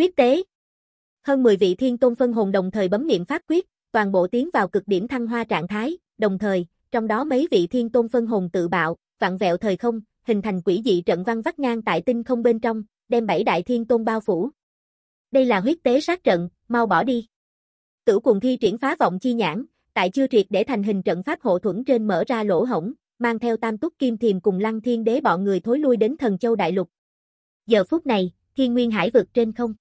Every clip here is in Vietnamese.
Huyết tế. Hơn 10 vị thiên tôn phân hồn đồng thời bấm niệm pháp quyết, toàn bộ tiến vào cực điểm thăng hoa trạng thái, đồng thời, trong đó mấy vị thiên tôn phân hồn tự bạo, vặn vẹo thời không, hình thành quỷ dị trận văn vắt ngang tại tinh không bên trong, đem bảy đại thiên tôn bao phủ. Đây là huyết tế sát trận, mau bỏ đi. Tử cùng thi triển phá vọng chi nhãn, tại chưa triệt để thành hình trận pháp hộ thuẫn trên mở ra lỗ hổng, mang theo tam túc kim thiềm cùng lăng thiên đế bọn người thối lui đến thần châu đại lục. Giờ phút này, thiên nguyên hải vực trên không.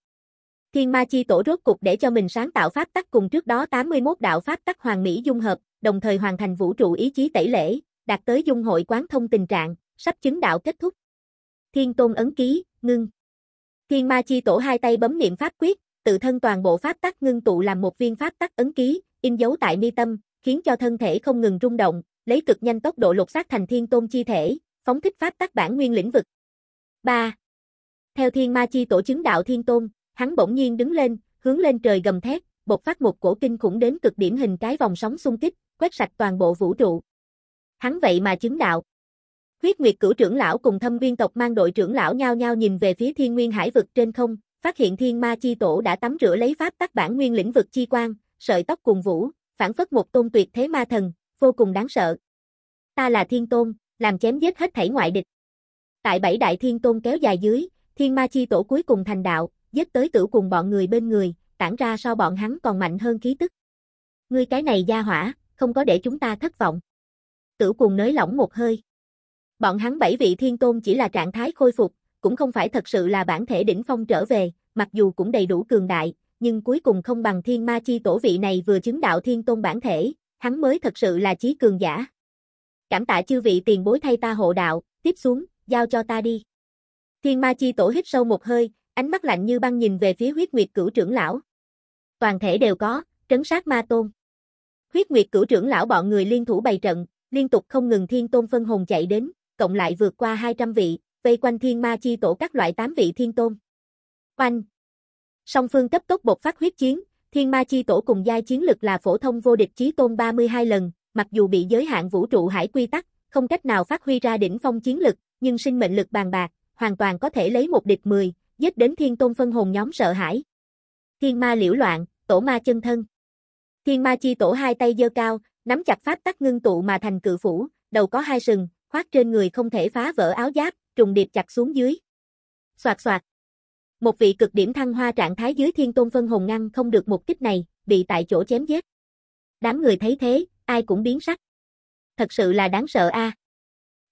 Thiên ma chi tổ rốt cục để cho mình sáng tạo pháp tắc cùng trước đó 81 đạo pháp tắc hoàng mỹ dung hợp, đồng thời hoàn thành vũ trụ ý chí tẩy lễ, đạt tới dung hội quán thông tình trạng, sắp chứng đạo kết thúc. Thiên tôn ấn ký, ngưng. Thiên ma chi tổ hai tay bấm niệm pháp quyết, tự thân toàn bộ pháp tắc ngưng tụ làm một viên pháp tắc ấn ký, in dấu tại mi tâm, khiến cho thân thể không ngừng rung động, lấy cực nhanh tốc độ lột xác thành thiên tôn chi thể, phóng thích pháp tắc bản nguyên lĩnh vực. 3. Theo thiên ma chi tổ chứng đạo thiên tôn, hắn bỗng nhiên đứng lên, hướng lên trời gầm thét, bộc phát một cổ kinh khủng đến cực điểm hình cái vòng sóng xung kích, quét sạch toàn bộ vũ trụ. Hắn vậy mà chứng đạo. Huyết Nguyệt Cửu trưởng lão cùng Thâm Viên tộc mang đội trưởng lão nhao nhao nhìn về phía Thiên Nguyên Hải vực trên không, phát hiện Thiên Ma chi tổ đã tắm rửa lấy pháp tắc bản nguyên lĩnh vực chi quang, sợi tóc cùng vũ, phản phất một tôn tuyệt thế ma thần, vô cùng đáng sợ. Ta là Thiên Tôn, làm chém giết hết thảy ngoại địch. Tại bảy đại Thiên Tôn kéo dài dưới, Thiên Ma chi tổ cuối cùng thành đạo, giết tới tử cùng bọn người bên người, tản ra so bọn hắn còn mạnh hơn khí tức. Ngươi cái này gia hỏa, không có để chúng ta thất vọng. Tử cùng nới lỏng một hơi. Bọn hắn bảy vị thiên tôn chỉ là trạng thái khôi phục, cũng không phải thật sự là bản thể đỉnh phong trở về, mặc dù cũng đầy đủ cường đại, nhưng cuối cùng không bằng thiên ma chi tổ vị này vừa chứng đạo thiên tôn bản thể, hắn mới thật sự là chí cường giả. Cảm tạ chư vị tiền bối thay ta hộ đạo, tiếp xuống, giao cho ta đi. Thiên ma chi tổ hít sâu một hơi, ánh mắt lạnh như băng nhìn về phía huyết nguyệt cửu trưởng lão. Toàn thể đều có, trấn sát ma tôn. Huyết nguyệt cửu trưởng lão bọn người liên thủ bày trận, liên tục không ngừng thiên tôn phân hồn chạy đến, cộng lại vượt qua 200 vị, vây quanh thiên ma chi tổ các loại 8 vị thiên tôn. Oanh! Song phương cấp tốc bộc phát huyết chiến, thiên ma chi tổ cùng giai chiến lực là phổ thông vô địch chí tôn 32 lần, mặc dù bị giới hạn vũ trụ hải quy tắc, không cách nào phát huy ra đỉnh phong chiến lực, nhưng sinh mệnh lực bàn bạc, hoàn toàn có thể lấy một địch 10, giết đến thiên tôn phân hồn nhóm sợ hãi. Thiên ma liễu loạn, tổ ma chân thân. Thiên ma chi tổ hai tay giơ cao, nắm chặt pháp tắc ngưng tụ mà thành cự phủ, đầu có hai sừng, khoác trên người không thể phá vỡ áo giáp, trùng điệp chặt xuống dưới. Soạt soạt. Một vị cực điểm thăng hoa trạng thái dưới thiên tôn phân hồn ngăn không được một kích này, bị tại chỗ chém giết. Đám người thấy thế, ai cũng biến sắc. Thật sự là đáng sợ a.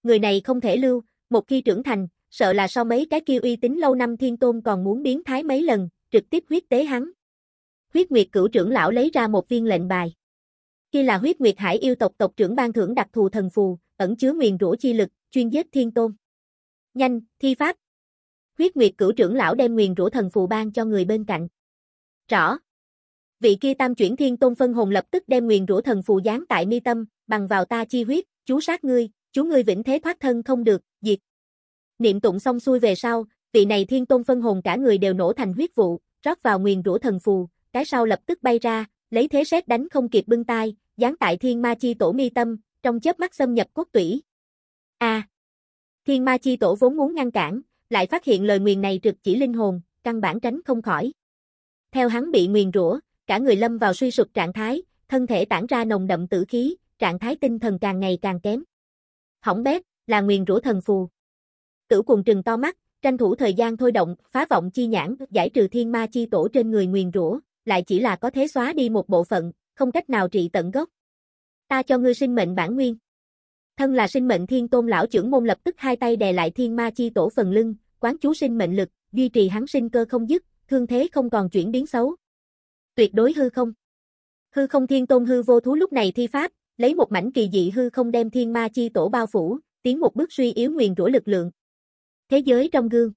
Người này không thể lưu, một khi trưởng thành, sợ là so mấy cái kia uy tín lâu năm thiên tôn còn muốn biến thái mấy lần, trực tiếp huyết tế hắn. Huyết Nguyệt cửu trưởng lão lấy ra một viên lệnh bài. Kia là huyết Nguyệt Hải yêu tộc tộc trưởng ban thưởng đặc thù thần phù, ẩn chứa nguyền rủa chi lực, chuyên giết thiên tôn. Nhanh, thi pháp. Huyết Nguyệt cửu trưởng lão đem nguyền rủa thần phù ban cho người bên cạnh. Rõ. Vị kia tam chuyển thiên tôn phân hồn lập tức đem nguyền rủa thần phù dán tại mi tâm, bằng vào ta chi huyết, chú sát ngươi, chú ngươi vĩnh thế thoát thân không được, diệt. Niệm tụng xong xuôi về sau, vị này thiên tôn phân hồn cả người đều nổ thành huyết vụ, rót vào nguyền rủa thần phù, cái sau lập tức bay ra, lấy thế xét đánh không kịp bưng tai, dán tại thiên ma chi tổ mi tâm, trong chớp mắt xâm nhập cốt tủy. A. thiên ma chi tổ vốn muốn ngăn cản, lại phát hiện lời nguyền này trực chỉ linh hồn, căn bản tránh không khỏi. Theo hắn bị nguyền rủa, cả người lâm vào suy sụp trạng thái, thân thể tản ra nồng đậm tử khí, trạng thái tinh thần càng ngày càng kém. Hỏng bét, là nguyền rủa thần phù. Tử cùng trừng to mắt, tranh thủ thời gian thôi động, phá vọng chi nhãn, giải trừ thiên ma chi tổ trên người nguyền rủa, lại chỉ là có thế xóa đi một bộ phận, không cách nào trị tận gốc. Ta cho ngươi sinh mệnh bản nguyên. Thân là sinh mệnh thiên tôn lão trưởng môn lập tức hai tay đè lại thiên ma chi tổ phần lưng, quán chú sinh mệnh lực, duy trì hắn sinh cơ không dứt, thương thế không còn chuyển biến xấu. Tuyệt đối hư không. Hư không thiên tôn hư vô thú lúc này thi pháp, lấy một mảnh kỳ dị hư không đem thiên ma chi tổ bao phủ, tiến một bước suy yếu nguyền rủa lực lượng. Thế giới trong gương.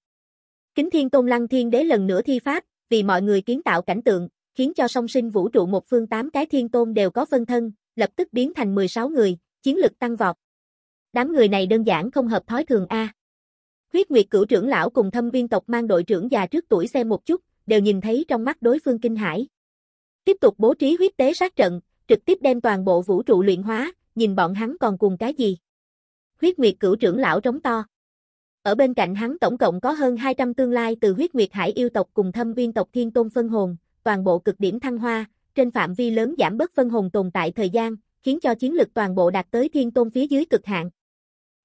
Kính thiên tôn lăng thiên đế lần nữa thi pháp, vì mọi người kiến tạo cảnh tượng, khiến cho song sinh vũ trụ một phương tám cái thiên tôn đều có phân thân, lập tức biến thành 16 người, chiến lực tăng vọt. Đám người này đơn giản không hợp thói thường A. Huyết Nguyệt cửu trưởng lão cùng thâm viên tộc mang đội trưởng già trước tuổi xem một chút, đều nhìn thấy trong mắt đối phương kinh hãi. Tiếp tục bố trí huyết tế sát trận, trực tiếp đem toàn bộ vũ trụ luyện hóa, nhìn bọn hắn còn cùng cái gì. Huyết Nguyệt cửu trưởng lão trống to. Ở bên cạnh hắn tổng cộng có hơn 200 tương lai từ huyết nguyệt hải yêu tộc cùng thâm uyên tộc thiên tôn phân hồn, toàn bộ cực điểm thăng hoa, trên phạm vi lớn giảm bớt phân hồn tồn tại thời gian, khiến cho chiến lực toàn bộ đạt tới thiên tôn phía dưới cực hạn.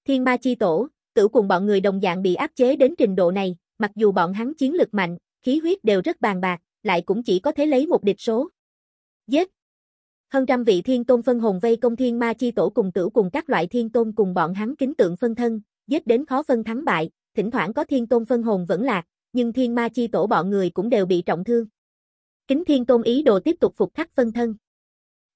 Thiên ma chi tổ, cửu cùng bọn người đồng dạng bị áp chế đến trình độ này, mặc dù bọn hắn chiến lực mạnh, khí huyết đều rất bàn bạc, lại cũng chỉ có thể lấy một địch số. Giết! Hơn trăm vị thiên tôn phân hồn vây công thiên ma chi tổ cùng tử cùng các loại thiên tôn cùng bọn hắn kính tượng phân thân, giết đến khó phân thắng bại, thỉnh thoảng có thiên tôn phân hồn vẫn lạc, nhưng thiên ma chi tổ bọn người cũng đều bị trọng thương. Kính thiên tôn ý đồ tiếp tục phục khắc phân thân.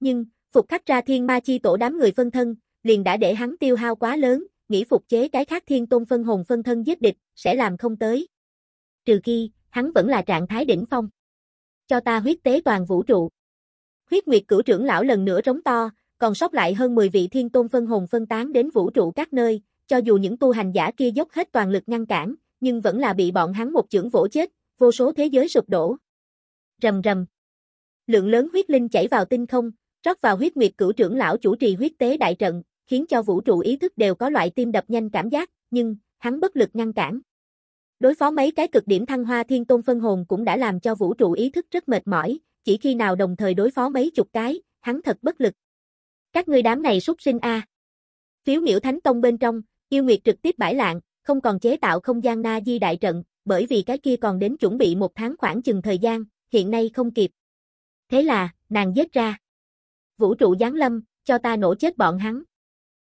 Nhưng, phục khắc ra thiên ma chi tổ đám người phân thân, liền đã để hắn tiêu hao quá lớn, nghĩ phục chế cái khác thiên tôn phân hồn phân thân giết địch, sẽ làm không tới. Trừ khi, hắn vẫn là trạng thái đỉnh phong. Cho ta huyết tế toàn vũ trụ. Huyết Nguyệt cửu trưởng lão lần nữa trống to, còn sót lại hơn 10 vị thiên tôn phân hồn phân tán đến vũ trụ các nơi, cho dù những tu hành giả kia dốc hết toàn lực ngăn cản, nhưng vẫn là bị bọn hắn một chưởng vỗ chết, vô số thế giới sụp đổ. Rầm rầm. Lượng lớn huyết linh chảy vào tinh không, rót vào huyết nguyệt cửu trưởng lão chủ trì huyết tế đại trận, khiến cho vũ trụ ý thức đều có loại tim đập nhanh cảm giác, nhưng hắn bất lực ngăn cản. Đối phó mấy cái cực điểm thăng hoa thiên tôn phân hồn cũng đã làm cho vũ trụ ý thức rất mệt mỏi, chỉ khi nào đồng thời đối phó mấy chục cái, hắn thật bất lực. Các ngươi đám này súc sinh a. Phiếu miểu thánh tông bên trong, yêu nguyệt trực tiếp bãi lạng, không còn chế tạo không gian na di đại trận, bởi vì cái kia còn đến chuẩn bị một tháng khoảng chừng thời gian, hiện nay không kịp. Thế là, nàng giết ra. Vũ trụ giáng lâm, cho ta nổ chết bọn hắn.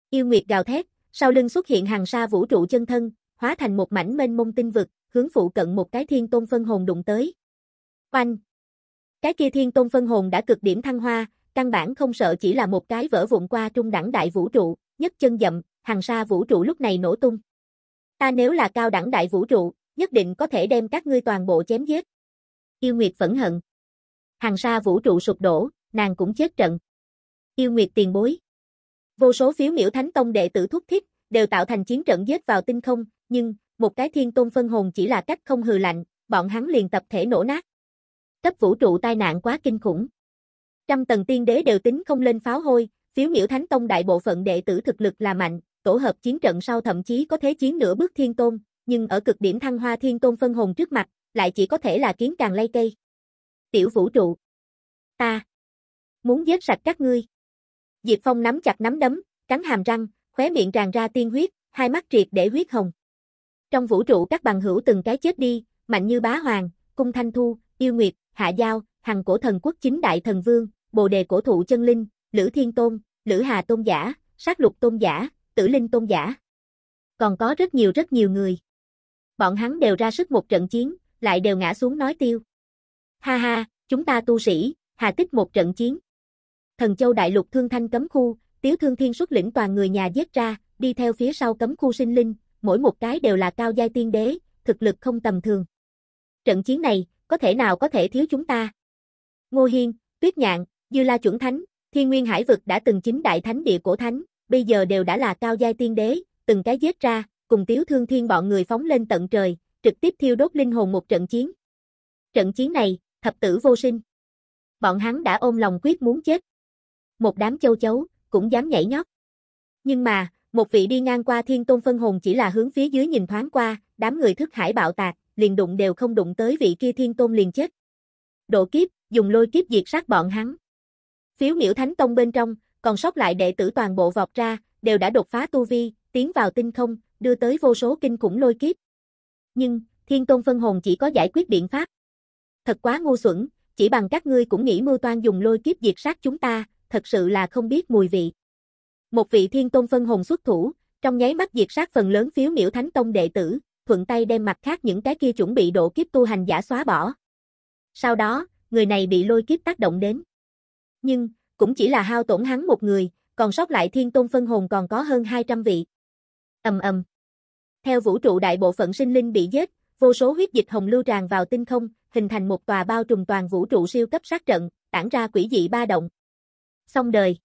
Yêu Nguyệt gào thét, sau lưng xuất hiện hàng sa vũ trụ chân thân, hóa thành một mảnh mênh mông tinh vực, hướng phụ cận một cái thiên tôn phân hồn đụng tới. Oanh! Cái kia thiên tôn phân hồn đã cực điểm thăng hoa, căn bản không sợ chỉ là một cái vỡ vụn qua trung đẳng đại vũ trụ, nhất chân dậm, hàng sa vũ trụ lúc này nổ tung. Ta nếu là cao đẳng đại vũ trụ, nhất định có thể đem các ngươi toàn bộ chém giết. Yêu Nguyệt phẫn hận. Hàng sa vũ trụ sụp đổ, nàng cũng chết trận. Yêu Nguyệt tiền bối. Vô số phiếu miểu thánh tông đệ tử thúc thiết, đều tạo thành chiến trận giết vào tinh không, nhưng, một cái thiên tôn phân hồn chỉ là cách không hừ lạnh, bọn hắn liền tập thể nổ nát. Cấp vũ trụ tai nạn quá kinh khủng. Trăm tầng tiên đế đều tính không lên pháo hôi, phiếu miểu thánh tông đại bộ phận đệ tử thực lực là mạnh, tổ hợp chiến trận sau thậm chí có thế chiến nửa bước thiên tôn, nhưng ở cực điểm thăng hoa thiên tôn phân hồn trước mặt, lại chỉ có thể là kiến càng lay cây. Tiểu vũ trụ. Ta. Muốn giết sạch các ngươi. Diệp Phong nắm chặt nắm đấm, cắn hàm răng, khóe miệng tràn ra tiên huyết, hai mắt triệt để huyết hồng. Trong vũ trụ các bằng hữu từng cái chết đi, mạnh như bá hoàng, cung thanh thu, yêu nguyệt, hạ giao, hằng cổ thần quốc chính đại thần vương, bồ đề cổ thụ chân linh, lữ thiên tôn, lữ hà tôn giả, sát lục tôn giả, tử linh tôn giả. Còn có rất nhiều rất nhiều người. Bọn hắn đều ra sức một trận chiến, lại đều ngã xuống nói tiêu. Ha ha, chúng ta tu sĩ, hà tích một trận chiến. Thần châu đại lục thương thanh cấm khu, tiếu thương thiên xuất lĩnh toàn người nhà giết ra, đi theo phía sau cấm khu sinh linh, mỗi một cái đều là cao giai tiên đế, thực lực không tầm thường. Trận chiến này, có thể nào có thể thiếu chúng ta? Ngô Hiên, Tuyết Nhạn, Dư La chuẩn thánh, Thiên Nguyên Hải vực đã từng chính đại thánh địa cổ thánh, bây giờ đều đã là cao giai tiên đế, từng cái giết ra, cùng Tiếu Thương Thiên bọn người phóng lên tận trời, trực tiếp thiêu đốt linh hồn một trận chiến. Trận chiến này, thập tử vô sinh. Bọn hắn đã ôm lòng quyết muốn chết. Một đám châu chấu, cũng dám nhảy nhót. Nhưng mà, một vị đi ngang qua thiên tôn phân hồn chỉ là hướng phía dưới nhìn thoáng qua, đám người thức hải bạo tạc, liền đụng đều không đụng tới vị kia thiên tôn liền chết. Độ kiếp, dùng lôi kiếp diệt sát bọn hắn. Phiếu miểu thánh tông bên trong, còn sót lại đệ tử toàn bộ vọt ra, đều đã đột phá tu vi, tiến vào tinh không, đưa tới vô số kinh khủng lôi kiếp. Nhưng, thiên tôn phân hồn chỉ có giải quyết biện pháp. Thật quá ngu xuẩn, chỉ bằng các ngươi cũng nghĩ mưu toan dùng lôi kiếp diệt sát chúng ta, thật sự là không biết mùi vị. Một vị thiên tôn phân hồn xuất thủ, trong nháy mắt diệt sát phần lớn phiếu miểu thánh tông đệ tử, thuận tay đem mặt khác những cái kia chuẩn bị độ kiếp tu hành giả xóa bỏ. Sau đó, người này bị lôi kiếp tác động đến. Nhưng, cũng chỉ là hao tổn hắn một người, còn sót lại thiên tôn phân hồn còn có hơn 200 vị. Ầm ầm. Theo vũ trụ đại bộ phận sinh linh bị giết, vô số huyết dịch hồng lưu tràn vào tinh không, hình thành một tòa bao trùm toàn vũ trụ siêu cấp sát trận, tản ra quỷ dị ba động. Xong đời.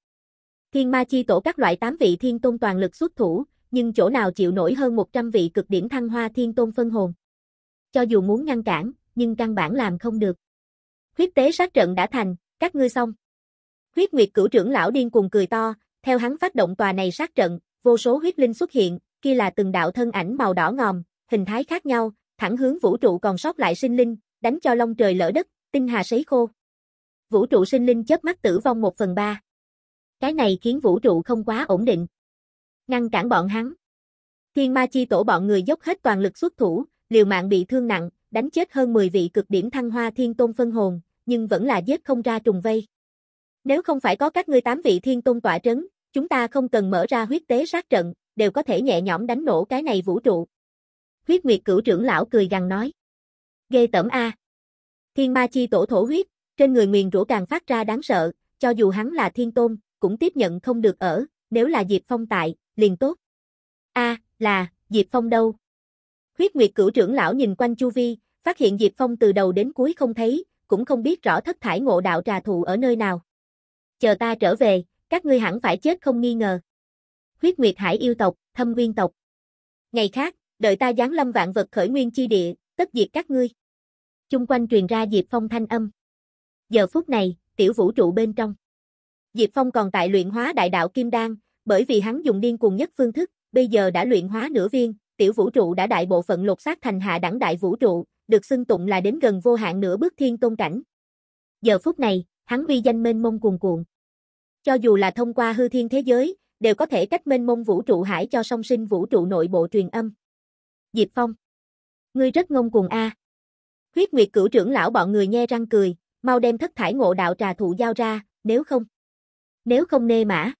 Thiên ma chi tổ các loại 8 vị thiên tôn toàn lực xuất thủ, nhưng chỗ nào chịu nổi hơn 100 vị cực điểm thăng hoa thiên tôn phân hồn. Cho dù muốn ngăn cản, nhưng căn bản làm không được. Huyết tế sát trận đã thành, các ngươi xong. Huyết Nguyệt cửu trưởng lão điên cuồng cười to, theo hắn phát động tòa này sát trận, vô số huyết linh xuất hiện, kia là từng đạo thân ảnh màu đỏ ngòm, hình thái khác nhau, thẳng hướng vũ trụ còn sót lại sinh linh, đánh cho long trời lỡ đất, tinh hà sấy khô. Vũ trụ sinh linh chớp mắt tử vong một phần ba. Cái này khiến vũ trụ không quá ổn định. Ngăn cản bọn hắn. Thiên ma chi tổ bọn người dốc hết toàn lực xuất thủ, liều mạng bị thương nặng, đánh chết hơn 10 vị cực điểm thăng hoa thiên tôn phân hồn, nhưng vẫn là giết không ra trùng vây. Nếu không phải có các ngươi tám vị thiên tôn tọa trấn, chúng ta không cần mở ra huyết tế sát trận, đều có thể nhẹ nhõm đánh nổ cái này vũ trụ. Huyết Nguyệt cửu trưởng lão cười gằn nói. Ghê tẩm A. Thiên ma chi tổ thổ huyết, trên người nguyền rủa càng phát ra đáng sợ, cho dù hắn là thiên tôn, cũng tiếp nhận không được ở, nếu là Diệp Phong tại, liền tốt. A, là, Diệp Phong đâu? Huyết Nguyệt cửu trưởng lão nhìn quanh chu vi, phát hiện Diệp Phong từ đầu đến cuối không thấy, cũng không biết rõ thất thải ngộ đạo trà thụ ở nơi nào. Chờ ta trở về, các ngươi hẳn phải chết không nghi ngờ. Huyết Nguyệt Hải yêu tộc, thâm nguyên tộc. Ngày khác, đợi ta giáng lâm vạn vật khởi nguyên chi địa, tất diệt các ngươi. Chung quanh truyền ra Diệp Phong thanh âm. Giờ phút này, tiểu vũ trụ bên trong. Diệp Phong còn tại luyện hóa đại đạo Kim Đan, bởi vì hắn dùng điên cuồng nhất phương thức, bây giờ đã luyện hóa nửa viên, tiểu vũ trụ đã đại bộ phận lột xác thành hạ đẳng đại vũ trụ, được xưng tụng là đến gần vô hạn nửa bước thiên tôn cảnh. Giờ phút này, hắn uy danh mênh mông cuồn cuộn. Cho dù là thông qua hư thiên thế giới, đều có thể cách mênh mông vũ trụ hải cho song sinh vũ trụ nội bộ truyền âm. Diệp Phong. Ngươi rất ngông cuồng a. Huyết Nguyệt cửu trưởng lão bọn người nhe răng cười, mau đem thất thải ngộ đạo trà thụ giao ra, nếu không. Nếu không nê mã.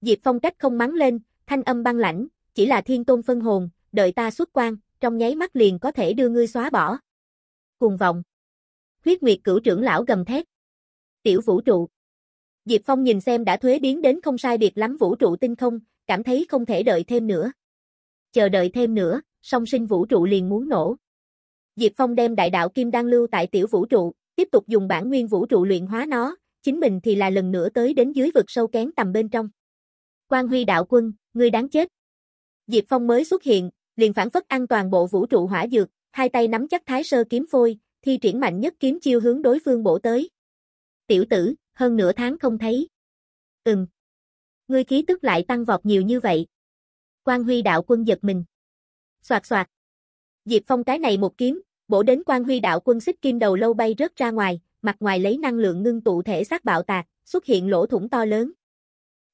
Diệp Phong cách không mắng lên, thanh âm băng lãnh, chỉ là thiên tôn phân hồn, đợi ta xuất quan, trong nháy mắt liền có thể đưa ngươi xóa bỏ. Cùng vọng. Huyết Nguyệt cửu trưởng lão gầm thét. Tiểu vũ trụ. Diệp Phong nhìn xem đã thuế biến đến không sai biệt lắm vũ trụ tinh không, cảm thấy không thể đợi thêm nữa. Chờ đợi thêm nữa, song sinh vũ trụ liền muốn nổ. Diệp Phong đem đại đạo kim đang lưu tại tiểu vũ trụ, tiếp tục dùng bản nguyên vũ trụ luyện hóa nó, chính mình thì là lần nữa tới đến dưới vực sâu kén tầm bên trong. Quan Huy đạo quân, ngươi đáng chết. Diệp Phong mới xuất hiện, liền phản phất ăn toàn bộ vũ trụ hỏa dược, hai tay nắm chắc thái sơ kiếm phôi, thi triển mạnh nhất kiếm chiêu hướng đối phương bổ tới. Tiểu tử, hơn nửa tháng không thấy. Ừm. Ngươi khí tức lại tăng vọt nhiều như vậy. Quan Huy đạo quân giật mình. Soạt soạt. Diệp Phong cái này một kiếm, bổ đến Quan Huy đạo quân xích kim đầu lâu bay rớt ra ngoài, mặt ngoài lấy năng lượng ngưng tụ thể xác bạo tạc, xuất hiện lỗ thủng to lớn.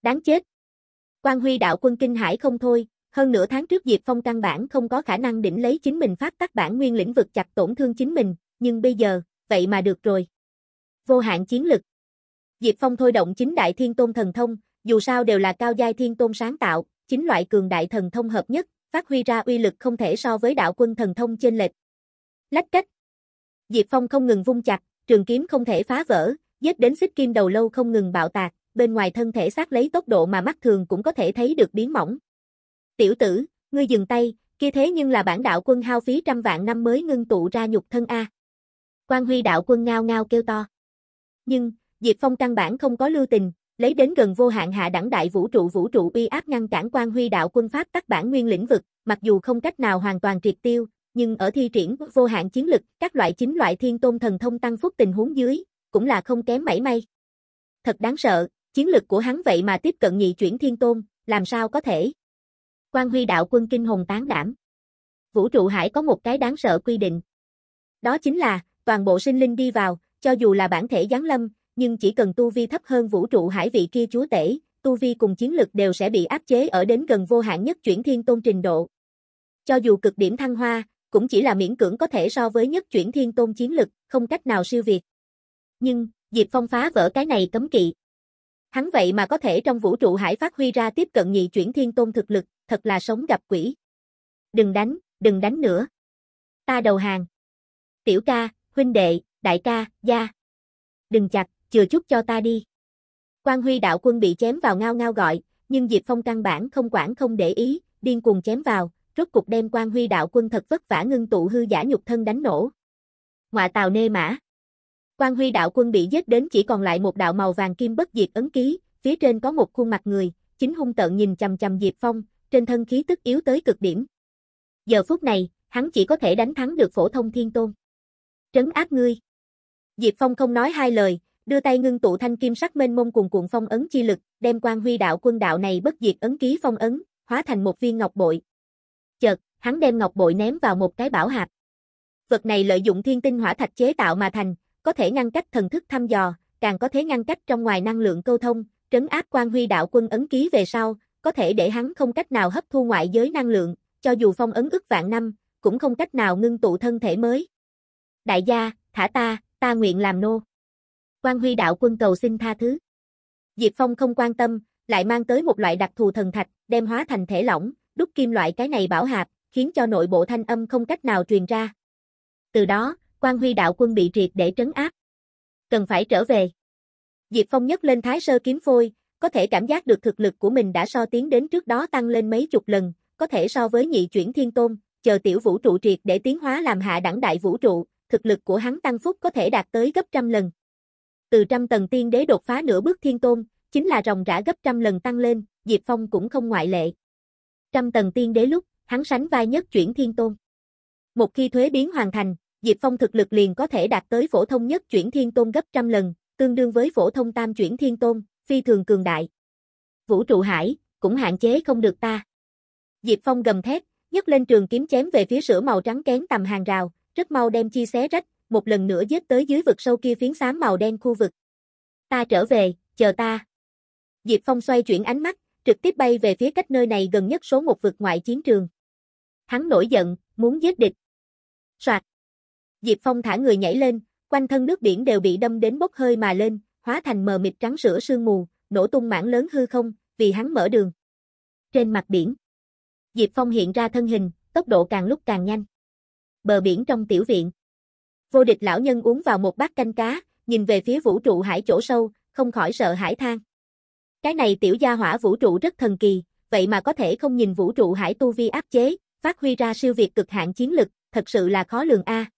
Đáng chết. Quan Huy đạo quân kinh hải không thôi, hơn nửa tháng trước Diệp Phong căn bản không có khả năng đỉnh lấy chính mình phát tắc bản nguyên lĩnh vực chặt tổn thương chính mình, nhưng bây giờ, vậy mà được rồi. Vô hạn chiến lực. Diệp Phong thôi động chính đại thiên tôn thần thông, dù sao đều là cao giai thiên tôn sáng tạo, chính loại cường đại thần thông hợp nhất, phát huy ra uy lực không thể so với đạo quân thần thông trên lệch. Lách cách. Diệp Phong không ngừng vung chặt, trường kiếm không thể phá vỡ, giết đến xích kim đầu lâu không ngừng bạo tạc, bên ngoài thân thể sát lấy tốc độ mà mắt thường cũng có thể thấy được biến mỏng. Tiểu tử, ngươi dừng tay, kia thế nhưng là bản đạo quân hao phí trăm vạn năm mới ngưng tụ ra nhục thân A. Quan Huy đạo quân ngao ngao kêu to. Nhưng, Diệp Phong căn bản không có lưu tình, lấy đến gần vô hạn hạ đẳng đại vũ trụ vũ trụ uy áp ngăn cản Quan Huy đạo quân pháp các bản nguyên lĩnh vực, mặc dù không cách nào hoàn toàn triệt tiêu, nhưng ở thi triển vô hạn chiến lực, các loại chính loại thiên tôn thần thông tăng phúc tình huống dưới, cũng là không kém mảy may. Thật đáng sợ, chiến lực của hắn vậy mà tiếp cận nhị chuyển thiên tôn, làm sao có thể? Quan Huy đạo quân kinh hồn tán đảm. Vũ trụ hải có một cái đáng sợ quy định. Đó chính là, toàn bộ sinh linh đi vào, cho dù là bản thể giáng lâm, nhưng chỉ cần tu vi thấp hơn vũ trụ hải vị kia chúa tể, tu vi cùng chiến lực đều sẽ bị áp chế ở đến gần vô hạn nhất chuyển thiên tôn trình độ. Cho dù cực điểm thăng hoa, cũng chỉ là miễn cưỡng có thể so với nhất chuyển thiên tôn chiến lực, không cách nào siêu việt. Nhưng, Diệp Phong phá vỡ cái này cấm kỵ. Hắn vậy mà có thể trong vũ trụ hải phát huy ra tiếp cận nhị chuyển thiên tôn thực lực, thật là sống gặp quỷ. Đừng đánh, đừng đánh nữa. Ta đầu hàng. Tiểu ca, huynh đệ, đại ca, gia. Đừng chặt, chừa chút cho ta đi. Quan Huy đạo quân bị chém vào ngao ngao gọi, nhưng Diệp Phong căn bản không quản không để ý, điên cuồng chém vào, rốt cục đem Quan Huy đạo quân thật vất vả ngưng tụ hư giả nhục thân đánh nổ. Ngoại tào nê mã. Quan Huy đạo quân bị giết đến chỉ còn lại một đạo màu vàng kim bất diệt ấn ký, phía trên có một khuôn mặt người, chính hung tợn nhìn chầm chầm Diệp Phong, trên thân khí tức yếu tới cực điểm. Giờ phút này, hắn chỉ có thể đánh thắng được phổ thông thiên tôn. Trấn áp ngươi. Diệp Phong không nói hai lời, đưa tay ngưng tụ thanh kim sắc mênh mông cuồn cuộn phong ấn chi lực, đem quan huy đạo quân đạo này bất diệt ấn ký phong ấn, hóa thành một viên ngọc bội. Chợt, hắn đem ngọc bội ném vào một cái bảo hạt. Vật này lợi dụng thiên tinh hỏa thạch chế tạo mà thành, có thể ngăn cách thần thức thăm dò, càng có thể ngăn cách trong ngoài năng lượng câu thông, trấn áp quan huy đạo quân ấn ký về sau, có thể để hắn không cách nào hấp thu ngoại giới năng lượng, cho dù phong ấn ức vạn năm, cũng không cách nào ngưng tụ thân thể mới. Đại gia, thả ta, ta nguyện làm nô. Quan huy đạo quân cầu xin tha thứ. Diệp Phong không quan tâm, lại mang tới một loại đặc thù thần thạch, đem hóa thành thể lỏng, đúc kim loại cái này bảo hạp, khiến cho nội bộ thanh âm không cách nào truyền ra. Từ đó, quan huy đạo quân bị triệt để trấn áp. Cần phải trở về. Diệp Phong nhấc lên thái sơ kiếm phôi, có thể cảm giác được thực lực của mình đã so tiến đến trước đó tăng lên mấy chục lần, có thể so với nhị chuyển thiên tôn, chờ tiểu vũ trụ triệt để tiến hóa làm hạ đẳng đại vũ trụ, thực lực của hắn tăng phúc có thể đạt tới gấp trăm lần. Từ trăm tầng tiên đế đột phá nửa bước thiên tôn, chính là ròng rã gấp trăm lần tăng lên, Diệp Phong cũng không ngoại lệ. Trăm tầng tiên đế lúc, hắn sánh vai nhất chuyển thiên tôn. Một khi thuế biến hoàn thành, Diệp Phong thực lực liền có thể đạt tới phổ thông nhất chuyển thiên tôn gấp trăm lần, tương đương với phổ thông tam chuyển thiên tôn, phi thường cường đại. Vũ trụ hải, cũng hạn chế không được ta. Diệp Phong gầm thét, nhấc lên trường kiếm chém về phía sữa màu trắng kén tầm hàng rào, rất mau đem chi xé rách, một lần nữa giết tới dưới vực sâu kia phiến xám màu đen khu vực. Ta trở về, chờ ta. Diệp Phong xoay chuyển ánh mắt, trực tiếp bay về phía cách nơi này gần nhất số một vực ngoại chiến trường. Hắn nổi giận, muốn giết địch. Soạt. Diệp Phong thả người nhảy lên, quanh thân nước biển đều bị đâm đến bốc hơi mà lên, hóa thành mờ mịt trắng sữa sương mù, nổ tung mảng lớn hư không, vì hắn mở đường. Trên mặt biển, Diệp Phong hiện ra thân hình, tốc độ càng lúc càng nhanh. Bờ biển trong tiểu viện. Vô địch lão nhân uống vào một bát canh cá, nhìn về phía vũ trụ hải chỗ sâu, không khỏi sợ hãi than. Cái này tiểu gia hỏa vũ trụ rất thần kỳ, vậy mà có thể không nhìn vũ trụ hải tu vi áp chế, phát huy ra siêu việt cực hạn chiến lực, thật sự là khó lường a.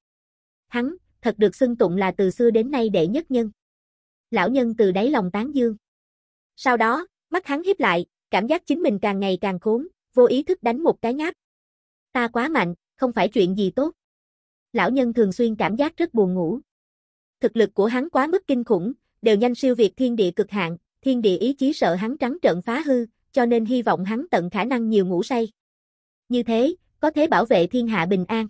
Hắn, thật được xưng tụng là từ xưa đến nay đệ nhất nhân. Lão nhân từ đáy lòng tán dương. Sau đó, mắt hắn hiếp lại, cảm giác chính mình càng ngày càng khốn, vô ý thức đánh một cái ngáp. Ta quá mạnh, không phải chuyện gì tốt. Lão nhân thường xuyên cảm giác rất buồn ngủ. Thực lực của hắn quá mức kinh khủng, đều nhanh siêu việt thiên địa cực hạn, thiên địa ý chí sợ hắn trắng trợn phá hư, cho nên hy vọng hắn tận khả năng nhiều ngủ say. Như thế, có thể bảo vệ thiên hạ bình an.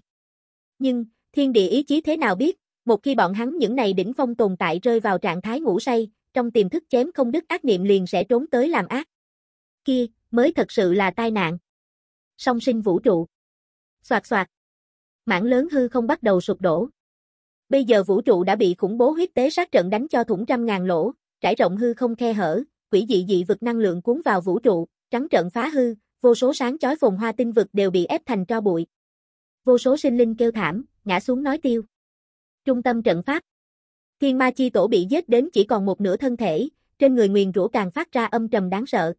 Nhưng, thiên địa ý chí thế nào biết, một khi bọn hắn những này đỉnh phong tồn tại rơi vào trạng thái ngủ say, trong tiềm thức chém không đứt ác niệm liền sẽ trốn tới làm ác. Kia, mới thật sự là tai nạn. Song sinh vũ trụ. Soạt soạt. Mảng lớn hư không bắt đầu sụp đổ. Bây giờ vũ trụ đã bị khủng bố huyết tế sát trận đánh cho thủng trăm ngàn lỗ, trải rộng hư không khe hở, quỷ dị dị vực năng lượng cuốn vào vũ trụ, trắng trận phá hư, vô số sáng chói phồn hoa tinh vực đều bị ép thành tro bụi. Vô số sinh linh kêu thảm, ngã xuống nói tiêu. Trung tâm trận pháp. Thiên ma chi tổ bị giết đến chỉ còn một nửa thân thể, trên người nguyền rủa càng phát ra âm trầm đáng sợ.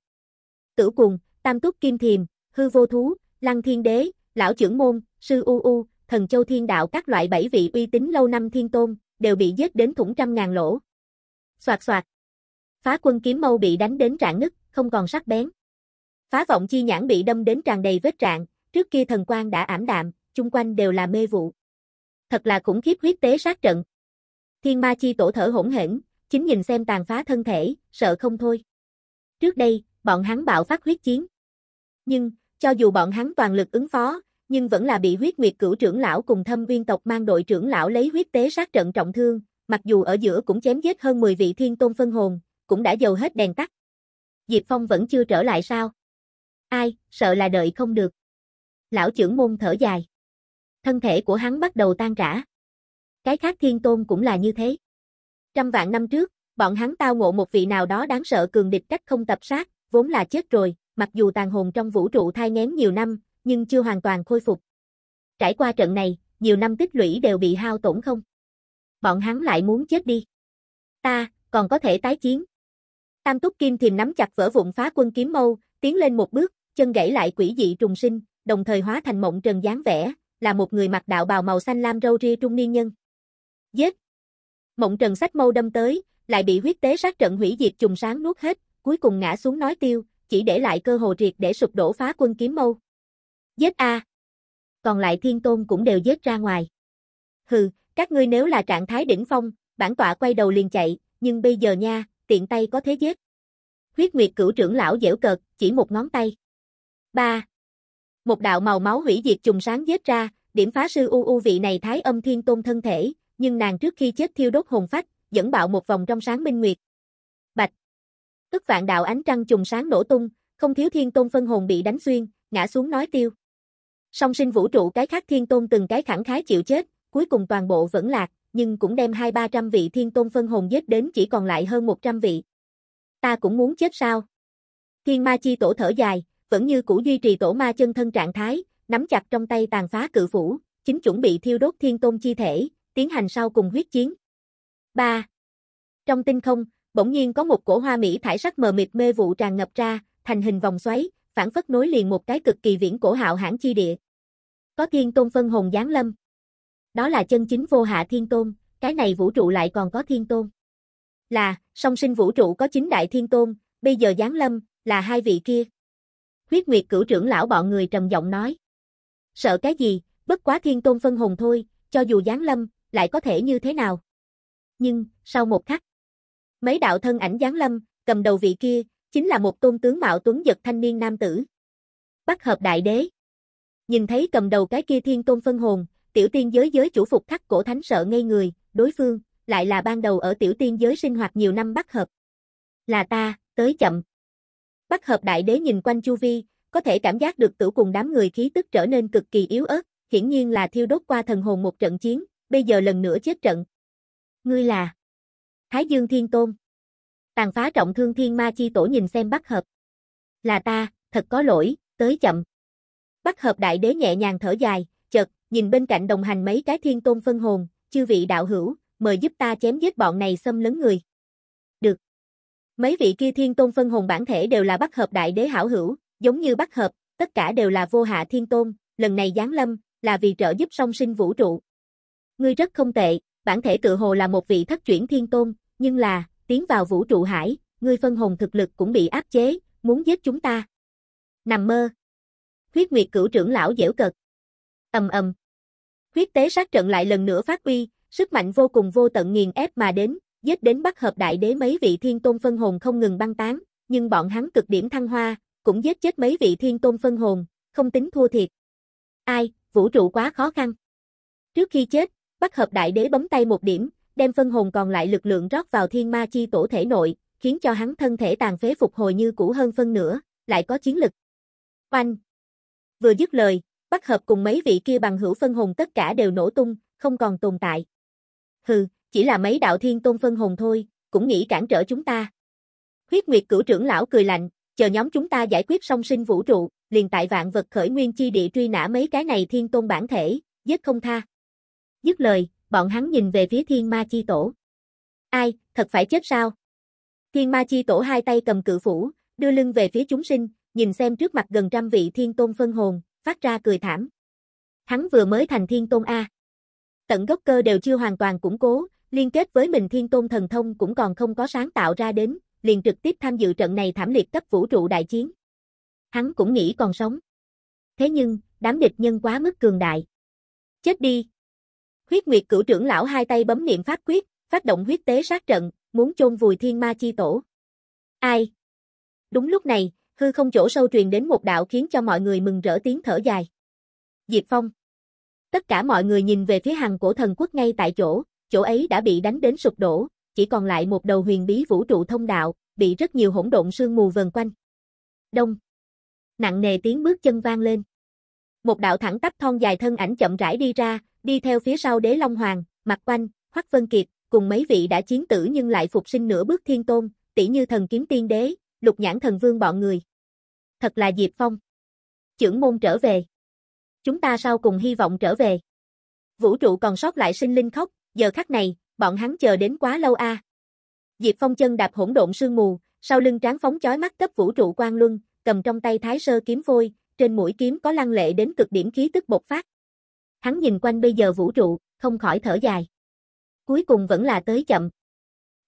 Tử cùng, tam túc kim thiềm, hư vô thú, lăng thiên đế, lão trưởng môn, sư u u, thần châu thiên đạo các loại bảy vị uy tín lâu năm thiên tôn, đều bị giết đến thủng trăm ngàn lỗ. Soạt soạt. Phá quân kiếm mâu bị đánh đến rạn nứt, không còn sắc bén. Phá vọng chi nhãn bị đâm đến tràn đầy vết rạn, trước kia thần quan đã ảm đạm, chung quanh đều là mê vụ. Thật là khủng khiếp huyết tế sát trận. Thiên ma chi tổ thở hỗn hển, chính nhìn xem tàn phá thân thể, sợ không thôi. Trước đây, bọn hắn bạo phát huyết chiến. Nhưng, cho dù bọn hắn toàn lực ứng phó, nhưng vẫn là bị huyết nguyệt cửu trưởng lão cùng thâm viên tộc mang đội trưởng lão lấy huyết tế sát trận trọng thương, mặc dù ở giữa cũng chém giết hơn 10 vị thiên tôn phân hồn, cũng đã dầu hết đèn tắt. Diệp Phong vẫn chưa trở lại sao? Ai, sợ là đợi không được. Lão trưởng môn thở dài. Thân thể của hắn bắt đầu tan rã. Cái khác thiên tôn cũng là như thế. Trăm vạn năm trước, bọn hắn tao ngộ một vị nào đó đáng sợ cường địch cách không tập sát, vốn là chết rồi, mặc dù tàn hồn trong vũ trụ thai ngén nhiều năm, nhưng chưa hoàn toàn khôi phục. Trải qua trận này, nhiều năm tích lũy đều bị hao tổn không? Bọn hắn lại muốn chết đi. Ta, còn có thể tái chiến. Tam túc kim thiềm nắm chặt vỡ vụn phá quân kiếm mâu, tiến lên một bước, chân gãy lại quỷ dị trùng sinh, đồng thời hóa thành mộng trần dáng vẻ, là một người mặc đạo bào màu xanh lam râu ria trung niên nhân. Giết! Mộng trần sách mâu đâm tới, lại bị huyết tế sát trận hủy diệt trùng sáng nuốt hết, cuối cùng ngã xuống nói tiêu, chỉ để lại cơ hồ triệt để sụp đổ phá quân kiếm mâu. Giết A! Còn lại thiên tôn cũng đều giết ra ngoài. Hừ, các ngươi nếu là trạng thái đỉnh phong, bản tọa quay đầu liền chạy, nhưng bây giờ nha, tiện tay có thế giết. Huyết Nguyệt cửu trưởng lão dễu cợt, chỉ một ngón tay. 3. Một đạo màu máu hủy diệt trùng sáng giết ra, điểm phá sư u u vị này thái âm thiên tôn thân thể, nhưng nàng trước khi chết thiêu đốt hồn phách, dẫn bạo một vòng trong sáng minh nguyệt. Bạch. Tức vạn đạo ánh trăng trùng sáng nổ tung, không thiếu thiên tôn phân hồn bị đánh xuyên, ngã xuống nói tiêu. Song sinh vũ trụ cái khác thiên tôn từng cái khẳng khái chịu chết, cuối cùng toàn bộ vẫn lạc, nhưng cũng đem hai ba trăm vị thiên tôn phân hồn giết đến chỉ còn lại hơn một trăm vị. Ta cũng muốn chết sao? Thiên ma chi tổ thở dài, vẫn như cũ duy trì tổ ma chân thân trạng thái, nắm chặt trong tay tàn phá cự phủ, chính chuẩn bị thiêu đốt thiên tôn chi thể, tiến hành sau cùng huyết chiến. 3. Trong tinh không, bỗng nhiên có một cổ hoa mỹ thải sắc mờ mịt mê vụ tràn ngập ra, thành hình vòng xoáy, phản phất nối liền một cái cực kỳ viễn cổ hạo hãn chi địa. Có thiên tôn phân hồn giáng lâm. Đó là chân chính vô hạ thiên tôn, cái này vũ trụ lại còn có thiên tôn. Là, song sinh vũ trụ có chính đại thiên tôn, bây giờ giáng lâm, là hai vị kia. Huyết Nguyệt cửu trưởng lão bọn người trầm giọng nói. Sợ cái gì, bất quá thiên tôn phân hồn thôi, cho dù giáng lâm, lại có thể như thế nào. Nhưng, sau một khắc, mấy đạo thân ảnh giáng lâm, cầm đầu vị kia, chính là một tôn tướng mạo tuấn giật thanh niên nam tử. Bắc hợp đại đế. Nhìn thấy cầm đầu cái kia thiên tôn phân hồn, tiểu tiên giới giới chủ phục khắc cổ thánh sợ ngây người, đối phương, lại là ban đầu ở tiểu tiên giới sinh hoạt nhiều năm Bắc hợp. Là ta, tới chậm. Bắc hợp đại đế nhìn quanh chu vi, có thể cảm giác được tử cùng đám người khí tức trở nên cực kỳ yếu ớt, hiển nhiên là thiêu đốt qua thần hồn một trận chiến, bây giờ lần nữa chết trận. Ngươi là Thái Dương Thiên Tôn. Tàn phá trọng thương thiên ma chi tổ nhìn xem bắt hợp. Là ta, thật có lỗi, tới chậm. bắt hợp đại đế nhẹ nhàng thở dài, chợt, nhìn bên cạnh đồng hành mấy cái thiên tôn phân hồn, chư vị đạo hữu, mời giúp ta chém giết bọn này xâm lấn người. Được. Mấy vị kia thiên tôn phân hồn bản thể đều là bắt hợp đại đế hảo hữu, giống như bắt hợp, tất cả đều là vô hạ thiên tôn, lần này giáng lâm, là vì trợ giúp song sinh vũ trụ. Ngươi rất không tệ, bản thể tự hồ là một vị thất chuyển thiên tôn, nhưng là, tiến vào vũ trụ hải, ngươi phân hồn thực lực cũng bị áp chế, muốn giết chúng ta. Nằm mơ. Huyết Nguyệt cửu trưởng lão dễu cợt. Ầm ầm. Huyết tế sát trận lại lần nữa phát uy, sức mạnh vô cùng vô tận nghiền ép mà đến, giết đến bắt hợp đại đế mấy vị thiên tôn phân hồn không ngừng băng tán, nhưng bọn hắn cực điểm thăng hoa, cũng giết chết mấy vị thiên tôn phân hồn, không tính thua thiệt. Ai, vũ trụ quá khó khăn. Trước khi chết, bắt hợp đại đế bấm tay một điểm, đem phân hồn còn lại lực lượng rót vào thiên ma chi tổ thể nội, khiến cho hắn thân thể tàn phế phục hồi như cũ hơn phân nửa, lại có chiến lực. Oanh! Vừa dứt lời, bắt hợp cùng mấy vị kia bằng hữu phân hồn tất cả đều nổ tung, không còn tồn tại. Hừ, chỉ là mấy đạo thiên tôn phân hồn thôi, cũng nghĩ cản trở chúng ta. Huyết Nguyệt cửu trưởng lão cười lạnh, chờ nhóm chúng ta giải quyết song sinh vũ trụ, liền tại vạn vật khởi nguyên chi địa truy nã mấy cái này thiên tôn bản thể, giết không tha. Dứt lời, bọn hắn nhìn về phía thiên ma chi tổ. Ai, thật phải chết sao? Thiên ma chi tổ hai tay cầm cự phủ, đưa lưng về phía chúng sinh, nhìn xem trước mặt gần trăm vị thiên tôn phân hồn, phát ra cười thảm. Hắn vừa mới thành thiên tôn A. Tận gốc cơ đều chưa hoàn toàn củng cố, liên kết với mình thiên tôn thần thông cũng còn không có sáng tạo ra đến, liền trực tiếp tham dự trận này thảm liệt cấp vũ trụ đại chiến. Hắn cũng nghĩ còn sống. Thế nhưng, đám địch nhân quá mức cường đại. Chết đi, Huyết Nguyệt cửu trưởng lão hai tay bấm niệm pháp quyết, phát động huyết tế sát trận, muốn chôn vùi thiên ma chi tổ. Ai? Đúng lúc này, hư không chỗ sâu truyền đến một đạo khiến cho mọi người mừng rỡ tiếng thở dài. Diệp Phong. Tất cả mọi người nhìn về phía hàng cổ thần quốc ngay tại chỗ, chỗ ấy đã bị đánh đến sụp đổ, chỉ còn lại một đầu huyền bí vũ trụ thông đạo, bị rất nhiều hỗn độn sương mù vần quanh. Đông. Nặng nề tiếng bước chân vang lên. Một đạo thẳng tắp thon dài thân ảnh chậm rãi đi ra, đi theo phía sau đế Long Hoàng, Mặt Quanh, Hoắc Vân Kiệt, cùng mấy vị đã chiến tử nhưng lại phục sinh nửa bước thiên tôn, tỷ như thần kiếm tiên đế, lục nhãn thần vương bọn người. Thật là Diệp Phong. Chưởng môn trở về. Chúng ta sau cùng hy vọng trở về. Vũ trụ còn sót lại sinh linh khóc, giờ khắc này, bọn hắn chờ đến quá lâu a. Diệp Phong chân đạp hỗn độn sương mù, sau lưng tráng phóng chói mắt cấp vũ trụ quang luân, cầm trong tay thái sơ kiếm phôi, trên mũi kiếm có lăng lệ đến cực điểm khí tức bộc phát. Hắn nhìn quanh bây giờ vũ trụ, không khỏi thở dài. Cuối cùng vẫn là tới chậm.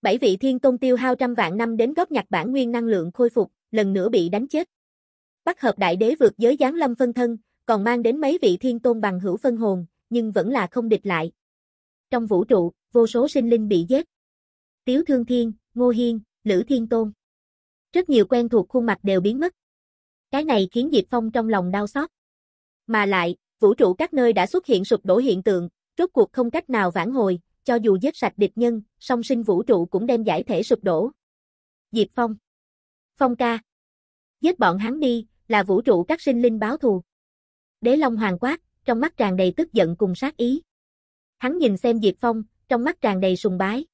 Bảy vị thiên tôn tiêu hao trăm vạn năm đến góp nhặt bản nguyên năng lượng khôi phục, lần nữa bị đánh chết. Bắc hợp đại đế vượt giới giáng lâm phân thân, còn mang đến mấy vị thiên tôn bằng hữu phân hồn, nhưng vẫn là không địch lại. Trong vũ trụ, vô số sinh linh bị giết. Tiếu Thương Thiên, Ngô Hiên, Lữ Thiên Tôn. Rất nhiều quen thuộc khuôn mặt đều biến mất. Cái này khiến Diệp Phong trong lòng đau xót. Mà lại, vũ trụ các nơi đã xuất hiện sụp đổ hiện tượng, rốt cuộc không cách nào vãn hồi, cho dù giết sạch địch nhân, song sinh vũ trụ cũng đem giải thể sụp đổ. Diệp Phong Phong ca Giết bọn hắn đi, là vũ trụ các sinh linh báo thù. Đế Long hoàng quát, trong mắt tràn đầy tức giận cùng sát ý. Hắn nhìn xem Diệp Phong, trong mắt tràn đầy sùng bái.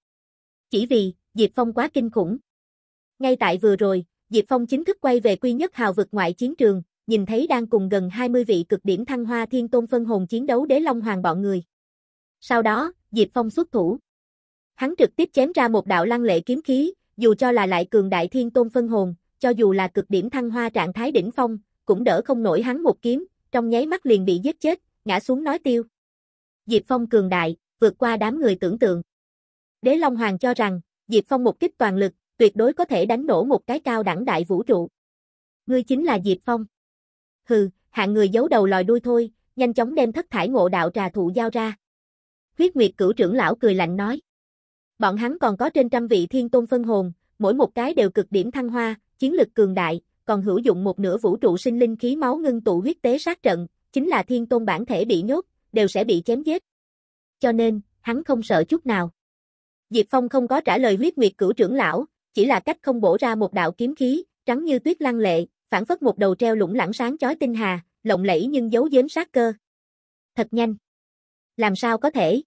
Chỉ vì, Diệp Phong quá kinh khủng. Ngay tại vừa rồi, Diệp Phong chính thức quay về quy nhất hào vực ngoại chiến trường, nhìn thấy đang cùng gần 20 vị cực điểm thăng hoa thiên tôn phân hồn chiến đấu đế long hoàng bọn người. Sau đó, Diệp Phong xuất thủ. Hắn trực tiếp chém ra một đạo lăng lệ kiếm khí, dù cho là lại cường đại thiên tôn phân hồn, cho dù là cực điểm thăng hoa trạng thái đỉnh phong, cũng đỡ không nổi hắn một kiếm, trong nháy mắt liền bị giết chết, ngã xuống nói tiêu. Diệp Phong cường đại, vượt qua đám người tưởng tượng. Đế Long Hoàng cho rằng, Diệp Phong một kích toàn lực, tuyệt đối có thể đánh nổ một cái cao đẳng đại vũ trụ. Ngươi chính là Diệp Phong. Hừ, hạng người giấu đầu lòi đuôi thôi, nhanh chóng đem thất thải ngộ đạo trà thụ giao ra. Huyết Nguyệt cửu trưởng lão cười lạnh nói. Bọn hắn còn có trên trăm vị thiên tôn phân hồn, mỗi một cái đều cực điểm thăng hoa, chiến lực cường đại, còn hữu dụng một nửa vũ trụ sinh linh khí máu ngưng tụ huyết tế sát trận, chính là thiên tôn bản thể bị nhốt, đều sẽ bị chém giết. Cho nên, hắn không sợ chút nào. Diệp Phong không có trả lời huyết nguyệt cửu trưởng lão, chỉ là cách không bổ ra một đạo kiếm khí, trắng như tuyết lăng lệ, phản phất một đầu treo lủng lẳng sáng chói tinh hà, lộng lẫy nhưng giấu giếm sát cơ. Thật nhanh. Làm sao có thể?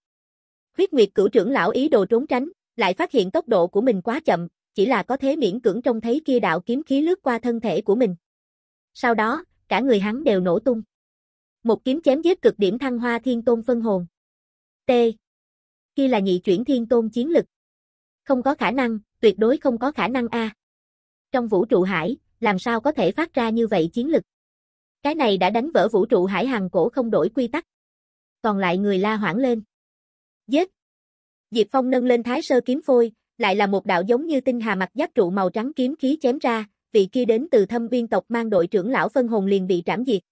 Huyết Nguyệt cửu trưởng lão ý đồ trốn tránh, lại phát hiện tốc độ của mình quá chậm, chỉ là có thế miễn cưỡng trông thấy kia đạo kiếm khí lướt qua thân thể của mình. Sau đó, cả người hắn đều nổ tung. Một kiếm chém giết cực điểm thăng hoa thiên tôn phân hồn. T. Kia là nhị chuyển thiên tôn chiến lực. Không có khả năng, tuyệt đối không có khả năng A. Trong vũ trụ hải, làm sao có thể phát ra như vậy chiến lực? Cái này đã đánh vỡ vũ trụ hải hàng cổ không đổi quy tắc. Còn lại người la hoảng lên. Giết! Diệp Phong nâng lên thái sơ kiếm phôi, lại là một đạo giống như tinh hà mặt giáp trụ màu trắng kiếm khí chém ra, vị kia đến từ thâm viên tộc mang đội trưởng lão phân hồn liền bị trảm diệt.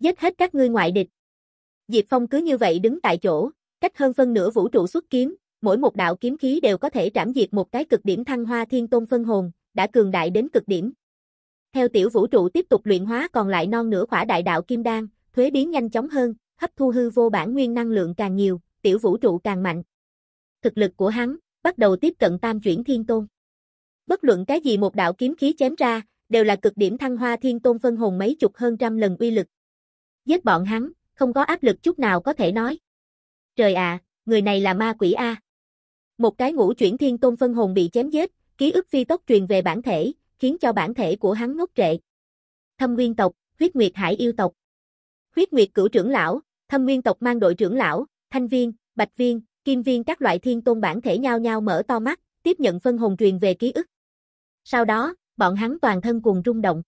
Giết hết các ngươi ngoại địch. Diệp Phong cứ như vậy đứng tại chỗ, cách hơn phân nửa vũ trụ xuất kiếm, mỗi một đạo kiếm khí đều có thể trảm diệt một cái cực điểm thăng hoa thiên tôn phân hồn, đã cường đại đến cực điểm. Theo tiểu vũ trụ tiếp tục luyện hóa còn lại non nửa khỏa đại đạo kim đan, thuế biến nhanh chóng hơn, hấp thu hư vô bản nguyên năng lượng càng nhiều, tiểu vũ trụ càng mạnh. Thực lực của hắn bắt đầu tiếp cận tam chuyển thiên tôn. Bất luận cái gì một đạo kiếm khí chém ra, đều là cực điểm thăng hoa thiên tôn phân hồn mấy chục hơn trăm lần uy lực. Giết bọn hắn, không có áp lực chút nào có thể nói. Trời ạ, người này là ma quỷ A. Một cái ngũ chuyển thiên tôn phân hồn bị chém giết, ký ức phi tốc truyền về bản thể, khiến cho bản thể của hắn ngốc trệ. Thâm nguyên tộc, huyết nguyệt hải yêu tộc. Huyết nguyệt cửu trưởng lão, thâm nguyên tộc mang đội trưởng lão, thanh viên, bạch viên, kim viên các loại thiên tôn bản thể nhau nhau mở to mắt, tiếp nhận phân hồn truyền về ký ức. Sau đó, bọn hắn toàn thân cùng rung động.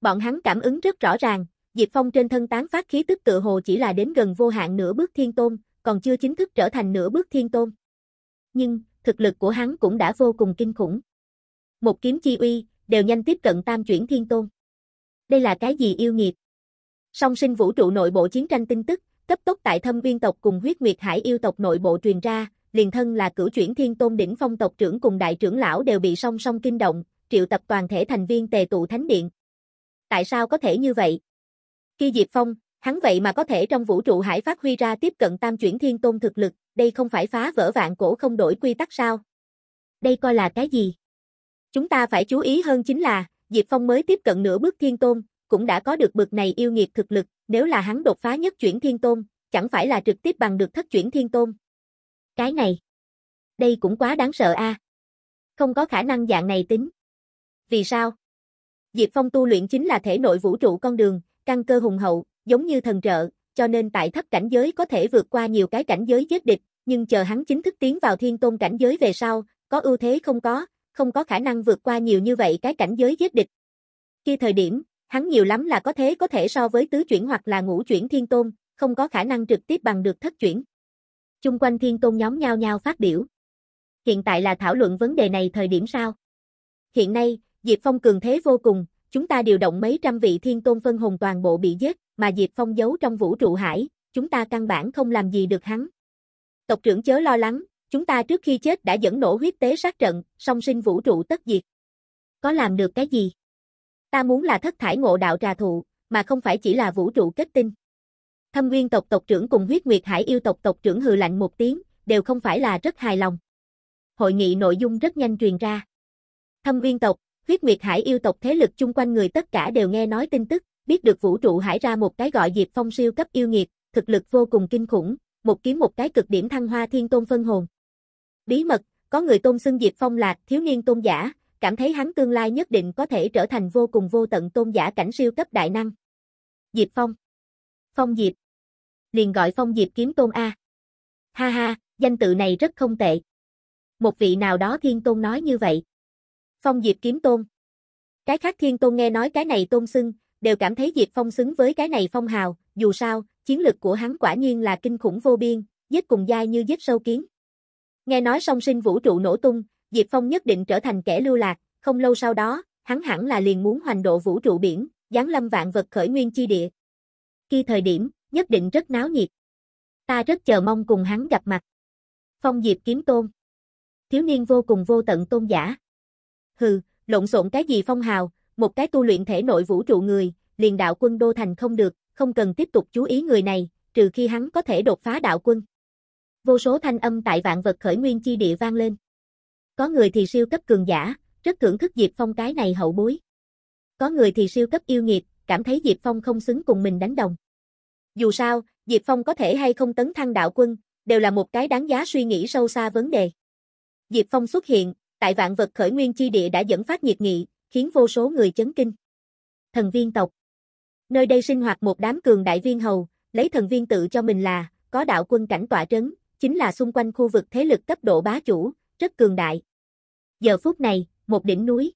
Bọn hắn cảm ứng rất rõ ràng, Diệp Phong trên thân tán phát khí tức tự hồ chỉ là đến gần vô hạn nửa bước thiên tôn, còn chưa chính thức trở thành nửa bước thiên tôn. Nhưng, thực lực của hắn cũng đã vô cùng kinh khủng. Một kiếm chi uy, đều nhanh tiếp cận tam chuyển thiên tôn. Đây là cái gì yêu nghiệt? Song sinh vũ trụ nội bộ chiến tranh tin tức, cấp tốc tại thâm viên tộc cùng huyết nguyệt hải yêu tộc nội bộ truyền ra, liền thân là cửu chuyển thiên tôn đỉnh phong tộc trưởng cùng đại trưởng lão đều bị song song kinh động, triệu tập toàn thể thành viên tề tụ thánh điện. Tại sao có thể như vậy? Khi Diệp Phong, hắn vậy mà có thể trong vũ trụ hải phát huy ra tiếp cận tam chuyển thiên tôn thực lực, đây không phải phá vỡ vạn cổ không đổi quy tắc sao? Đây coi là cái gì? Chúng ta phải chú ý hơn chính là, Diệp Phong mới tiếp cận nửa bước thiên tôn, cũng đã có được bực này yêu nghiệt thực lực, nếu là hắn đột phá nhất chuyển thiên tôn, chẳng phải là trực tiếp bằng được thất chuyển thiên tôn. Cái này, đây cũng quá đáng sợ a. Không có khả năng dạng này tính. Vì sao? Diệp Phong tu luyện chính là thể nội vũ trụ con đường, căn cơ hùng hậu, giống như thần trợ, cho nên tại thấp cảnh giới có thể vượt qua nhiều cái cảnh giới giết địch, nhưng chờ hắn chính thức tiến vào thiên tôn cảnh giới về sau, có ưu thế không có, không có khả năng vượt qua nhiều như vậy cái cảnh giới giết địch. Khi thời điểm, hắn nhiều lắm là có thế có thể so với tứ chuyển hoặc là ngũ chuyển thiên tôn, không có khả năng trực tiếp bằng được thất chuyển. Chung quanh thiên tôn nhóm nhau nhau phát biểu. Hiện tại là thảo luận vấn đề này thời điểm sao? Hiện nay, Diệp Phong cường thế vô cùng, chúng ta điều động mấy trăm vị thiên tôn phân hồn toàn bộ bị giết, mà Diệp Phong giấu trong vũ trụ hải, chúng ta căn bản không làm gì được hắn. Tộc trưởng chớ lo lắng, chúng ta trước khi chết đã dẫn nổ huyết tế sát trận, song sinh vũ trụ tất diệt. Có làm được cái gì? Ta muốn là thất thải ngộ đạo trà thụ, mà không phải chỉ là vũ trụ kết tinh. Thâm Nguyên tộc tộc trưởng cùng huyết nguyệt hải yêu tộc tộc trưởng hừ lạnh một tiếng, đều không phải là rất hài lòng. Hội nghị nội dung rất nhanh truyền ra. Thâm Nguyên tộc, huyết nguyệt hải yêu tộc thế lực chung quanh người tất cả đều nghe nói tin tức, biết được vũ trụ hải ra một cái gọi Diệp Phong siêu cấp yêu nghiệt, thực lực vô cùng kinh khủng, một kiếm một cái cực điểm thăng hoa thiên tôn phân hồn. Bí mật, có người tôn xưng Diệp Phong là thiếu niên tôn giả, cảm thấy hắn tương lai nhất định có thể trở thành vô cùng vô tận tôn giả cảnh siêu cấp đại năng. Diệp Phong. Phong Diệp. Liền gọi Phong Diệp kiếm tôn A. Ha ha, danh tự này rất không tệ. Một vị nào đó thiên tôn nói như vậy. Phong Diệp kiếm tôn. Cái khác thiên tôn nghe nói cái này tôn xưng, đều cảm thấy Diệp Phong xứng với cái này phong hào, dù sao, chiến lực của hắn quả nhiên là kinh khủng vô biên, giết cùng dai như giết sâu kiến. Nghe nói song sinh vũ trụ nổ tung, Diệp Phong nhất định trở thành kẻ lưu lạc, không lâu sau đó, hắn hẳn là liền muốn hoành độ vũ trụ biển, giáng lâm vạn vật khởi nguyên chi địa. Khi thời điểm, nhất định rất náo nhiệt. Ta rất chờ mong cùng hắn gặp mặt. Phong Diệp kiếm tôn. Thiếu niên vô cùng vô tận tôn giả. Hừ, lộn xộn cái gì phong hào, một cái tu luyện thể nội vũ trụ người, liền đạo quân đô thành không được, không cần tiếp tục chú ý người này, trừ khi hắn có thể đột phá đạo quân. Vô số thanh âm tại vạn vật khởi nguyên chi địa vang lên. Có người thì siêu cấp cường giả, rất thưởng thức Diệp Phong cái này hậu bối. Có người thì siêu cấp yêu nghiệt, cảm thấy Diệp Phong không xứng cùng mình đánh đồng. Dù sao, Diệp Phong có thể hay không tấn thăng đạo quân, đều là một cái đáng giá suy nghĩ sâu xa vấn đề. Diệp Phong xuất hiện, tại vạn vật khởi nguyên chi địa đã dẫn phát nhiệt nghị, khiến vô số người chấn kinh. Thần viên tộc Nơi đây sinh hoạt một đám cường đại viên hầu, lấy thần viên tự cho mình là, có đạo quân cảnh tọa trấn, chính là xung quanh khu vực thế lực cấp độ bá chủ, rất cường đại. Giờ phút này, một đỉnh núi.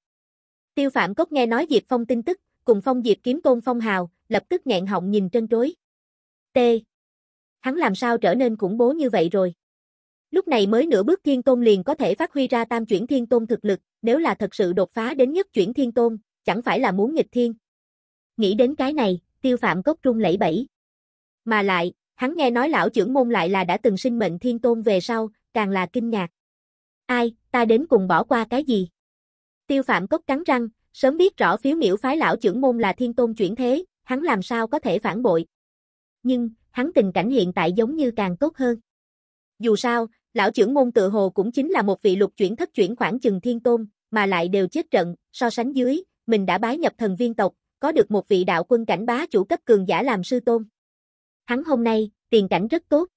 Tiêu Phạm Cốc nghe nói Diệp Phong tin tức, cùng Phong Diệp kiếm tôn Phong Hào, lập tức nghẹn họng nhìn trân trối. T. Hắn làm sao trở nên khủng bố như vậy rồi? Lúc này mới nửa bước thiên tôn liền có thể phát huy ra tam chuyển thiên tôn thực lực, nếu là thật sự đột phá đến nhất chuyển thiên tôn, chẳng phải là muốn nghịch thiên. Nghĩ đến cái này, tiêu phạm cốc trung lẫy bẫy. Mà lại, hắn nghe nói lão trưởng môn lại là đã từng sinh mệnh thiên tôn về sau, càng là kinh ngạc. Ai, ta đến cùng bỏ qua cái gì? Tiêu phạm cốc cắn răng, sớm biết rõ phiếu miểu phái lão trưởng môn là thiên tôn chuyển thế, hắn làm sao có thể phản bội. Nhưng, hắn tình cảnh hiện tại giống như càng tốt hơn. Dù sao, lão trưởng môn tự hồ cũng chính là một vị lục chuyển thất chuyển khoảng chừng thiên tôn, mà lại đều chết trận, so sánh dưới, mình đã bái nhập thần viên tộc, có được một vị đạo quân cảnh bá chủ cấp cường giả làm sư tôn. Hắn hôm nay, tiền cảnh rất tốt.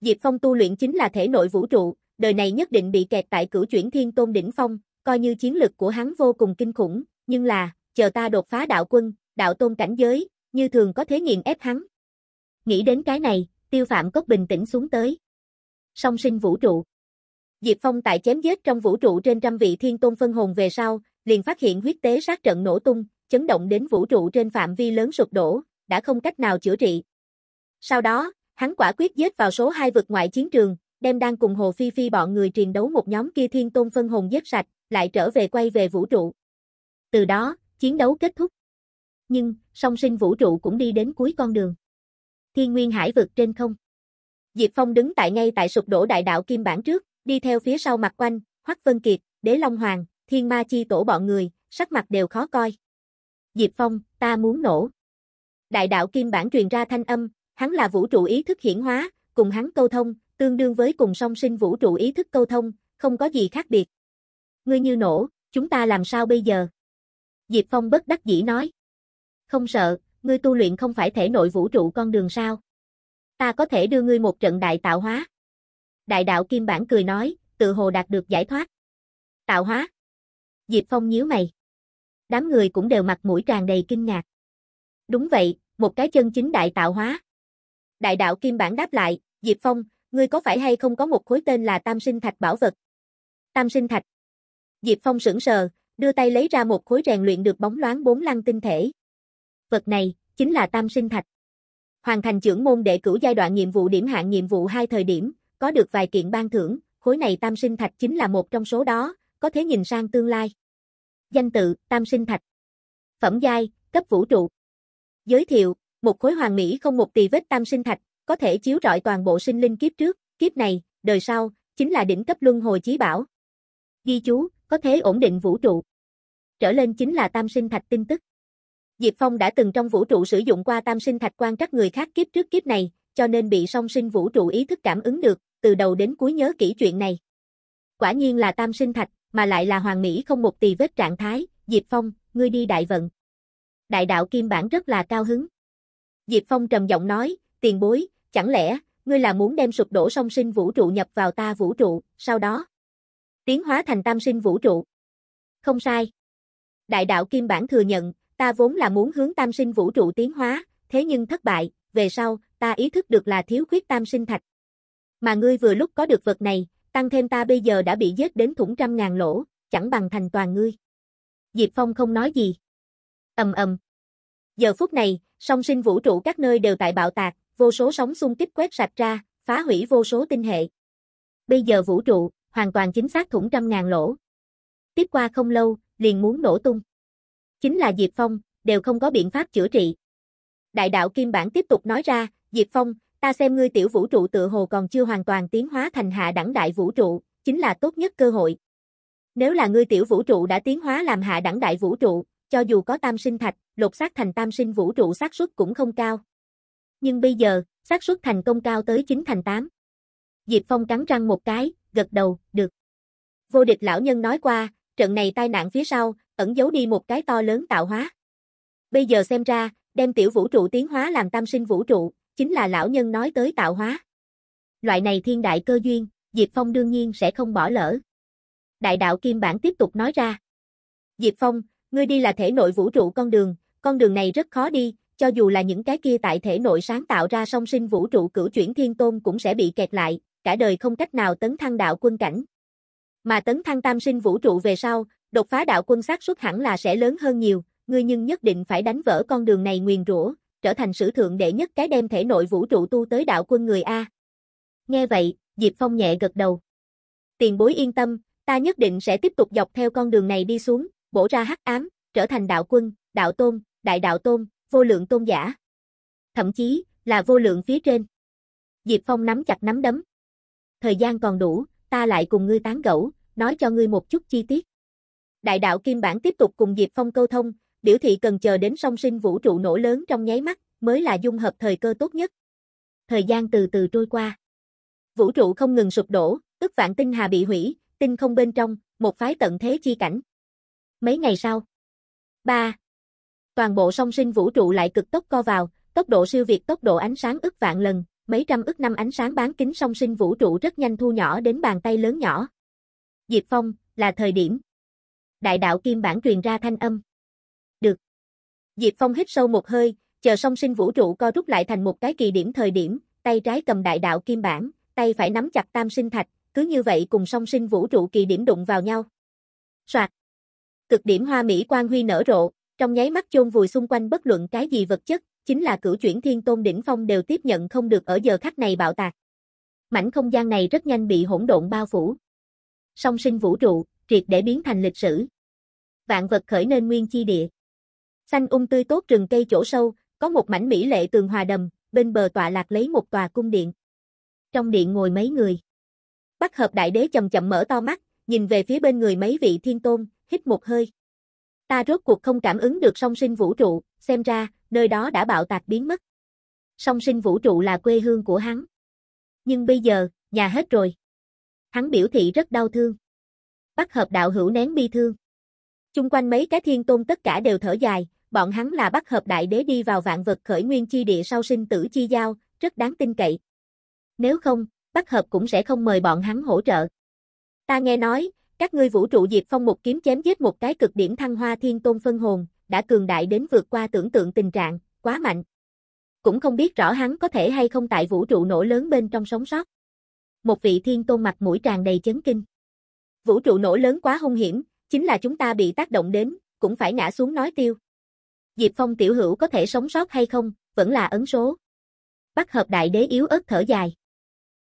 Diệp Phong tu luyện chính là thể nội vũ trụ, đời này nhất định bị kẹt tại cửu chuyển thiên tôn đỉnh phong, coi như chiến lực của hắn vô cùng kinh khủng, nhưng là, chờ ta đột phá đạo quân, đạo tôn cảnh giới, như thường có thế nghiền ép hắn. Nghĩ đến cái này, tiêu phạm cốc bình tĩnh xuống tới. Song sinh vũ trụ. Diệp Phong tại chém giết trong vũ trụ trên trăm vị thiên tôn phân hồn về sau, liền phát hiện huyết tế sát trận nổ tung, chấn động đến vũ trụ trên phạm vi lớn sụp đổ, đã không cách nào chữa trị. Sau đó, hắn quả quyết giết vào số 2 vực ngoại chiến trường, đem đang cùng Hồ Phi Phi bọn người truyền đấu một nhóm kia thiên tôn phân hồn giết sạch, lại trở về quay về vũ trụ. Từ đó, chiến đấu kết thúc. Nhưng, song sinh vũ trụ cũng đi đến cuối con đường. Thiên nguyên hải vực trên không. Diệp Phong đứng tại ngay tại sụp đổ đại đạo kim bản trước, đi theo phía sau mặt quanh, Hoắc Vân Kiệt, Đế Long Hoàng, Thiên Ma Chi tổ bọn người, sắc mặt đều khó coi. Diệp Phong, ta muốn nổ. Đại đạo kim bản truyền ra thanh âm, hắn là vũ trụ ý thức hiển hóa, cùng hắn câu thông, tương đương với cùng song sinh vũ trụ ý thức câu thông, không có gì khác biệt. Ngươi như nổ, chúng ta làm sao bây giờ? Diệp Phong bất đắc dĩ nói. Không sợ, ngươi tu luyện không phải thể nội vũ trụ con đường sao? Ta có thể đưa ngươi một trận đại tạo hóa. Đại đạo Kim Bản cười nói, tự hồ đạt được giải thoát. Tạo hóa. Diệp Phong nhíu mày. Đám người cũng đều mặt mũi tràn đầy kinh ngạc. Đúng vậy, một cái chân chính đại tạo hóa. Đại đạo Kim Bản đáp lại, Diệp Phong, ngươi có phải hay không có một khối tên là Tam Sinh Thạch bảo vật? Tam Sinh Thạch. Diệp Phong sững sờ, đưa tay lấy ra một khối rèn luyện được bóng loáng bốn lăng tinh thể. Vật này, chính là Tam Sinh Thạch. Hoàn thành trưởng môn đệ cửu giai đoạn nhiệm vụ điểm hạn nhiệm vụ hai thời điểm, có được vài kiện ban thưởng, khối này Tam Sinh Thạch chính là một trong số đó, có thể nhìn sang tương lai. Danh tự, Tam Sinh Thạch. Phẩm giai, cấp vũ trụ. Giới thiệu, một khối hoàng mỹ không một tì vết Tam Sinh Thạch, có thể chiếu rọi toàn bộ sinh linh kiếp trước, kiếp này, đời sau, chính là đỉnh cấp luân hồi chí bảo. Ghi chú, có thể ổn định vũ trụ. trở lên chính là tam sinh thạch tin tức. Diệp Phong đã từng trong vũ trụ sử dụng qua tam sinh thạch quan trắc người khác kiếp trước kiếp này, cho nên bị song sinh vũ trụ ý thức cảm ứng được, từ đầu đến cuối nhớ kỹ chuyện này. Quả nhiên là tam sinh thạch, mà lại là hoàng mỹ không một tì vết trạng thái, Diệp Phong, ngươi đi đại vận. Đại đạo kim bản rất là cao hứng. Diệp Phong trầm giọng nói, tiền bối, chẳng lẽ, ngươi là muốn đem sụp đổ song sinh vũ trụ nhập vào ta vũ trụ, sau đó tiến hóa thành tam sinh vũ trụ. Không sai. Đại đạo kim bản thừa nhận, ta vốn là muốn hướng tam sinh vũ trụ tiến hóa, thế nhưng thất bại, về sau, ta ý thức được là thiếu khuyết tam sinh thạch. Mà ngươi vừa lúc có được vật này, tăng thêm ta bây giờ đã bị giết đến thủng trăm ngàn lỗ, chẳng bằng thành toàn ngươi. Diệp Phong không nói gì. Ầm ầm. Giờ phút này, song sinh vũ trụ các nơi đều tại bạo tạc, vô số sóng xung kích quét sạch ra, phá hủy vô số tinh hệ. Bây giờ vũ trụ, hoàn toàn chính xác thủng trăm ngàn lỗ. Tiếp qua không lâu, liền muốn nổ tung. Chính là Diệp Phong, đều không có biện pháp chữa trị. Đại đạo Kim Bản tiếp tục nói ra, Diệp Phong, ta xem ngươi tiểu vũ trụ tự hồ còn chưa hoàn toàn tiến hóa thành hạ đẳng đại vũ trụ, chính là tốt nhất cơ hội. Nếu là ngươi tiểu vũ trụ đã tiến hóa làm hạ đẳng đại vũ trụ, cho dù có tam sinh thạch, lột xác thành tam sinh vũ trụ xác suất cũng không cao. Nhưng bây giờ, xác suất thành công cao tới 9 thành 8. Diệp Phong cắn răng một cái, gật đầu, được. Vô địch lão nhân nói qua, trận này tai nạn phía sau, ẩn giấu đi một cái to lớn tạo hóa. Bây giờ xem ra, đem tiểu vũ trụ tiến hóa làm tam sinh vũ trụ, chính là lão nhân nói tới tạo hóa. Loại này thiên đại cơ duyên, Diệp Phong đương nhiên sẽ không bỏ lỡ. Đại đạo Kim Bản tiếp tục nói ra. Diệp Phong, ngươi đi là thể nội vũ trụ con đường, con đường này rất khó đi, cho dù là những cái kia tại thể nội sáng tạo ra song sinh vũ trụ cửu chuyển thiên tôn cũng sẽ bị kẹt lại, cả đời không cách nào tấn thăng đạo quân cảnh. Mà tấn thăng tam sinh vũ trụ về sau, đột phá đạo quân xác suất hẳn là sẽ lớn hơn nhiều, ngươi nhưng nhất định phải đánh vỡ con đường này nguyền rủa, trở thành sử thượng đệ nhất cái đem thể nội vũ trụ tu tới đạo quân người A. Nghe vậy, Diệp Phong nhẹ gật đầu. Tiền bối yên tâm, ta nhất định sẽ tiếp tục dọc theo con đường này đi xuống, bổ ra hắc ám, trở thành đạo quân, đạo tôn, đại đạo tôn, vô lượng tôn giả. Thậm chí, là vô lượng phía trên. Diệp Phong nắm chặt nắm đấm. Thời gian còn đủ, ta lại cùng ngươi tán gẫu, nói cho ngươi một chút chi tiết. Đại đạo Kim Bản tiếp tục cùng Diệp Phong câu thông, biểu thị cần chờ đến song sinh vũ trụ nổ lớn trong nháy mắt, mới là dung hợp thời cơ tốt nhất. Thời gian từ từ trôi qua. Vũ trụ không ngừng sụp đổ, ức vạn tinh hà bị hủy, tinh không bên trong, một phái tận thế chi cảnh. Mấy ngày sau. 3. Toàn bộ song sinh vũ trụ lại cực tốc co vào, tốc độ siêu việt tốc độ ánh sáng ức vạn lần, mấy trăm ức năm ánh sáng bán kính song sinh vũ trụ rất nhanh thu nhỏ đến bàn tay lớn nhỏ. Diệp Phong, là thời điểm. Đại đạo kim bản truyền ra thanh âm. Được. Diệp Phong hít sâu một hơi, chờ song sinh vũ trụ co rút lại thành một cái kỳ điểm thời điểm, tay trái cầm đại đạo kim bản, tay phải nắm chặt tam sinh thạch, cứ như vậy cùng song sinh vũ trụ kỳ điểm đụng vào nhau. Soạt. Cực điểm hoa mỹ quang huy nở rộ, trong nháy mắt chôn vùi xung quanh bất luận cái gì vật chất, chính là cửu chuyển thiên tôn đỉnh phong đều tiếp nhận không được ở giờ khắc này bạo tạc. Mảnh không gian này rất nhanh bị hỗn độn bao phủ. Song sinh vũ trụ, triệt để biến thành lịch sử. Vạn vật khởi nên nguyên chi địa. Xanh ung tươi tốt rừng cây chỗ sâu, có một mảnh mỹ lệ tường hòa đầm, bên bờ tọa lạc lấy một tòa cung điện. Trong điện ngồi mấy người. Bắc hợp đại đế chậm chậm mở to mắt, nhìn về phía bên người mấy vị thiên tôn, hít một hơi. Ta rốt cuộc không cảm ứng được song sinh vũ trụ, xem ra, nơi đó đã bạo tạc biến mất. Song sinh vũ trụ là quê hương của hắn. Nhưng bây giờ, nhà hết rồi. Hắn biểu thị rất đau thương. Bắt hợp đạo hữu nén bi thương. Chung quanh mấy cái thiên tôn tất cả đều thở dài, bọn hắn là bắt hợp đại đế đi vào vạn vật khởi nguyên chi địa sau sinh tử chi giao, rất đáng tin cậy. Nếu không, bắt hợp cũng sẽ không mời bọn hắn hỗ trợ. Ta nghe nói, các ngươi vũ trụ diệt phong một kiếm chém giết một cái cực điểm thăng hoa thiên tôn phân hồn, đã cường đại đến vượt qua tưởng tượng tình trạng, quá mạnh. Cũng không biết rõ hắn có thể hay không tại vũ trụ nổ lớn bên trong sống sót. Một vị thiên tôn mặt mũi tràn đầy chấn kinh. Vũ trụ nổ lớn quá hung hiểm, chính là chúng ta bị tác động đến, cũng phải ngã xuống nói tiêu. Diệp Phong tiểu hữu có thể sống sót hay không, vẫn là ấn số. Bắc hợp đại đế yếu ớt thở dài.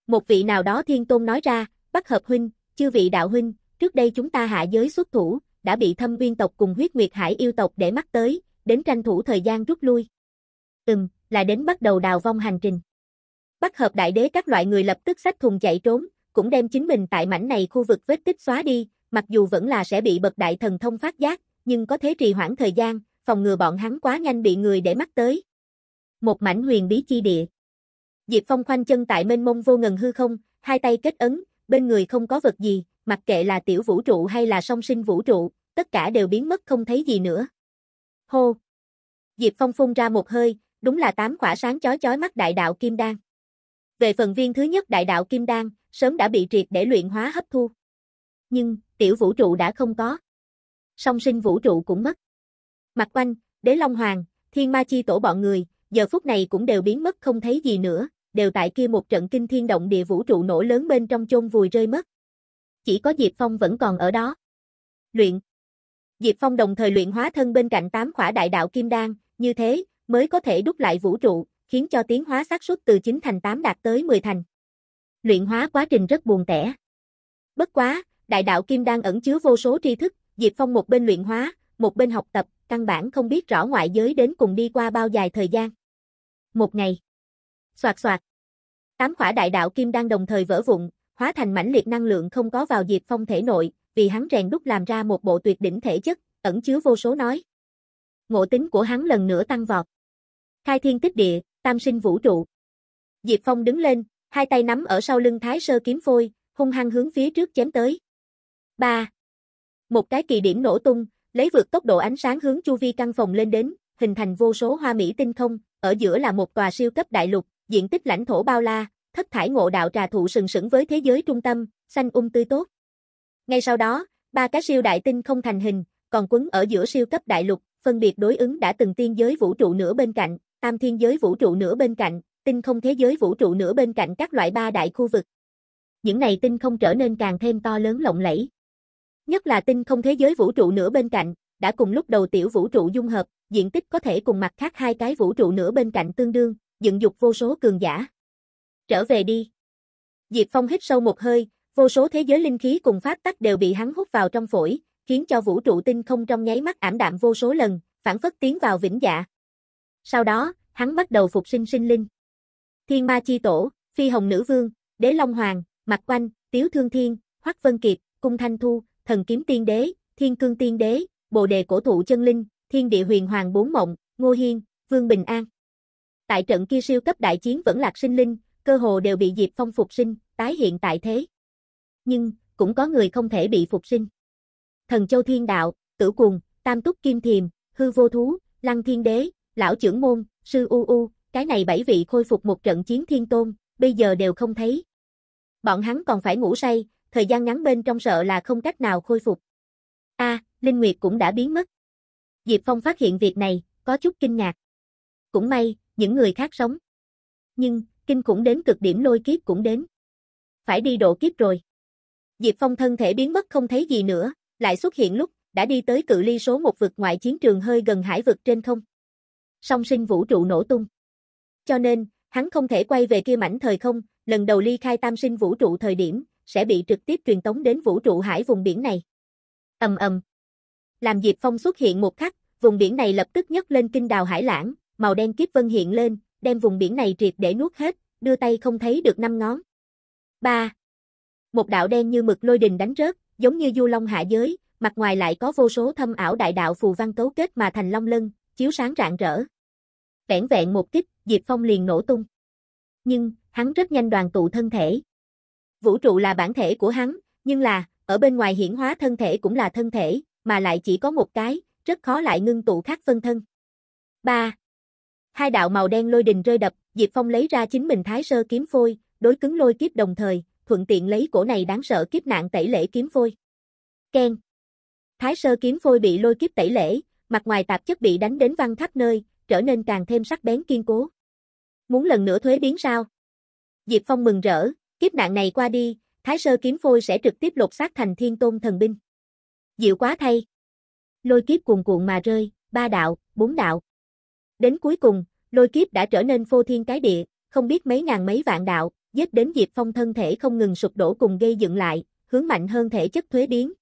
Một vị nào đó thiên tôn nói ra, Bắc hợp huynh, chư vị đạo huynh, trước đây chúng ta hạ giới xuất thủ, đã bị thâm viên tộc cùng huyết nguyệt hải yêu tộc để mắt tới, đến tranh thủ thời gian rút lui. Ừm, là đến bắt đầu đào vong hành trình. Bắt hợp đại đế các loại người lập tức xách thùng chạy trốn, cũng đem chính mình tại mảnh này khu vực vết tích xóa đi, mặc dù vẫn là sẽ bị bậc đại thần thông phát giác, nhưng có thế trì hoãn thời gian, phòng ngừa bọn hắn quá nhanh bị người để mắt tới. Một mảnh huyền bí chi địa. Diệp Phong khoanh chân tại mênh mông vô ngần hư không, hai tay kết ấn, bên người không có vật gì, mặc kệ là tiểu vũ trụ hay là song sinh vũ trụ, tất cả đều biến mất không thấy gì nữa. Hô! Diệp Phong phun ra một hơi, đúng là tám quả sáng chói chói mắt đại đạo kim đan. Về phần viên thứ nhất đại đạo kim đan, sớm đã bị triệt để luyện hóa hấp thu. Nhưng, tiểu vũ trụ đã không có. Song sinh vũ trụ cũng mất. Mặt quanh, đế long hoàng, thiên ma chi tổ bọn người, giờ phút này cũng đều biến mất không thấy gì nữa, đều tại kia một trận kinh thiên động địa vũ trụ nổ lớn bên trong chôn vùi rơi mất. Chỉ có Diệp Phong vẫn còn ở đó. Luyện. Diệp Phong đồng thời luyện hóa thân bên cạnh tám khỏa đại đạo kim đan, như thế mới có thể đúc lại vũ trụ, khiến cho tiến hóa xác suất từ 9 thành 8 đạt tới 10 thành. Luyện hóa quá trình rất buồn tẻ. Bất quá, đại đạo kim đan ẩn chứa vô số tri thức, Diệp Phong một bên luyện hóa, một bên học tập, căn bản không biết rõ ngoại giới đến cùng đi qua bao dài thời gian. Một ngày. Soạt soạt. Tám khỏa đại đạo kim đan đồng thời vỡ vụn, hóa thành mãnh liệt năng lượng không có vào Diệp Phong thể nội, vì hắn rèn đúc làm ra một bộ tuyệt đỉnh thể chất, ẩn chứa vô số nói. Ngộ tính của hắn lần nữa tăng vọt. Khai thiên tích địa, tam sinh vũ trụ. Diệp Phong đứng lên, hai tay nắm ở sau lưng Thái Sơ kiếm phôi, hung hăng hướng phía trước chém tới. 3. Một cái kỳ điểm nổ tung, lấy vượt tốc độ ánh sáng hướng chu vi căn phòng lên đến, hình thành vô số hoa mỹ tinh không, ở giữa là một tòa siêu cấp đại lục, diện tích lãnh thổ bao la, thất thải ngộ đạo trà thụ sừng sững với thế giới trung tâm, xanh um tươi tốt. Ngay sau đó, ba cái siêu đại tinh không thành hình, còn quấn ở giữa siêu cấp đại lục, phân biệt đối ứng đã từng tiên giới vũ trụ nửa bên cạnh, tam thiên giới vũ trụ nửa bên cạnh, tinh không thế giới vũ trụ nửa bên cạnh các loại ba đại khu vực. Những này tinh không trở nên càng thêm to lớn lộng lẫy. Nhất là tinh không thế giới vũ trụ nửa bên cạnh, đã cùng lúc đầu tiểu vũ trụ dung hợp, diện tích có thể cùng mặt khác hai cái vũ trụ nửa bên cạnh tương đương, dựng dục vô số cường giả. Trở về đi. Diệp Phong hít sâu một hơi, vô số thế giới linh khí cùng pháp tắc đều bị hắn hút vào trong phổi, khiến cho vũ trụ tinh không trong nháy mắt ảm đạm vô số lần, phản phất tiến vào vĩnh dạ. Sau đó, hắn bắt đầu phục sinh sinh linh. Thiên Ma Chi Tổ, Phi Hồng Nữ Vương, Đế Long Hoàng, Mạc Quanh, Tiếu Thương Thiên, Hoắc Vân Kiệt, Cung Thanh Thu, Thần Kiếm Tiên Đế, Thiên Cương Tiên Đế, Bồ Đề Cổ Thụ Chân Linh, Thiên Địa Huyền Hoàng Bốn Mộng, Ngô Hiên, Vương Bình An. Tại trận kia siêu cấp đại chiến vẫn lạc sinh linh, cơ hồ đều bị Diệp Phong phục sinh, tái hiện tại thế. Nhưng, cũng có người không thể bị phục sinh. Thần Châu Thiên Đạo, Tử Cuồng, Tam Túc Kim Thiềm, Hư Vô Thú, Lăng Thiên Đế, Lão Trưởng Môn, Sư U U, cái này bảy vị khôi phục một trận chiến thiên tôn, bây giờ đều không thấy. Bọn hắn còn phải ngủ say, thời gian ngắn bên trong sợ là không cách nào khôi phục. A, Linh Nguyệt cũng đã biến mất. Diệp Phong phát hiện việc này, có chút kinh ngạc. Cũng may, những người khác sống. Nhưng, kinh khủng đến cực điểm lôi kiếp cũng đến. Phải đi độ kiếp rồi. Diệp Phong thân thể biến mất không thấy gì nữa, lại xuất hiện lúc, đã đi tới cự ly số một vực ngoại chiến trường hơi gần hải vực trên không. Song sinh vũ trụ nổ tung. Cho nên, hắn không thể quay về kia mảnh thời không, lần đầu ly khai tam sinh vũ trụ thời điểm, sẽ bị trực tiếp truyền tống đến vũ trụ hải vùng biển này. Ầm ầm. Làm Diệp Phong xuất hiện một khắc, vùng biển này lập tức nhấc lên kinh đào hải lãng, màu đen kiếp vân hiện lên, đem vùng biển này triệt để nuốt hết, đưa tay không thấy được năm ngón. 3. Một đạo đen như mực lôi đình đánh rớt, giống như du long hạ giới, mặt ngoài lại có vô số thâm ảo đại đạo phù văn cấu kết mà thành long lân, chiếu sáng rạng rỡ. Vẻn vẹn một kích, Diệp Phong liền nổ tung. Nhưng, hắn rất nhanh đoàn tụ thân thể. Vũ trụ là bản thể của hắn, nhưng là, ở bên ngoài hiển hóa thân thể cũng là thân thể, mà lại chỉ có một cái, rất khó lại ngưng tụ khác phân thân. 3. Hai đạo màu đen lôi đình rơi đập, Diệp Phong lấy ra chính mình thái sơ kiếm phôi, đối cứng lôi kiếp đồng thời, thuận tiện lấy cổ này đáng sợ kiếp nạn tẩy lễ kiếm phôi. Ken. Thái sơ kiếm phôi bị lôi kiếp tẩy lễ, mặt ngoài tạp chất bị đánh đến văng khắp nơi, trở nên càng thêm sắc bén kiên cố. Muốn lần nữa thuế biến sao? Diệp Phong mừng rỡ, kiếp nạn này qua đi, Thái sơ kiếm phôi sẽ trực tiếp lột xác thành thiên tôn thần binh. Diệu quá thay. Lôi kiếp cuồn cuộn mà rơi, ba đạo, bốn đạo. Đến cuối cùng, lôi kiếp đã trở nên phô thiên cái địa, không biết mấy ngàn mấy vạn đạo, giết đến Diệp Phong thân thể không ngừng sụp đổ cùng gây dựng lại, hướng mạnh hơn thể chất thuế biến.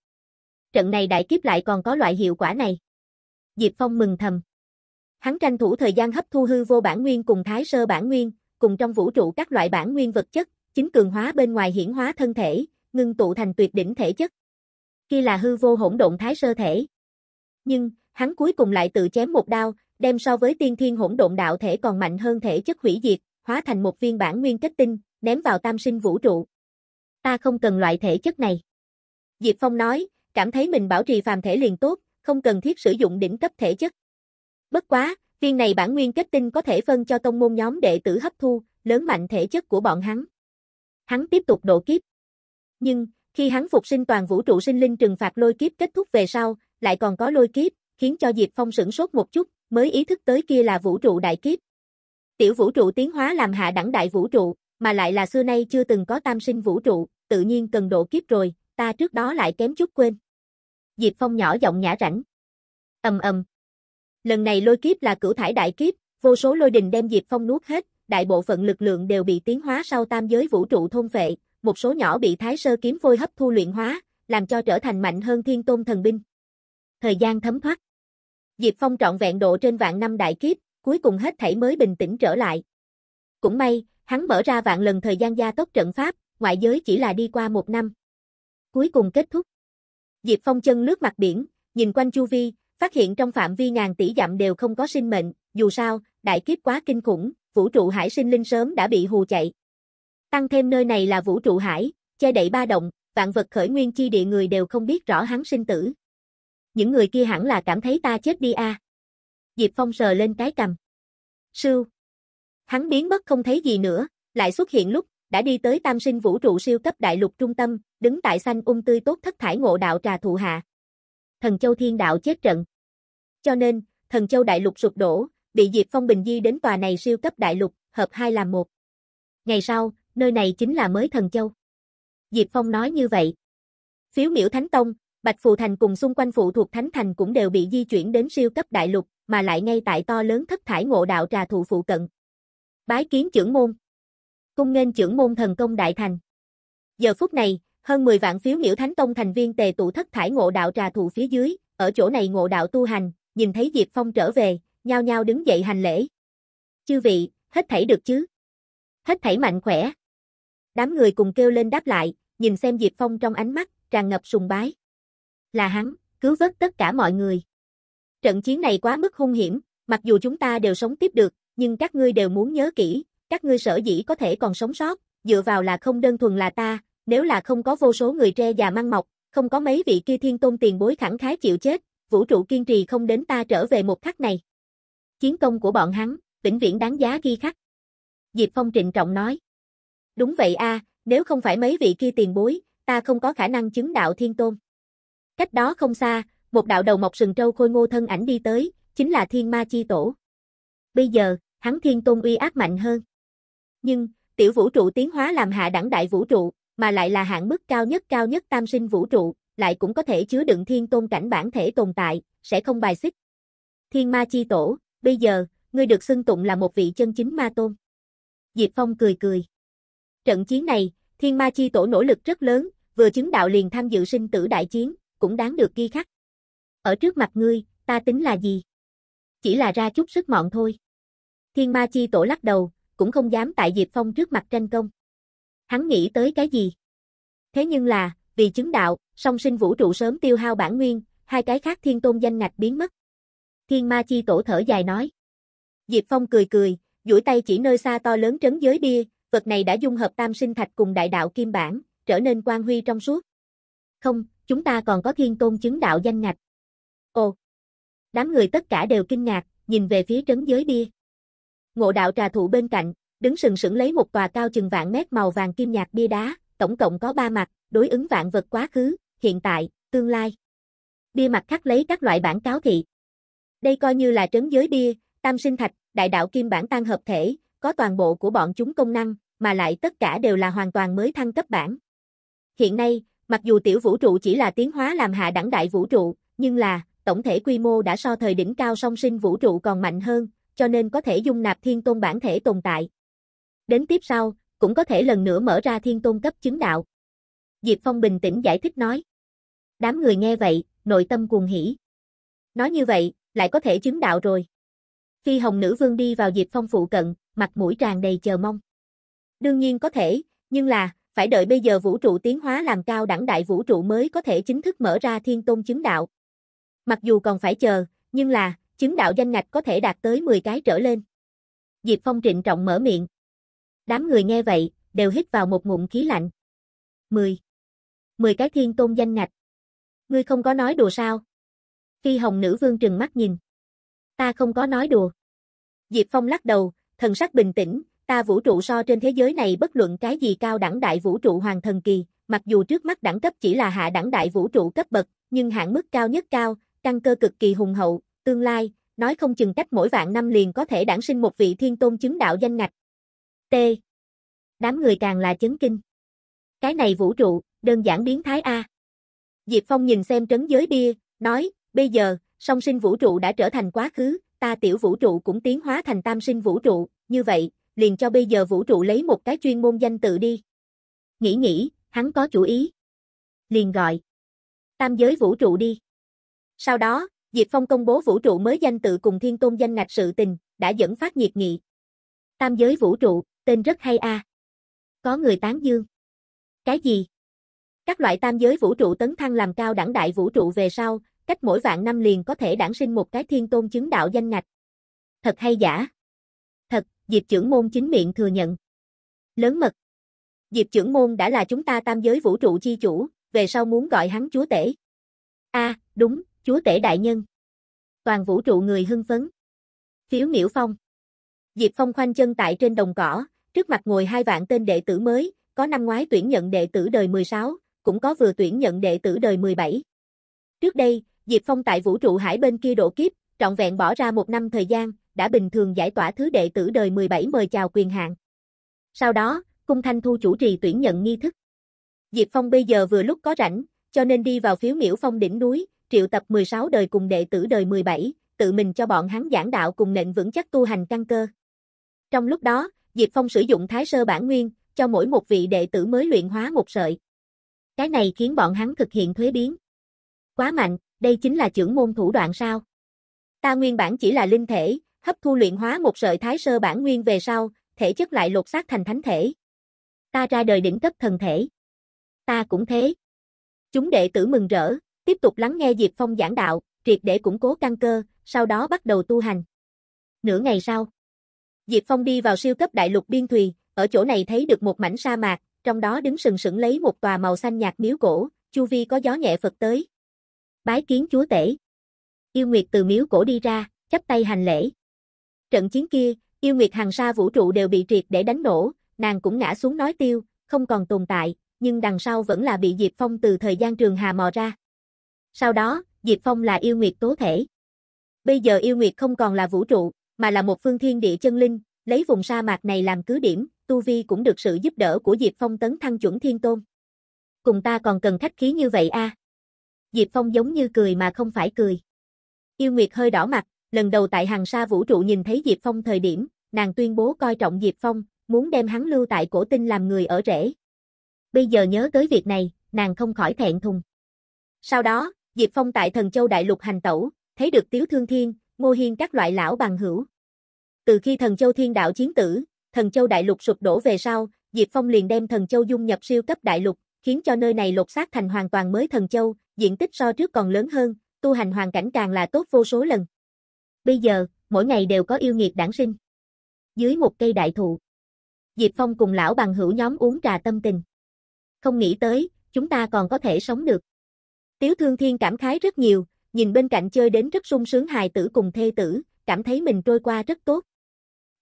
Trận này đại kiếp lại còn có loại hiệu quả này. Diệp Phong mừng thầm. Hắn tranh thủ thời gian hấp thu hư vô bản nguyên cùng thái sơ bản nguyên, cùng trong vũ trụ các loại bản nguyên vật chất, chính cường hóa bên ngoài hiển hóa thân thể, ngưng tụ thành tuyệt đỉnh thể chất. Kia là hư vô hỗn độn thái sơ thể. Nhưng, hắn cuối cùng lại tự chém một đao, đem so với tiên thiên hỗn độn đạo thể còn mạnh hơn thể chất hủy diệt, hóa thành một viên bản nguyên kết tinh, ném vào tam sinh vũ trụ. Ta không cần loại thể chất này. Diệp Phong nói, cảm thấy mình bảo trì phàm thể liền tốt, không cần thiết sử dụng đỉnh cấp thể chất. Bất quá, viên này bản nguyên kết tinh có thể phân cho tông môn nhóm đệ tử hấp thu, lớn mạnh thể chất của bọn hắn. Hắn tiếp tục độ kiếp. Nhưng, khi hắn phục sinh toàn vũ trụ sinh linh trừng phạt lôi kiếp kết thúc về sau, lại còn có lôi kiếp, khiến cho Diệp Phong sửng sốt một chút, mới ý thức tới kia là vũ trụ đại kiếp. Tiểu vũ trụ tiến hóa làm hạ đẳng đại vũ trụ, mà lại là xưa nay chưa từng có tam sinh vũ trụ, tự nhiên cần độ kiếp rồi, ta trước đó lại kém chút quên. Diệp Phong nhỏ giọng nhã rảnh. Ầm ầm. Lần này lôi kiếp là cửu thải đại kiếp, vô số lôi đình đem Diệp Phong nuốt hết, đại bộ phận lực lượng đều bị tiến hóa sau tam giới vũ trụ thôn phệ, một số nhỏ bị thái sơ kiếm phôi hấp thu luyện hóa, làm cho trở thành mạnh hơn thiên tôn thần binh. Thời gian thấm thoát. Diệp Phong trọn vẹn độ trên vạn năm đại kiếp, cuối cùng hết thảy mới bình tĩnh trở lại. Cũng may, hắn mở ra vạn lần thời gian gia tốc trận pháp, ngoại giới chỉ là đi qua một năm. Cuối cùng kết thúc. Diệp Phong chân lướt mặt biển, nhìn quanh chu vi, phát hiện trong phạm vi ngàn tỷ dặm đều không có sinh mệnh, dù sao, đại kiếp quá kinh khủng, vũ trụ hải sinh linh sớm đã bị hù chạy. Tăng thêm nơi này là vũ trụ hải, che đậy ba động, vạn vật khởi nguyên chi địa người đều không biết rõ hắn sinh tử. Những người kia hẳn là cảm thấy ta chết đi a. Diệp Phong sờ lên cái cầm. Sưu. Hắn biến mất không thấy gì nữa, lại xuất hiện lúc, đã đi tới tam sinh vũ trụ siêu cấp đại lục trung tâm, đứng tại xanh ung tươi tốt thất thải ngộ đạo trà thụ hạ. Thần Châu Thiên Đạo chết trận. Cho nên, Thần Châu Đại Lục sụp đổ, bị Diệp Phong bình di đến tòa này siêu cấp đại lục, hợp hai làm một. Ngày sau, nơi này chính là mới Thần Châu. Diệp Phong nói như vậy. Phiếu miễu Thánh Tông, Bạch Phù Thành cùng xung quanh phụ thuộc Thánh Thành cũng đều bị di chuyển đến siêu cấp đại lục, mà lại ngay tại to lớn thất thải ngộ đạo trà thụ phụ cận. Bái kiến trưởng môn. Cung nghênh trưởng môn thần công đại thành. Giờ phút này, hơn 10 vạn phiếu miểu Thánh Tông thành viên tề tụ thất thải ngộ đạo trà thụ phía dưới, ở chỗ này ngộ đạo tu hành, nhìn thấy Diệp Phong trở về, nhao nhao đứng dậy hành lễ. Chư vị, hết thảy được chứ? Hết thảy mạnh khỏe. Đám người cùng kêu lên đáp lại, nhìn xem Diệp Phong trong ánh mắt, tràn ngập sùng bái. Là hắn, cứu vớt tất cả mọi người. Trận chiến này quá mức hung hiểm, mặc dù chúng ta đều sống tiếp được, nhưng các ngươi đều muốn nhớ kỹ, các ngươi sở dĩ có thể còn sống sót, dựa vào là không đơn thuần là ta, nếu là không có vô số người tre già măng mọc, không có mấy vị kia thiên tôn tiền bối khẳng khái chịu chết, vũ trụ kiên trì không đến ta trở về một khắc này. Chiến công của bọn hắn, vĩnh viễn đáng giá ghi khắc. Diệp Phong trịnh trọng nói. Đúng vậy a, nếu không phải mấy vị kia tiền bối, ta không có khả năng chứng đạo thiên tôn. Cách đó không xa, một đạo đầu mọc sừng trâu khôi ngô thân ảnh đi tới, chính là thiên ma chi tổ. Bây giờ, hắn thiên tôn uy ác mạnh hơn. Nhưng, tiểu vũ trụ tiến hóa làm hạ đẳng đại vũ trụ, mà lại là hạng mức cao nhất cao nhất tam sinh vũ trụ, lại cũng có thể chứa đựng thiên tôn cảnh bản thể tồn tại, sẽ không bài xích. Thiên ma chi tổ, bây giờ, ngươi được xưng tụng là một vị chân chính ma tôn. Diệp Phong cười cười. Trận chiến này, thiên ma chi tổ nỗ lực rất lớn, vừa chứng đạo liền tham dự sinh tử đại chiến, cũng đáng được ghi khắc. Ở trước mặt ngươi, ta tính là gì? Chỉ là ra chút sức mọn thôi. Thiên ma chi tổ lắc đầu, cũng không dám tại Diệp Phong trước mặt tranh công. Hắn nghĩ tới cái gì? Thế nhưng là, vì chứng đạo, song sinh vũ trụ sớm tiêu hao bản nguyên, hai cái khác thiên tôn danh ngạch biến mất. Thiên ma chi tổ thở dài nói. Diệp Phong cười cười, duỗi tay chỉ nơi xa to lớn trấn giới bia, vật này đã dung hợp tam sinh thạch cùng đại đạo kim bản, trở nên quang huy trong suốt. Không, chúng ta còn có thiên tôn chứng đạo danh ngạch. Ồ! Đám người tất cả đều kinh ngạc, nhìn về phía trấn giới bia. Ngộ đạo trà thụ bên cạnh, đứng sừng sững lấy một tòa cao chừng vạn mét màu vàng kim nhạt bia đá, tổng cộng có ba mặt, đối ứng vạn vật quá khứ, hiện tại, tương lai. Bia mặt khắc lấy các loại bản cáo thị. Đây coi như là trấn giới bia, tam sinh thạch, đại đạo kim bản tan hợp thể, có toàn bộ của bọn chúng công năng, mà lại tất cả đều là hoàn toàn mới thăng cấp bản. Hiện nay, mặc dù tiểu vũ trụ chỉ là tiến hóa làm hạ đẳng đại vũ trụ, nhưng là, tổng thể quy mô đã so thời đỉnh cao song sinh vũ trụ còn mạnh hơn, cho nên có thể dung nạp thiên tôn bản thể tồn tại. Đến tiếp sau, cũng có thể lần nữa mở ra thiên tôn cấp chứng đạo. Diệp Phong bình tĩnh giải thích nói. Đám người nghe vậy, nội tâm cuồng hỉ. Nói như vậy, lại có thể chứng đạo rồi. Phi hồng nữ vương đi vào Diệp Phong phụ cận, mặt mũi tràn đầy chờ mong. Đương nhiên có thể, nhưng là, phải đợi bây giờ vũ trụ tiến hóa làm cao đẳng đại vũ trụ mới có thể chính thức mở ra thiên tôn chứng đạo. Mặc dù còn phải chờ, nhưng là, chứng đạo danh ngạch có thể đạt tới 10 cái trở lên. Diệp Phong trịnh trọng mở miệng. Đám người nghe vậy, đều hít vào một ngụm khí lạnh. 10. 10 cái thiên tôn danh ngạch. Ngươi không có nói đùa sao? Phi hồng nữ vương trừng mắt nhìn. Ta không có nói đùa. Diệp Phong lắc đầu, thần sắc bình tĩnh, ta vũ trụ so trên thế giới này bất luận cái gì cao đẳng đại vũ trụ hoàng thần kỳ, mặc dù trước mắt đẳng cấp chỉ là hạ đẳng đại vũ trụ cấp bậc, nhưng hạng mức cao nhất cao, căn cơ cực kỳ hùng hậu, tương lai, nói không chừng cách mỗi vạn năm liền có thể đản sinh một vị thiên tôn chứng đạo danh ngạch. T. Đám người càng là chấn kinh. Cái này vũ trụ, đơn giản biến thái A. Diệp Phong nhìn xem trấn giới bia, nói, bây giờ, song sinh vũ trụ đã trở thành quá khứ, ta tiểu vũ trụ cũng tiến hóa thành tam sinh vũ trụ, như vậy, liền cho bây giờ vũ trụ lấy một cái chuyên môn danh tự đi. Nghĩ nghĩ, hắn có chủ ý. Liền gọi. Tam giới vũ trụ đi. Sau đó, Diệp Phong công bố vũ trụ mới danh tự cùng thiên tôn danh ngạch sự tình, đã dẫn phát nhiệt nghị. Tam giới vũ trụ, tên rất hay a. À. Có người tán dương. Cái gì? Các loại tam giới vũ trụ tấn thăng làm cao đẳng đại vũ trụ về sau, cách mỗi vạn năm liền có thể đản sinh một cái thiên tôn chứng đạo danh ngạch. Thật hay giả? Diệp trưởng môn chính miệng thừa nhận. Lớn mật. Diệp trưởng môn đã là chúng ta tam giới vũ trụ chi chủ, về sau muốn gọi hắn chúa tể. A, đúng, chúa tể đại nhân. Toàn vũ trụ người hưng phấn. Phiếu miễu phong. Diệp Phong khoanh chân tại trên đồng cỏ, trước mặt ngồi hai vạn tên đệ tử mới, có năm ngoái tuyển nhận đệ tử đời 16, cũng có vừa tuyển nhận đệ tử đời 17. Trước đây, Diệp Phong tại vũ trụ hải bên kia độ kiếp, trọn vẹn bỏ ra một năm thời gian, đã bình thường giải tỏa thứ đệ tử đời 17 mời chào quyền hạn. Sau đó, Cung Thanh Thu chủ trì tuyển nhận nghi thức. Diệp Phong bây giờ vừa lúc có rảnh, cho nên đi vào phiếu miễu phong đỉnh núi, triệu tập 16 đời cùng đệ tử đời 17, tự mình cho bọn hắn giảng đạo cùng nền vững chắc tu hành căn cơ. Trong lúc đó, Diệp Phong sử dụng thái sơ bản nguyên, cho mỗi một vị đệ tử mới luyện hóa một sợi. Cái này khiến bọn hắn thực hiện thuế biến. Quá mạnh, đây chính là trưởng môn thủ đoạn sao? Ta nguyên bản chỉ là linh thể, hấp thu luyện hóa một sợi thái sơ bản nguyên về sau, thể chất lại lột xác thành thánh thể. Ta ra đời đỉnh cấp thần thể. Ta cũng thế. Chúng đệ tử mừng rỡ, tiếp tục lắng nghe Diệp Phong giảng đạo, triệt để củng cố căn cơ, sau đó bắt đầu tu hành. Nửa ngày sau, Diệp Phong đi vào siêu cấp đại lục biên thùy, ở chỗ này thấy được một mảnh sa mạc, trong đó đứng sừng sững lấy một tòa màu xanh nhạt miếu cổ, chu vi có gió nhẹ phật tới. Bái kiến chúa tể. Yêu Nguyệt từ miếu cổ đi ra, chắp tay hành lễ. Trận chiến kia, Yêu Nguyệt hàng sa vũ trụ đều bị triệt để đánh nổ, nàng cũng ngã xuống nói tiêu, không còn tồn tại, nhưng đằng sau vẫn là bị Diệp Phong từ thời gian trường hà mò ra. Sau đó, Diệp Phong là yêu nguyệt tố thể. Bây giờ yêu nguyệt không còn là vũ trụ, mà là một phương thiên địa chân linh, lấy vùng sa mạc này làm cứ điểm, Tu Vi cũng được sự giúp đỡ của Diệp Phong tấn thăng chuẩn thiên tôn. Cùng ta còn cần khách khí như vậy a à? Diệp Phong giống như cười mà không phải cười. Yêu Nguyệt hơi đỏ mặt, lần đầu tại hàng sa vũ trụ nhìn thấy Diệp Phong thời điểm, nàng tuyên bố coi trọng Diệp Phong, muốn đem hắn lưu tại cổ tinh làm người ở rễ. Bây giờ nhớ tới việc này, nàng không khỏi thẹn thùng. Sau đó, Diệp Phong tại Thần Châu Đại Lục hành tẩu, thấy được Tiếu Thương Thiên, Ngô Hiên các loại lão bằng hữu. Từ khi Thần Châu Thiên Đạo chiến tử, Thần Châu Đại Lục sụp đổ về sau, Diệp Phong liền đem Thần Châu dung nhập siêu cấp đại lục, khiến cho nơi này lột xác thành hoàn toàn mới Thần Châu, diện tích so trước còn lớn hơn, tu hành hoàn cảnh càng là tốt vô số lần. Bây giờ, mỗi ngày đều có yêu nghiệt đản sinh. Dưới một cây đại thụ, Diệp Phong cùng lão bằng hữu nhóm uống trà tâm tình. Không nghĩ tới, chúng ta còn có thể sống được. Tiếu Thương Thiên cảm khái rất nhiều, nhìn bên cạnh chơi đến rất sung sướng hài tử cùng thê tử, cảm thấy mình trôi qua rất tốt.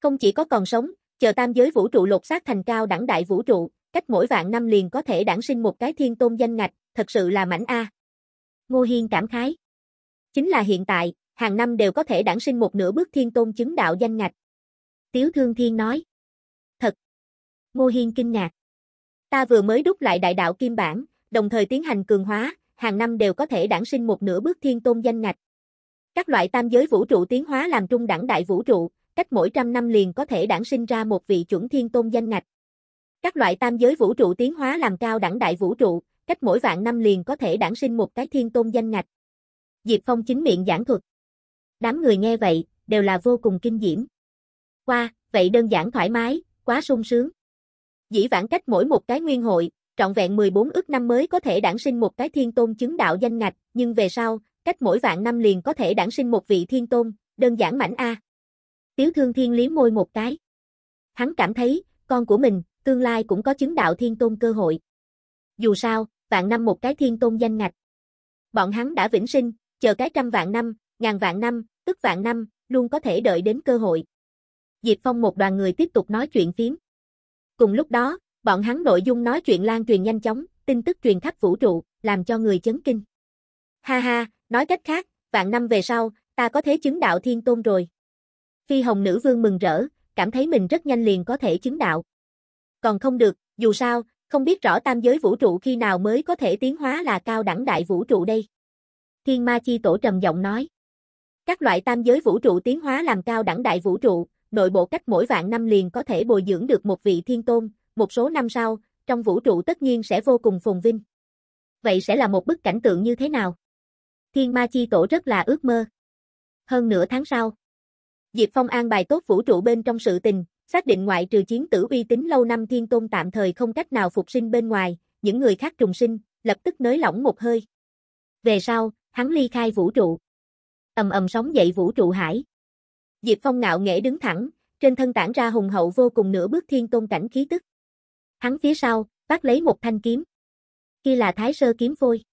Không chỉ có còn sống, chờ tam giới vũ trụ lột xác thành cao đẳng đại vũ trụ, cách mỗi vạn năm liền có thể đản sinh một cái thiên tôn danh ngạch, thật sự là mảnh A. Ngô Hiên cảm khái. Chính là hiện tại, hàng năm đều có thể đản sinh một nửa bước thiên tôn chứng đạo danh ngạch. Tiếu Thương Thiên nói. Thật. Ngô Hiên kinh ngạc. Ta vừa mới đúc lại đại đạo kim bản, đồng thời tiến hành cường hóa, hàng năm đều có thể đản sinh một nửa bước thiên tôn danh ngạch. Các loại tam giới vũ trụ tiến hóa làm trung đẳng đại vũ trụ, cách mỗi trăm năm liền có thể đản sinh ra một vị chuẩn thiên tôn danh ngạch. Các loại tam giới vũ trụ tiến hóa làm cao đẳng đại vũ trụ, cách mỗi vạn năm liền có thể đản sinh một cái thiên tôn danh ngạch. Diệp Phong chính miệng giảng thuật. Đám người nghe vậy, đều là vô cùng kinh diễm. Qua, vậy đơn giản thoải mái, quá sung sướng. Dĩ vãng cách mỗi một cái nguyên hội, trọn vẹn 14 ước năm mới có thể đản sinh một cái thiên tôn chứng đạo danh ngạch, nhưng về sau, cách mỗi vạn năm liền có thể đản sinh một vị thiên tôn, đơn giản mảnh A. Tiếu thương thiên liếm môi một cái. Hắn cảm thấy, con của mình, tương lai cũng có chứng đạo thiên tôn cơ hội. Dù sao, vạn năm một cái thiên tôn danh ngạch. Bọn hắn đã vĩnh sinh, chờ cái trăm vạn năm, ngàn vạn năm, tức vạn năm, luôn có thể đợi đến cơ hội. Diệp Phong một đoàn người tiếp tục nói chuyện phiếm. Cùng lúc đó, bọn hắn nội dung nói chuyện lan truyền nhanh chóng, tin tức truyền khắp vũ trụ, làm cho người chấn kinh. Ha ha, nói cách khác, vạn năm về sau, ta có thể chứng đạo thiên tôn rồi. Phi hồng nữ vương mừng rỡ, cảm thấy mình rất nhanh liền có thể chứng đạo. Còn không được, dù sao, không biết rõ tam giới vũ trụ khi nào mới có thể tiến hóa là cao đẳng đại vũ trụ đây. Thiên ma chi tổ trầm giọng nói. Các loại tam giới vũ trụ tiến hóa làm cao đẳng đại vũ trụ, nội bộ cách mỗi vạn năm liền có thể bồi dưỡng được một vị thiên tôn, một số năm sau, trong vũ trụ tất nhiên sẽ vô cùng phồn vinh. Vậy sẽ là một bức cảnh tượng như thế nào? Thiên ma chi tổ rất là ước mơ. Hơn nửa tháng sau, Diệp Phong an bài tốt vũ trụ bên trong sự tình, xác định ngoại trừ chiến tử uy tín lâu năm thiên tôn tạm thời không cách nào phục sinh bên ngoài, những người khác trùng sinh, lập tức nới lỏng một hơi. Về sau, hắn ly khai vũ trụ. Ầm ầm sóng dậy vũ trụ hải. Diệp Phong ngạo nghễ đứng thẳng, trên thân tản ra hùng hậu vô cùng nửa bước thiên tôn cảnh khí tức. Hắn phía sau, bắt lấy một thanh kiếm. Kia là Thái Sơ kiếm phôi.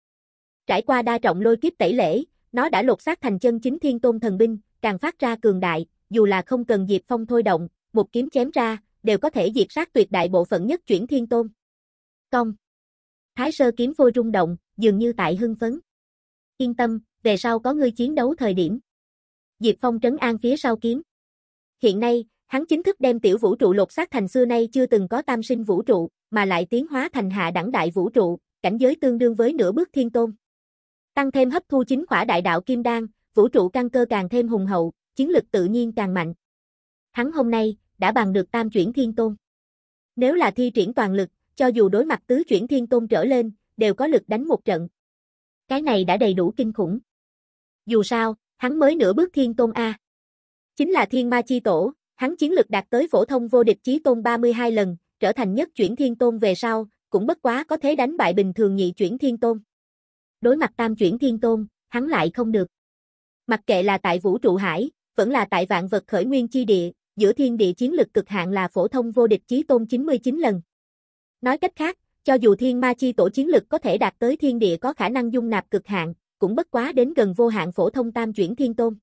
Trải qua đa trọng lôi kiếp tẩy lễ, nó đã lột xác thành chân chính thiên tôn thần binh, càng phát ra cường đại, dù là không cần Diệp Phong thôi động, một kiếm chém ra, đều có thể diệt sát tuyệt đại bộ phận nhất chuyển thiên tôn. Công. Thái Sơ kiếm phôi rung động, dường như tại hưng phấn. Yên tâm, về sau có ngươi chiến đấu thời điểm. Diệp Phong trấn an phía sau kiếm. Hiện nay, hắn chính thức đem tiểu vũ trụ lột xác thành xưa nay chưa từng có tam sinh vũ trụ, mà lại tiến hóa thành hạ đẳng đại vũ trụ, cảnh giới tương đương với nửa bước thiên tôn. Tăng thêm hấp thu chính khỏa đại đạo kim đan, vũ trụ căn cơ càng thêm hùng hậu, chiến lực tự nhiên càng mạnh. Hắn hôm nay đã bằng được tam chuyển thiên tôn. Nếu là thi triển toàn lực, cho dù đối mặt tứ chuyển thiên tôn trở lên, đều có lực đánh một trận. Cái này đã đầy đủ kinh khủng. Dù sao, hắn mới nửa bước thiên tôn A. Chính là thiên ma chi tổ, hắn chiến lực đạt tới phổ thông vô địch chí tôn 32 lần, trở thành nhất chuyển thiên tôn về sau, cũng bất quá có thế đánh bại bình thường nhị chuyển thiên tôn. Đối mặt tam chuyển thiên tôn, hắn lại không được. Mặc kệ là tại vũ trụ hải, vẫn là tại vạn vật khởi nguyên chi địa, giữa thiên địa chiến lực cực hạn là phổ thông vô địch chí tôn 99 lần. Nói cách khác, cho dù thiên ma chi tổ chiến lực có thể đạt tới thiên địa có khả năng dung nạp cực hạn, cũng bất quá đến gần vô hạn phổ thông tam chuyển thiên tôn.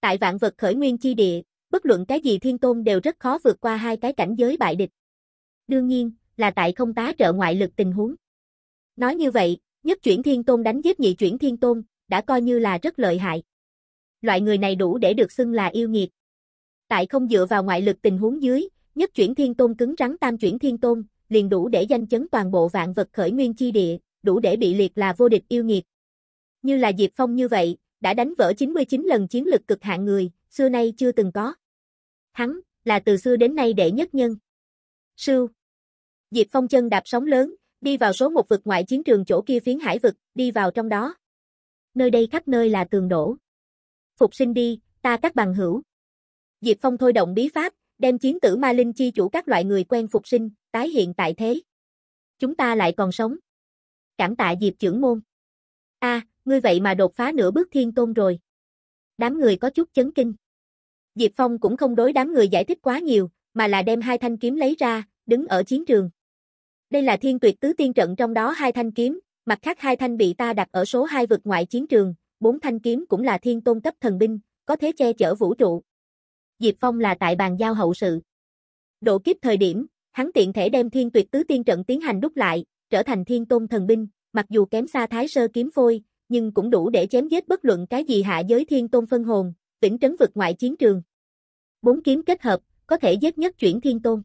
Tại vạn vật khởi nguyên chi địa, bất luận cái gì thiên tôn đều rất khó vượt qua hai cái cảnh giới bại địch. Đương nhiên, là tại không tá trợ ngoại lực tình huống. Nói như vậy, nhất chuyển thiên tôn đánh giết nhị chuyển thiên tôn, đã coi như là rất lợi hại. Loại người này đủ để được xưng là yêu nghiệt. Tại không dựa vào ngoại lực tình huống dưới, nhất chuyển thiên tôn cứng rắn tam chuyển thiên tôn, liền đủ để danh chấn toàn bộ vạn vật khởi nguyên chi địa, đủ để bị liệt là vô địch yêu nghiệt. Như là Diệp Phong như vậy, đã đánh vỡ 99 lần chiến lực cực hạn người, xưa nay chưa từng có. Hắn, là từ xưa đến nay đệ nhất nhân. Sưu. Diệp Phong chân đạp sóng lớn, đi vào số một vực ngoại chiến trường chỗ kia phiến hải vực, đi vào trong đó. Nơi đây khắp nơi là tường đổ. Phục sinh đi, ta các bằng hữu. Diệp Phong thôi động bí pháp, đem chiến tử ma linh chi chủ các loại người quen phục sinh, tái hiện tại thế. Chúng ta lại còn sống. Cảm tạ Diệp trưởng môn. A, ngươi vậy mà đột phá nửa bước thiên tôn rồi. Đám người có chút chấn kinh. Diệp Phong cũng không đối đám người giải thích quá nhiều, mà là đem hai thanh kiếm lấy ra, đứng ở chiến trường. Đây là thiên tuyệt tứ tiên trận trong đó hai thanh kiếm, mặt khác hai thanh bị ta đặt ở số hai vực ngoại chiến trường, bốn thanh kiếm cũng là thiên tôn cấp thần binh, có thế che chở vũ trụ. Diệp Phong là tại bàn giao hậu sự. Độ kiếp thời điểm, hắn tiện thể đem thiên tuyệt tứ tiên trận tiến hành đúc lại, trở thành thiên tôn thần binh, mặc dù kém xa thái sơ kiếm phôi, nhưng cũng đủ để chém giết bất luận cái gì hạ giới thiên tôn phân hồn, vĩnh trấn vực ngoại chiến trường. Bốn kiếm kết hợp, có thể giết nhất chuyển thiên tôn.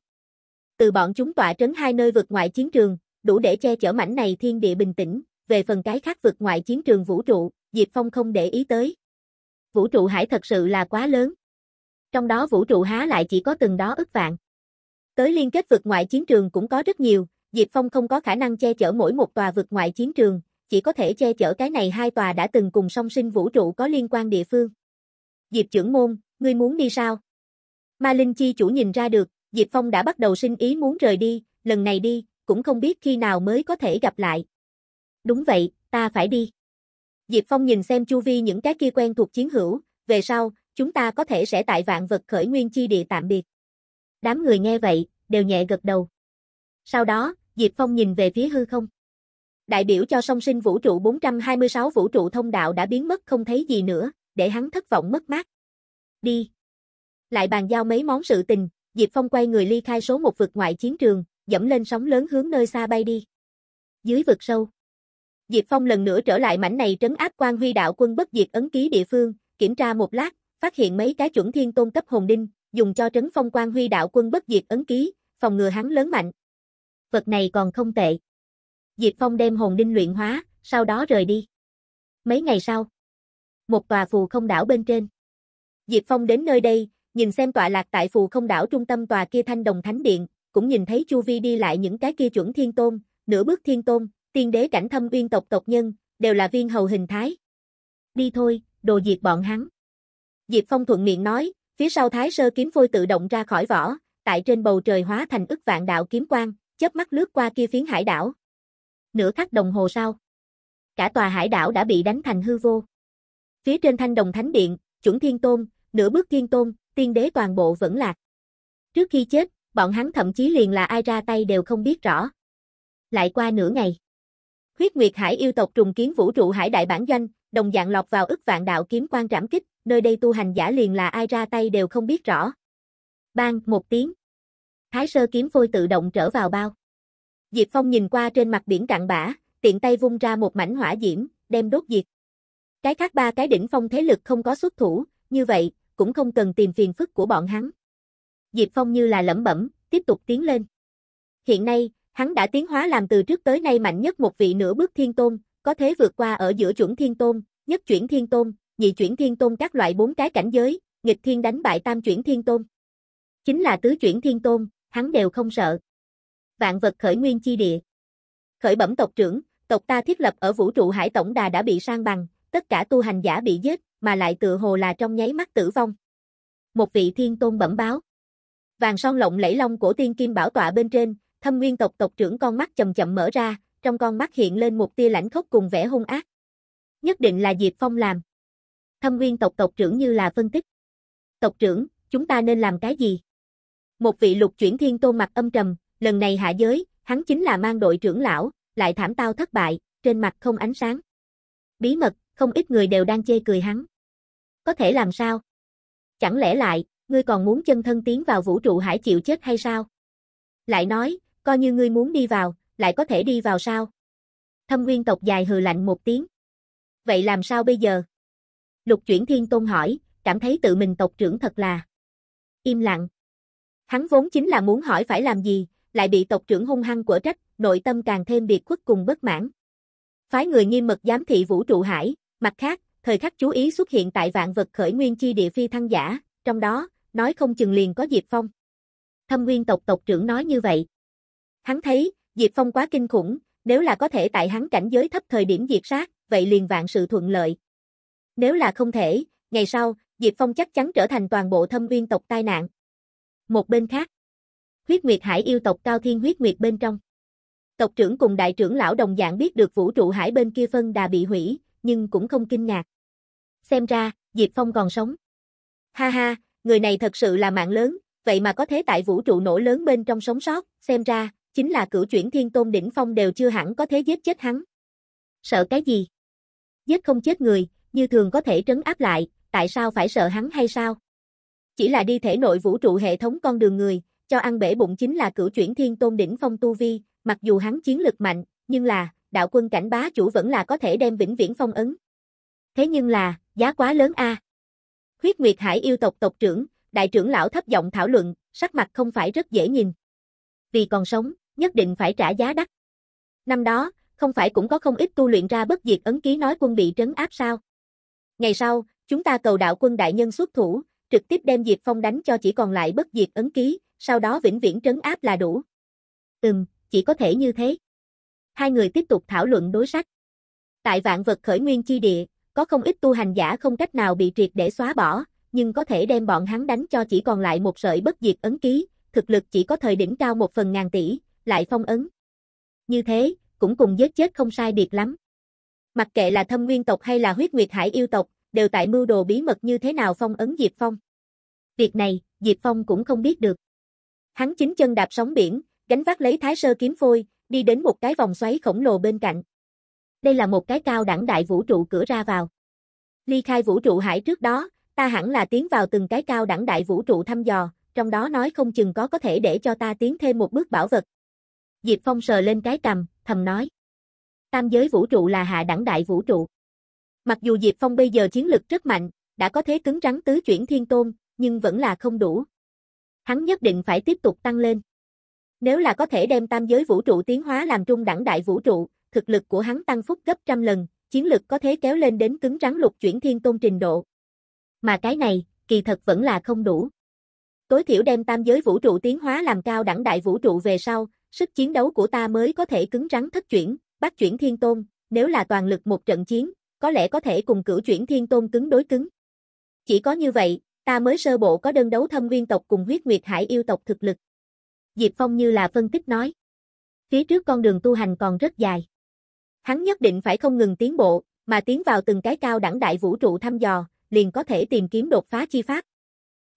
Từ bọn chúng tọa trấn hai nơi vực ngoại chiến trường, đủ để che chở mảnh này thiên địa bình tĩnh, về phần cái khác vực ngoại chiến trường vũ trụ, Diệp Phong không để ý tới. Vũ trụ hải thật sự là quá lớn. Trong đó vũ trụ há lại chỉ có từng đó ức vạn. Tới liên kết vực ngoại chiến trường cũng có rất nhiều, Diệp Phong không có khả năng che chở mỗi một tòa vực ngoại chiến trường, chỉ có thể che chở cái này hai tòa đã từng cùng song sinh vũ trụ có liên quan địa phương. Diệp trưởng môn, ngươi muốn đi sao? Ma Linh Chi chủ nhìn ra được, Diệp Phong đã bắt đầu sinh ý muốn rời đi, lần này đi, cũng không biết khi nào mới có thể gặp lại. Đúng vậy, ta phải đi. Diệp Phong nhìn xem chu vi những cái kia quen thuộc chiến hữu, về sau, chúng ta có thể sẽ tại vạn vật khởi nguyên chi địa tạm biệt. Đám người nghe vậy, đều nhẹ gật đầu. Sau đó, Diệp Phong nhìn về phía hư không. Đại biểu cho song sinh vũ trụ 426 vũ trụ thông đạo đã biến mất không thấy gì nữa, để hắn thất vọng mất mát. Đi. Lại bàn giao mấy món sự tình, Diệp Phong quay người ly khai số một vực ngoại chiến trường, dẫm lên sóng lớn hướng nơi xa bay đi. Dưới vực sâu. Diệp Phong lần nữa trở lại mảnh này trấn áp quan huy đạo quân bất diệt ấn ký địa phương, kiểm tra một lát, phát hiện mấy cái chuẩn thiên tôn cấp hồn đinh, dùng cho trấn phong quan huy đạo quân bất diệt ấn ký, phòng ngừa hắn lớn mạnh. Vật này còn không tệ. Diệp Phong đem hồn đinh luyện hóa, sau đó rời đi. Mấy ngày sau, một tòa phù không đảo bên trên. Diệp Phong đến nơi đây, nhìn xem tọa lạc tại phù không đảo trung tâm tòa kia thanh đồng thánh điện, cũng nhìn thấy Chu Vi đi lại những cái kia chuẩn thiên tôn, nửa bước thiên tôn, tiên đế cảnh thâm uyên tộc tộc nhân, đều là viên hầu hình thái. Đi thôi, đồ diệt bọn hắn. Diệp Phong thuận miệng nói, phía sau thái sơ kiếm phôi tự động ra khỏi vỏ, tại trên bầu trời hóa thành ức vạn đạo kiếm quang, chớp mắt lướt qua kia phiến hải đảo. Nửa khắc đồng hồ sau, cả tòa hải đảo đã bị đánh thành hư vô. Phía trên thanh đồng thánh điện, chuẩn thiên tôn, nửa bước thiên tôn, tiên đế toàn bộ vẫn lạc. Trước khi chết, bọn hắn thậm chí liền là ai ra tay đều không biết rõ. Lại qua nửa ngày. Huyết Nguyệt Hải yêu tộc trùng kiến vũ trụ hải đại bản doanh, đồng dạng lọt vào ức vạn đạo kiếm quan trảm kích, nơi đây tu hành giả liền là ai ra tay đều không biết rõ. Bang, một tiếng. Thái sơ kiếm phôi tự động trở vào bao. Diệp Phong nhìn qua trên mặt biển cạn bã, tiện tay vung ra một mảnh hỏa diễm, đem đốt diệt. Cái khác ba cái đỉnh phong thế lực không có xuất thủ, như vậy, cũng không cần tìm phiền phức của bọn hắn. Diệp Phong như là lẩm bẩm, tiếp tục tiến lên. Hiện nay, hắn đã tiến hóa làm từ trước tới nay mạnh nhất một vị nửa bước thiên tôn, có thế vượt qua ở giữa chuẩn thiên tôn, nhất chuyển thiên tôn, nhị chuyển thiên tôn các loại bốn cái cảnh giới, nghịch thiên đánh bại tam chuyển thiên tôn. Chính là tứ chuyển thiên tôn, hắn đều không sợ. Vạn vật khởi nguyên chi địa. Khởi bẩm tộc trưởng, tộc ta thiết lập ở vũ trụ hải tổng đà đã bị sang bằng, tất cả tu hành giả bị giết, mà lại tự hồ là trong nháy mắt tử vong. Một vị thiên tôn bẩm báo. Vàng son lộng lẫy long cổ tiên kim bảo tọa bên trên, thâm nguyên tộc tộc trưởng con mắt chậm chậm mở ra, trong con mắt hiện lên một tia lãnh khốc cùng vẻ hung ác. Nhất định là Diệp Phong làm. Thâm nguyên tộc tộc trưởng như là phân tích. Tộc trưởng, chúng ta nên làm cái gì? Một vị lục chuyển thiên tôn mặt âm trầm, lần này hạ giới, hắn chính là mang đội trưởng lão, lại thảm tao thất bại, trên mặt không ánh sáng. Bí mật, không ít người đều đang chê cười hắn. Có thể làm sao? Chẳng lẽ lại, ngươi còn muốn chân thân tiến vào vũ trụ hải chịu chết hay sao? Lại nói, coi như ngươi muốn đi vào, lại có thể đi vào sao? Thâm nguyên tộc dài hừ lạnh một tiếng. Vậy làm sao bây giờ? Lục chuyển thiên tôn hỏi, cảm thấy tự mình tộc trưởng thật là im lặng. Hắn vốn chính là muốn hỏi phải làm gì, lại bị tộc trưởng hung hăng của trách, nội tâm càng thêm biệt khuất cùng bất mãn. Phái người nghiêm mật giám thị vũ trụ hải, mặt khác, thời khắc chú ý xuất hiện tại vạn vật khởi nguyên chi địa phi thăng giả, trong đó, nói không chừng liền có Diệp Phong. Thâm nguyên tộc tộc trưởng nói như vậy. Hắn thấy, Diệp Phong quá kinh khủng, nếu là có thể tại hắn cảnh giới thấp thời điểm diệt sát, vậy liền vạn sự thuận lợi. Nếu là không thể, ngày sau, Diệp Phong chắc chắn trở thành toàn bộ thâm nguyên tộc tai nạn. Một bên khác, huyết nguyệt hải yêu tộc cao thiên huyết nguyệt bên trong. Tộc trưởng cùng đại trưởng lão đồng dạng biết được vũ trụ hải bên kia phân đà bị hủy, nhưng cũng không kinh ngạc. Xem ra, Diệp Phong còn sống. Ha ha, người này thật sự là mạng lớn, vậy mà có thế tại vũ trụ nổ lớn bên trong sống sót, xem ra, chính là cửu chuyển thiên tôn đỉnh phong đều chưa hẳn có thế giết chết hắn. Sợ cái gì? Giết không chết người, như thường có thể trấn áp lại, tại sao phải sợ hắn hay sao? Chỉ là đi thể nội vũ trụ hệ thống con đường người, cho ăn bể bụng chính là cửu chuyển thiên tôn đỉnh phong tu vi, mặc dù hắn chiến lực mạnh, nhưng là, đạo quân cảnh bá chủ vẫn là có thể đem vĩnh viễn phong ấn. Thế nhưng là, giá quá lớn a. Huyết Nguyệt Hải yêu tộc tộc trưởng, đại trưởng lão thấp giọng thảo luận, sắc mặt không phải rất dễ nhìn. Vì còn sống, nhất định phải trả giá đắt. Năm đó, không phải cũng có không ít tu luyện ra bất diệt ấn ký nói quân bị trấn áp sao? Ngày sau, chúng ta cầu đạo quân đại nhân xuất thủ, trực tiếp đem Diệp Phong đánh cho chỉ còn lại bất diệt ấn ký, sau đó vĩnh viễn trấn áp là đủ. Ừm, chỉ có thể như thế. Hai người tiếp tục thảo luận đối sách. Tại vạn vật khởi nguyên chi địa, có không ít tu hành giả không cách nào bị triệt để xóa bỏ, nhưng có thể đem bọn hắn đánh cho chỉ còn lại một sợi bất diệt ấn ký, thực lực chỉ có thời đỉnh cao một phần ngàn tỷ, lại phong ấn. Như thế, cũng cùng giết chết không sai biệt lắm. Mặc kệ là thâm nguyên tộc hay là huyết nguyệt hải yêu tộc, đều tại mưu đồ bí mật như thế nào phong ấn Diệp Phong. Việc này, Diệp Phong cũng không biết được. Hắn chính chân đạp sóng biển, gánh vác lấy thái sơ kiếm phôi, đi đến một cái vòng xoáy khổng lồ bên cạnh. Đây là một cái cao đẳng đại vũ trụ cửa ra vào. Ly khai vũ trụ hải trước đó, ta hẳn là tiến vào từng cái cao đẳng đại vũ trụ thăm dò, trong đó nói không chừng có có thể để cho ta tiến thêm một bước bảo vật. Diệp Phong sờ lên cái cầm, thầm nói. Tam giới vũ trụ là hạ đẳng đại vũ trụ. Mặc dù Diệp Phong bây giờ chiến lực rất mạnh, đã có thế cứng rắn tứ chuyển thiên tôn, nhưng vẫn là không đủ. Hắn nhất định phải tiếp tục tăng lên. Nếu là có thể đem tam giới vũ trụ tiến hóa làm trung đẳng đại vũ trụ, thực lực của hắn tăng phúc gấp trăm lần, chiến lực có thể kéo lên đến cứng rắn lục chuyển thiên tôn trình độ. Mà cái này, kỳ thật vẫn là không đủ. Tối thiểu đem tam giới vũ trụ tiến hóa làm cao đẳng đại vũ trụ về sau, sức chiến đấu của ta mới có thể cứng rắn thất chuyển, bắt chuyển thiên tôn, nếu là toàn lực một trận chiến, có lẽ có thể cùng cửu chuyển thiên tôn cứng đối cứng. Chỉ có như vậy, ta mới sơ bộ có đơn đấu thâm nguyên tộc cùng huyết nguyệt hải yêu tộc thực lực. Diệp Phong như là phân tích nói. Phía trước con đường tu hành còn rất dài. Hắn nhất định phải không ngừng tiến bộ, mà tiến vào từng cái cao đẳng đại vũ trụ thăm dò, liền có thể tìm kiếm đột phá chi pháp.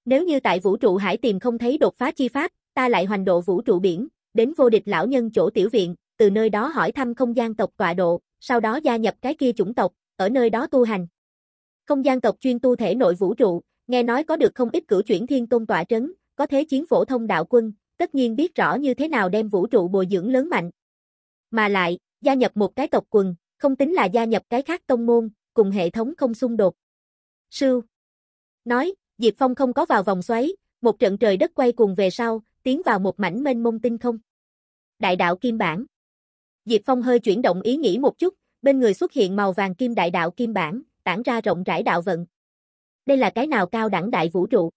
Nếu như tại vũ trụ hải tìm không thấy đột phá chi pháp, ta lại hoành độ vũ trụ biển, đến vô địch lão nhân chỗ tiểu viện, từ nơi đó hỏi thăm không gian tộc tọa độ, sau đó gia nhập cái kia chủng tộc, ở nơi đó tu hành. Không gian tộc chuyên tu thể nội vũ trụ, nghe nói có được không ít cửu chuyển thiên tôn tọa trấn, có thế chiến phổ thông đạo quân, tất nhiên biết rõ như thế nào đem vũ trụ bồi dưỡng lớn mạnh. Mà lại, gia nhập một cái tộc quần, không tính là gia nhập cái khác tông môn, cùng hệ thống không xung đột. Sư Nói, Diệp Phong không có vào vòng xoáy, một trận trời đất quay cuồng về sau, tiến vào một mảnh mênh mông tinh không. Đại đạo kim bản. Diệp Phong hơi chuyển động ý nghĩ một chút, bên người xuất hiện màu vàng kim đại đạo kim bản, tản ra rộng rãi đạo vận. Đây là cái nào cao đẳng đại vũ trụ?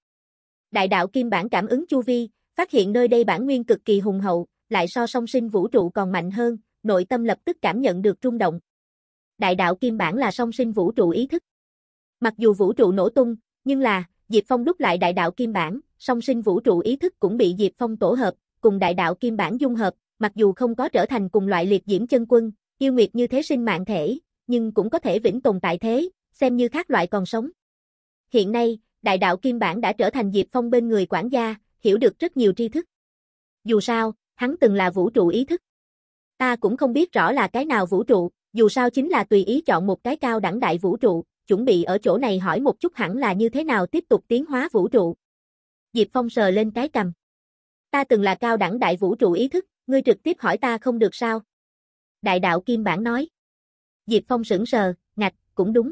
Đại đạo kim bản cảm ứng chu vi, phát hiện nơi đây bản nguyên cực kỳ hùng hậu, lại so song sinh vũ trụ còn mạnh hơn, nội tâm lập tức cảm nhận được rung động. Đại đạo kim bản là song sinh vũ trụ ý thức. Mặc dù vũ trụ nổ tung, nhưng là, Diệp Phong đúc lại đại đạo kim bản, song sinh vũ trụ ý thức cũng bị Diệp Phong tổ hợp, cùng đại đạo kim bản dung hợp, mặc dù không có trở thành cùng loại liệt diễm chân quân, yêu nguyệt như thế sinh mạng thể, nhưng cũng có thể vĩnh tồn tại thế, xem như khác loại còn sống. Hiện nay, đại đạo kim bản đã trở thành Diệp Phong bên người quản gia, hiểu được rất nhiều tri thức. Dù sao, hắn từng là vũ trụ ý thức. Ta cũng không biết rõ là cái nào vũ trụ, dù sao chính là tùy ý chọn một cái cao đẳng đại vũ trụ, chuẩn bị ở chỗ này hỏi một chút hẳn là như thế nào tiếp tục tiến hóa vũ trụ. Diệp Phong sờ lên cái cầm. Ta từng là cao đẳng đại vũ trụ ý thức, ngươi trực tiếp hỏi ta không được sao? Đại đạo Kim Bản nói. Diệp Phong sững sờ, ngạch, cũng đúng.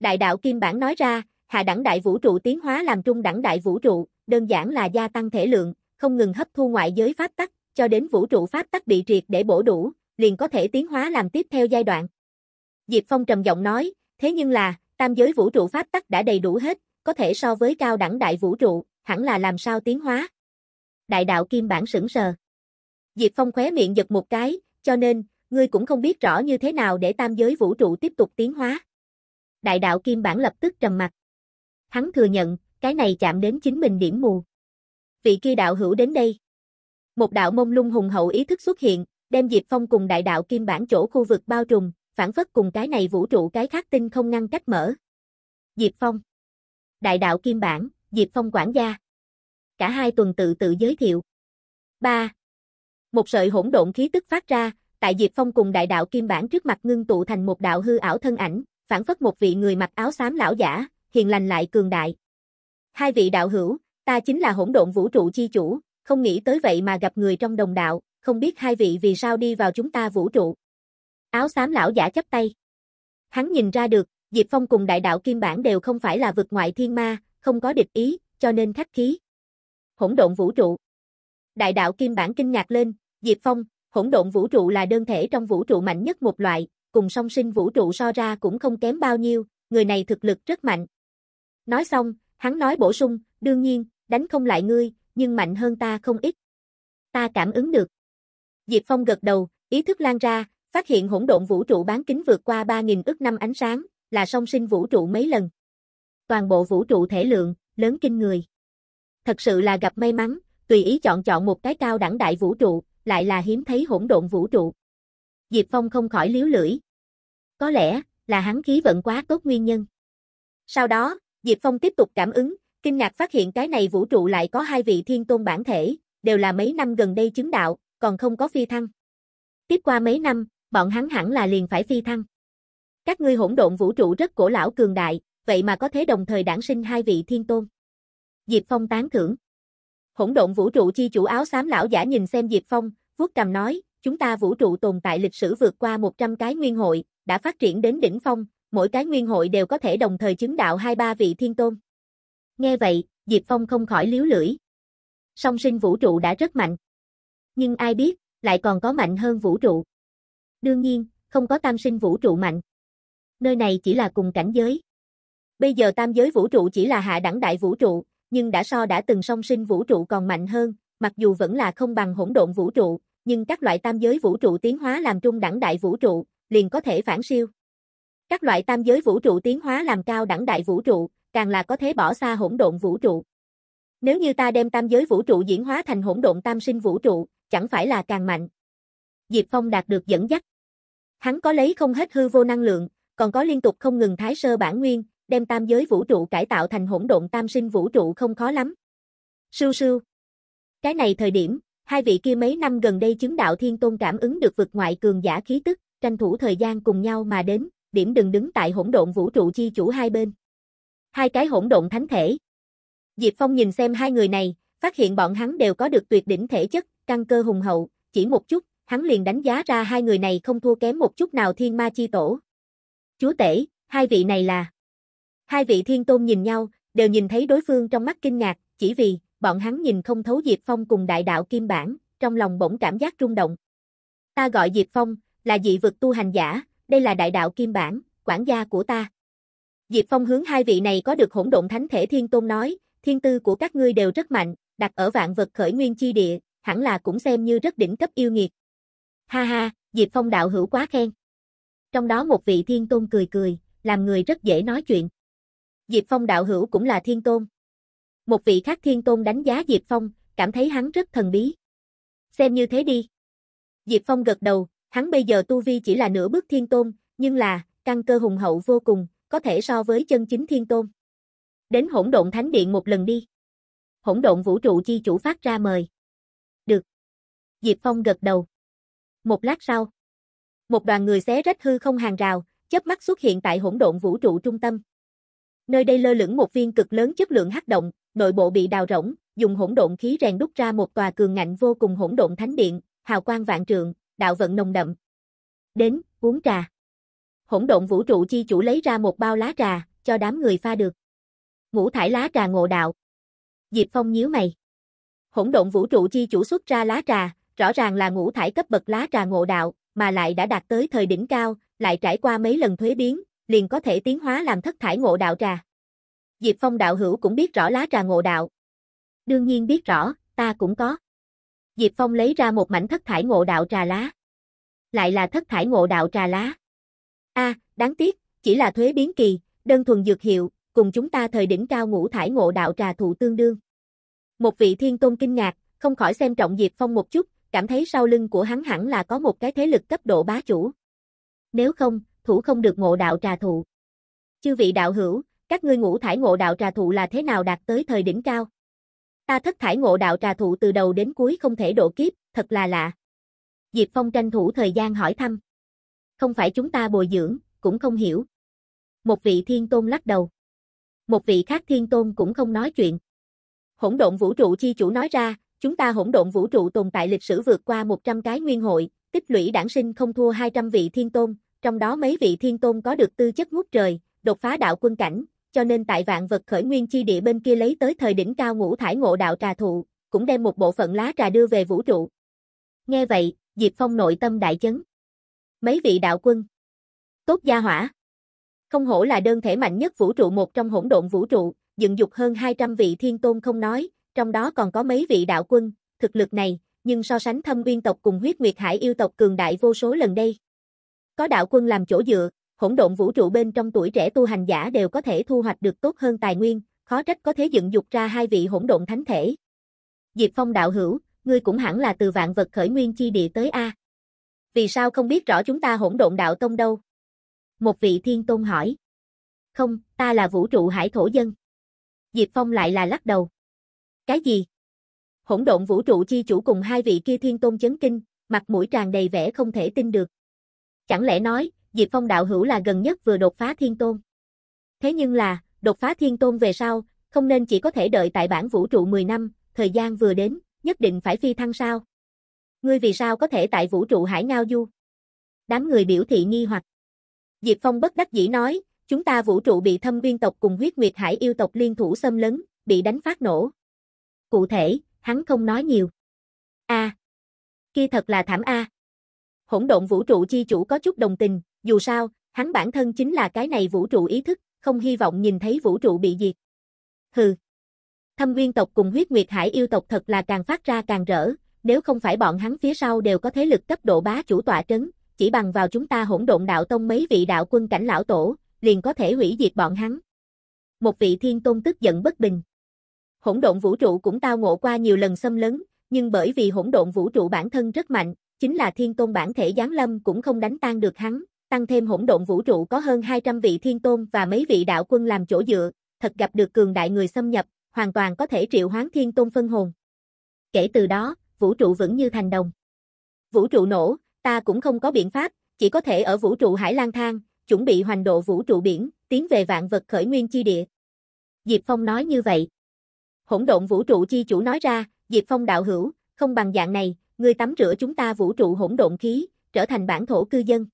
Đại đạo Kim Bản nói ra, hạ đẳng đại vũ trụ tiến hóa làm trung đẳng đại vũ trụ, đơn giản là gia tăng thể lượng, không ngừng hấp thu ngoại giới pháp tắc, cho đến vũ trụ pháp tắc bị triệt để bổ đủ, liền có thể tiến hóa làm tiếp theo giai đoạn. Diệp Phong trầm giọng nói, thế nhưng là, tam giới vũ trụ pháp tắc đã đầy đủ hết, có thể so với cao đẳng đại vũ trụ, hẳn là làm sao tiến hóa. Đại đạo kim bản sững sờ. Diệp Phong khóe miệng giật một cái, cho nên, ngươi cũng không biết rõ như thế nào để tam giới vũ trụ tiếp tục tiến hóa. Đại đạo kim bản lập tức trầm mặt. Hắn thừa nhận, cái này chạm đến chính mình điểm mù. Vị kia đạo hữu đến đây. Một đạo mông lung hùng hậu ý thức xuất hiện, đem Diệp Phong cùng đại đạo kim bản chỗ khu vực bao trùm, phản phất cùng cái này vũ trụ cái khác tinh không ngăn cách mở. Diệp Phong. Đại đạo kim bản, Diệp Phong quản gia. Cả hai tuần tự tự giới thiệu. 3. Một sợi hỗn độn khí tức phát ra, tại Diệp Phong cùng đại đạo kim bản trước mặt ngưng tụ thành một đạo hư ảo thân ảnh, phản phất một vị người mặc áo xám lão giả, hiền lành lại cường đại. Hai vị đạo hữu, ta chính là hỗn độn vũ trụ chi chủ, không nghĩ tới vậy mà gặp người trong đồng đạo, không biết hai vị vì sao đi vào chúng ta vũ trụ. Áo xám lão giả chấp tay. Hắn nhìn ra được, Diệp Phong cùng đại đạo Kim Bản đều không phải là vực ngoại thiên ma, không có địch ý, cho nên khách khí. Hỗn độn vũ trụ. Đại đạo Kim Bản kinh ngạc lên, Diệp Phong, hỗn độn vũ trụ là đơn thể trong vũ trụ mạnh nhất một loại, cùng song sinh vũ trụ so ra cũng không kém bao nhiêu, người này thực lực rất mạnh. Nói xong, hắn nói bổ sung, đương nhiên, đánh không lại ngươi, nhưng mạnh hơn ta không ít. Ta cảm ứng được. Diệp Phong gật đầu, ý thức lan ra, phát hiện hỗn độn vũ trụ bán kính vượt qua 3.000 ức năm ánh sáng, là song sinh vũ trụ mấy lần. Toàn bộ vũ trụ thể lượng, lớn kinh người. Thật sự là gặp may mắn, tùy ý chọn chọn một cái cao đẳng đại vũ trụ, lại là hiếm thấy hỗn độn vũ trụ. Diệp Phong không khỏi liếu lưỡi. Có lẽ, là hắn khí vận quá tốt nguyên nhân. Sau đó, Diệp Phong tiếp tục cảm ứng, kinh ngạc phát hiện cái này vũ trụ lại có hai vị thiên tôn bản thể, đều là mấy năm gần đây chứng đạo, còn không có phi thăng. Tiếp qua mấy năm, bọn hắn hẳn là liền phải phi thăng. Các ngươi hỗn độn vũ trụ rất cổ lão cường đại, vậy mà có thể đồng thời đản sinh hai vị thiên tôn. Diệp Phong tán thưởng. Hỗn độn vũ trụ chi chủ áo xám lão giả nhìn xem Diệp Phong, vuốt cầm nói, chúng ta vũ trụ tồn tại lịch sử vượt qua 100 cái nguyên hội, đã phát triển đến đỉnh phong, mỗi cái nguyên hội đều có thể đồng thời chứng đạo hai ba vị thiên tôn. Nghe vậy, Diệp Phong không khỏi liếu lưỡi. Song sinh vũ trụ đã rất mạnh. Nhưng ai biết, lại còn có mạnh hơn vũ trụ. Đương nhiên, không có tam sinh vũ trụ mạnh. Nơi này chỉ là cùng cảnh giới. Bây giờ tam giới vũ trụ chỉ là hạ đẳng đại vũ trụ, nhưng đã so đã từng song sinh vũ trụ còn mạnh hơn, mặc dù vẫn là không bằng hỗn độn vũ trụ, nhưng các loại tam giới vũ trụ tiến hóa làm trung đẳng đại vũ trụ, liền có thể phản siêu. Các loại tam giới vũ trụ tiến hóa làm cao đẳng đại vũ trụ, càng là có thể bỏ xa hỗn độn vũ trụ. Nếu như ta đem tam giới vũ trụ diễn hóa thành hỗn độn tam sinh vũ trụ, chẳng phải là càng mạnh. Diệp Phong đạt được dẫn dắt. Hắn có lấy không hết hư vô năng lượng, còn có liên tục không ngừng thái sơ bản nguyên, đem tam giới vũ trụ cải tạo thành hỗn độn tam sinh vũ trụ không khó lắm. Sưu sưu. Cái này thời điểm, hai vị kia mấy năm gần đây chứng đạo thiên tôn cảm ứng được vực ngoại cường giả khí tức, tranh thủ thời gian cùng nhau mà đến, điểm đừng đứng tại hỗn độn vũ trụ chi chủ hai bên. Hai cái hỗn độn thánh thể. Diệp Phong nhìn xem hai người này, phát hiện bọn hắn đều có được tuyệt đỉnh thể chất, căn cơ hùng hậu, chỉ một chút, hắn liền đánh giá ra hai người này không thua kém một chút nào thiên ma chi tổ. Chúa tể, hai vị này là Hai vị thiên tôn nhìn nhau, đều nhìn thấy đối phương trong mắt kinh ngạc, chỉ vì, bọn hắn nhìn không thấu Diệp Phong cùng đại đạo kim bản, trong lòng bỗng cảm giác rung động. Ta gọi Diệp Phong, là dị vực tu hành giả, đây là đại đạo kim bản, quản gia của ta. Diệp Phong hướng hai vị này có được hỗn độn thánh thể thiên tôn nói, thiên tư của các ngươi đều rất mạnh, đặt ở vạn vật khởi nguyên chi địa, hẳn là cũng xem như rất đỉnh cấp yêu nghiệt. Ha ha, Diệp Phong đạo hữu quá khen. Trong đó một vị thiên tôn cười cười, làm người rất dễ nói chuyện. Diệp Phong đạo hữu cũng là thiên tôn. Một vị khác thiên tôn đánh giá Diệp Phong, cảm thấy hắn rất thần bí. Xem như thế đi. Diệp Phong gật đầu, hắn bây giờ tu vi chỉ là nửa bước thiên tôn, nhưng là, căn cơ hùng hậu vô cùng, có thể so với chân chính thiên tôn. Đến hỗn độn thánh điện một lần đi. Hỗn độn vũ trụ chi chủ phát ra mời. Được. Diệp Phong gật đầu. Một lát sau, một đoàn người xé rách hư không hàng rào, chớp mắt xuất hiện tại hỗn độn vũ trụ trung tâm. Nơi đây lơ lửng một viên cực lớn chất lượng hắc động, nội bộ bị đào rỗng, dùng hỗn độn khí rèn đúc ra một tòa cường ngạnh vô cùng hỗn độn thánh điện, hào quang vạn trượng, đạo vận nồng đậm. Đến, uống trà. Hỗn độn vũ trụ chi chủ lấy ra một bao lá trà, cho đám người pha được. Ngũ thải lá trà ngộ đạo. Diệp Phong nhíu mày. Hỗn độn vũ trụ chi chủ xuất ra lá trà, rõ ràng là ngũ thải cấp bậc lá trà ngộ đạo, mà lại đã đạt tới thời đỉnh cao, lại trải qua mấy lần thuế biến, liền có thể tiến hóa làm thất thải ngộ đạo trà. Diệp Phong đạo hữu cũng biết rõ lá trà ngộ đạo. Đương nhiên biết rõ, ta cũng có. Diệp Phong lấy ra một mảnh thất thải ngộ đạo trà lá. Lại là thất thải ngộ đạo trà lá. A, đáng tiếc, chỉ là thuế biến kỳ, đơn thuần dược hiệu, cùng chúng ta thời đỉnh cao ngũ thải ngộ đạo trà thụ tương đương. Một vị thiên tôn kinh ngạc, không khỏi xem trọng Diệp Phong một chút, cảm thấy sau lưng của hắn hẳn là có một cái thế lực cấp độ bá chủ. Nếu không, thủ không được ngộ đạo trà thụ. Chư vị đạo hữu, các ngươi ngũ thải ngộ đạo trà thụ là thế nào đạt tới thời đỉnh cao? Ta thất thải ngộ đạo trà thụ từ đầu đến cuối không thể độ kiếp, thật là lạ. Diệp Phong tranh thủ thời gian hỏi thăm. Không phải chúng ta bồi dưỡng, cũng không hiểu. Một vị thiên tôn lắc đầu. Một vị khác thiên tôn cũng không nói chuyện. Hỗn độn vũ trụ chi chủ nói ra, chúng ta hỗn độn vũ trụ tồn tại lịch sử vượt qua 100 cái nguyên hội, tích lũy đảng sinh không thua 200 vị thiên tôn, trong đó mấy vị thiên tôn có được tư chất ngút trời, đột phá đạo quân cảnh, cho nên tại vạn vật khởi nguyên chi địa bên kia lấy tới thời đỉnh cao ngũ thải ngộ đạo trà thụ, cũng đem một bộ phận lá trà đưa về vũ trụ. Nghe vậy, Diệp Phong nội tâm đại chấn. Mấy vị đạo quân. Tốt gia hỏa. Không hổ là đơn thể mạnh nhất vũ trụ một trong hỗn độn vũ trụ, dựng dục hơn 200 vị thiên tôn không nói, trong đó còn có mấy vị đạo quân, thực lực này, nhưng so sánh thâm uyên tộc cùng huyết nguyệt hải yêu tộc cường đại vô số lần đây. Có đạo quân làm chỗ dựa, hỗn độn vũ trụ bên trong tuổi trẻ tu hành giả đều có thể thu hoạch được tốt hơn tài nguyên, khó trách có thế dựng dục ra hai vị hỗn độn thánh thể. Diệp Phong đạo hữu, ngươi cũng hẳn là từ vạn vật khởi nguyên chi địa tới A. Vì sao không biết rõ chúng ta hỗn độn đạo tông đâu? Một vị thiên tôn hỏi. Không, ta là vũ trụ hải thổ dân. Diệp Phong lại là lắc đầu. Cái gì? Hỗn độn vũ trụ chi chủ cùng hai vị kia thiên tôn chấn kinh, mặt mũi tràn đầy vẻ không thể tin được. Chẳng lẽ nói, Diệp Phong đạo hữu là gần nhất vừa đột phá thiên tôn. Thế nhưng là, đột phá thiên tôn về sau, không nên chỉ có thể đợi tại bản vũ trụ 10 năm, thời gian vừa đến, nhất định phải phi thăng sao? Ngươi vì sao có thể tại vũ trụ hải ngao du? Đám người biểu thị nghi hoặc. Diệp Phong bất đắc dĩ nói, chúng ta vũ trụ bị thâm viên tộc cùng huyết nguyệt hải yêu tộc liên thủ xâm lấn, bị đánh phát nổ. Cụ thể, hắn không nói nhiều. A. À, kia thật là thảm a. Hỗn độn vũ trụ chi chủ có chút đồng tình, dù sao, hắn bản thân chính là cái này vũ trụ ý thức, không hy vọng nhìn thấy vũ trụ bị diệt. Hừ. Thâm nguyên tộc cùng huyết nguyệt hải yêu tộc thật là càng phát ra càng rỡ, nếu không phải bọn hắn phía sau đều có thế lực cấp độ bá chủ tọa trấn, chỉ bằng vào chúng ta hỗn độn đạo tông mấy vị đạo quân cảnh lão tổ, liền có thể hủy diệt bọn hắn. Một vị thiên tôn tức giận bất bình. Hỗn độn vũ trụ cũng tao ngộ qua nhiều lần xâm lấn, nhưng bởi vì hỗn độn vũ trụ bản thân rất mạnh, chính là thiên tôn bản thể giáng lâm cũng không đánh tan được hắn, tăng thêm hỗn độn vũ trụ có hơn 200 vị thiên tôn và mấy vị đạo quân làm chỗ dựa, thật gặp được cường đại người xâm nhập, hoàn toàn có thể triệu hoán thiên tôn phân hồn. Kể từ đó, vũ trụ vững như thành đồng. Vũ trụ nổ, ta cũng không có biện pháp, chỉ có thể ở vũ trụ hải lang thang, chuẩn bị hoành độ vũ trụ biển, tiến về vạn vật khởi nguyên chi địa. Diệp Phong nói như vậy. Hỗn độn vũ trụ chi chủ nói ra, Diệp Phong đạo hữu, không bằng dạng này, ngươi tắm rửa chúng ta vũ trụ hỗn độn khí, trở thành bản thổ cư dân.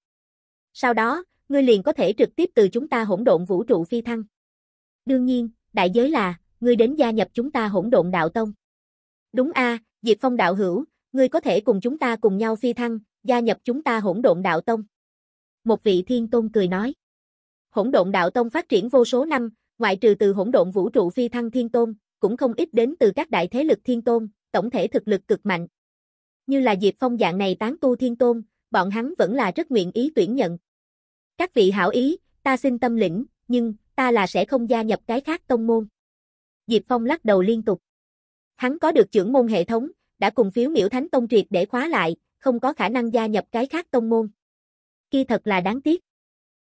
Sau đó, ngươi liền có thể trực tiếp từ chúng ta hỗn độn vũ trụ phi thăng. Đương nhiên, đại giới là, ngươi đến gia nhập chúng ta hỗn độn đạo tông. Đúng a, Diệp Phong đạo hữu, ngươi có thể cùng chúng ta cùng nhau phi thăng, gia nhập chúng ta hỗn độn đạo tông. Một vị thiên tôn cười nói. Hỗn độn đạo tông phát triển vô số năm, ngoại trừ từ hỗn độn vũ trụ phi thăng thiên tôn, cũng không ít đến từ các đại thế lực thiên tôn, tổng thể thực lực cực mạnh. Như là Diệp Phong dạng này tán tu thiên tôn, bọn hắn vẫn là rất nguyện ý tuyển nhận. Các vị hảo ý, ta xin tâm lĩnh, nhưng, ta là sẽ không gia nhập cái khác tông môn. Diệp Phong lắc đầu liên tục. Hắn có được trưởng môn hệ thống, đã cùng phiếu miểu thánh tông triệt để khóa lại, không có khả năng gia nhập cái khác tông môn. Kia thật là đáng tiếc.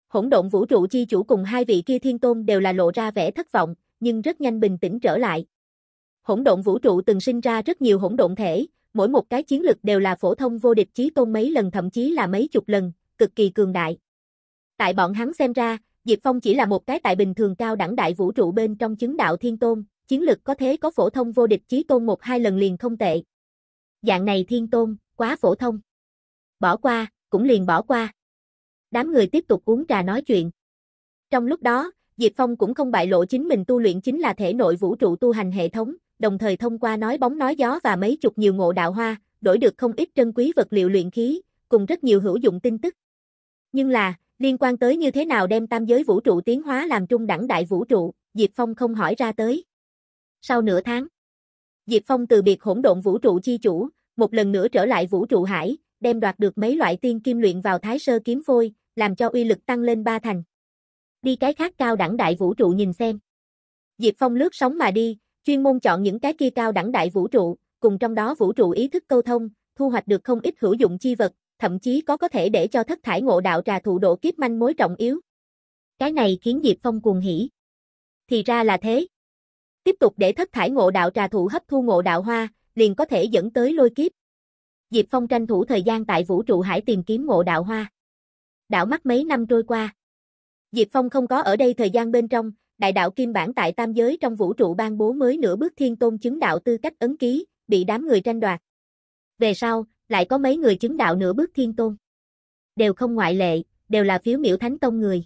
Hỗn độn vũ trụ chi chủ cùng hai vị kia thiên tôn đều là lộ ra vẻ thất vọng, nhưng rất nhanh bình tĩnh trở lại. Hỗn độn vũ trụ từng sinh ra rất nhiều hỗn độn thể, mỗi một cái chiến lực đều là phổ thông vô địch chí tôn mấy lần thậm chí là mấy chục lần, cực kỳ cường đại. Tại bọn hắn xem ra, Diệp Phong chỉ là một cái tại bình thường cao đẳng đại vũ trụ bên trong chứng đạo thiên tôn, chiến lực có thế có phổ thông vô địch chí tôn một hai lần liền không tệ. Dạng này thiên tôn, quá phổ thông. Bỏ qua, cũng liền bỏ qua. Đám người tiếp tục uống trà nói chuyện. Trong lúc đó, Diệp Phong cũng không bại lộ chính mình tu luyện chính là thể nội vũ trụ tu hành hệ thống, đồng thời thông qua nói bóng nói gió và mấy chục nhiều ngộ đạo hoa, đổi được không ít trân quý vật liệu luyện khí, cùng rất nhiều hữu dụng tin tức. Nhưng là, liên quan tới như thế nào đem tam giới vũ trụ tiến hóa làm trung đẳng đại vũ trụ, Diệp Phong không hỏi ra tới. Sau nửa tháng, Diệp Phong từ biệt hỗn độn vũ trụ chi chủ, một lần nữa trở lại vũ trụ hải, đem đoạt được mấy loại tiên kim luyện vào thái sơ kiếm phôi, làm cho uy lực tăng lên ba thành. Đi cái khác cao đẳng đại vũ trụ nhìn xem. Diệp Phong lướt sóng mà đi, chuyên môn chọn những cái kia cao đẳng đại vũ trụ, cùng trong đó vũ trụ ý thức câu thông, thu hoạch được không ít hữu dụng chi vật, thậm chí có có thể để cho thất thải ngộ đạo trà thụ độ kiếp manh mối trọng yếu. Cái này khiến Diệp Phong cuồng hỉ. Thì ra là thế. Tiếp tục để thất thải ngộ đạo trà thụ hấp thu ngộ đạo hoa, liền có thể dẫn tới lôi kiếp. Diệp Phong tranh thủ thời gian tại vũ trụ hải tìm kiếm ngộ đạo hoa. Đảo mắt mấy năm trôi qua. Diệp Phong không có ở đây thời gian bên trong, đại đạo kim bản tại tam giới trong vũ trụ ban bố mới nửa bước thiên tôn chứng đạo tư cách ấn ký, bị đám người tranh đoạt. Về sau, lại có mấy người chứng đạo nửa bước thiên tôn. Đều không ngoại lệ, đều là phiếu miểu thánh tông người.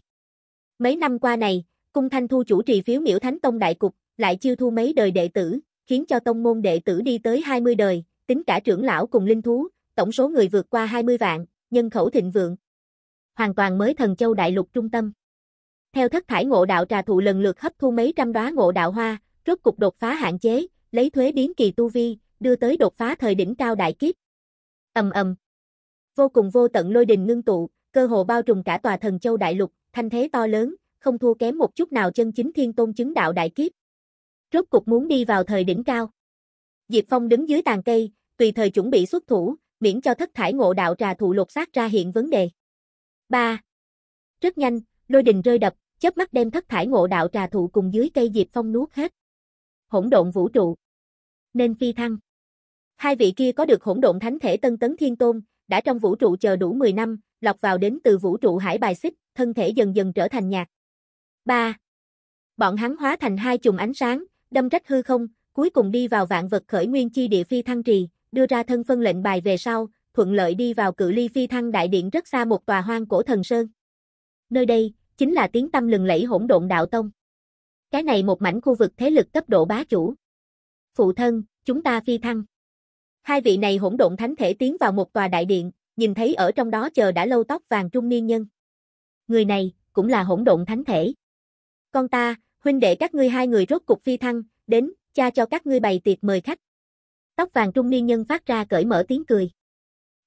Mấy năm qua này, cung thanh thu chủ trì phiếu miểu thánh tông đại cục, lại chiêu thu mấy đời đệ tử, khiến cho tông môn đệ tử đi tới 20 đời, tính cả trưởng lão cùng linh thú, tổng số người vượt qua 20 vạn, nhân khẩu thịnh vượng. Hoàn toàn mới thần châu đại lục trung tâm. Theo thất thải ngộ đạo trà thụ lần lượt hấp thu mấy trăm đóa ngộ đạo hoa, rốt cục đột phá hạn chế, lấy thuế biến kỳ tu vi, đưa tới đột phá thời đỉnh cao đại kiếp. Ầm ầm. Vô cùng vô tận lôi đình ngưng tụ, cơ hồ bao trùm cả tòa thần châu đại lục, thanh thế to lớn, không thua kém một chút nào chân chính thiên tôn chứng đạo đại kiếp. Rốt cục muốn đi vào thời đỉnh cao. Diệp Phong đứng dưới tàn cây, tùy thời chuẩn bị xuất thủ, miễn cho thất thải ngộ đạo trà thụ lột xác ra hiện vấn đề. 3. Rất nhanh, lôi đình rơi đập, chớp mắt đem thất thải ngộ đạo trà thụ cùng dưới cây diệp phong nuốt hết. Hỗn độn vũ trụ. Nên phi thăng. Hai vị kia có được hỗn độn thánh thể tân tấn thiên tôn, đã trong vũ trụ chờ đủ 10 năm, lọc vào đến từ vũ trụ hải bài xích, thân thể dần dần trở thành nhạt. 3. Bọn hắn hóa thành hai chùm ánh sáng, đâm rách hư không, cuối cùng đi vào vạn vật khởi nguyên chi địa phi thăng trì, đưa ra thân phân lệnh bài về sau, thuận lợi đi vào cự ly phi thăng đại điện rất xa một tòa hoang cổ thần sơn. Nơi đây, chính là tiếng tâm lừng lẫy hỗn độn đạo tông. Cái này một mảnh khu vực thế lực cấp độ bá chủ. Phụ thân, chúng ta phi thăng. Hai vị này hỗn độn thánh thể tiến vào một tòa đại điện, nhìn thấy ở trong đó chờ đã lâu tóc vàng trung niên nhân. Người này, cũng là hỗn độn thánh thể. Con ta, huynh đệ các ngươi hai người rốt cục phi thăng, đến, cha cho các ngươi bày tiệc mời khách. Tóc vàng trung niên nhân phát ra cởi mở tiếng cười.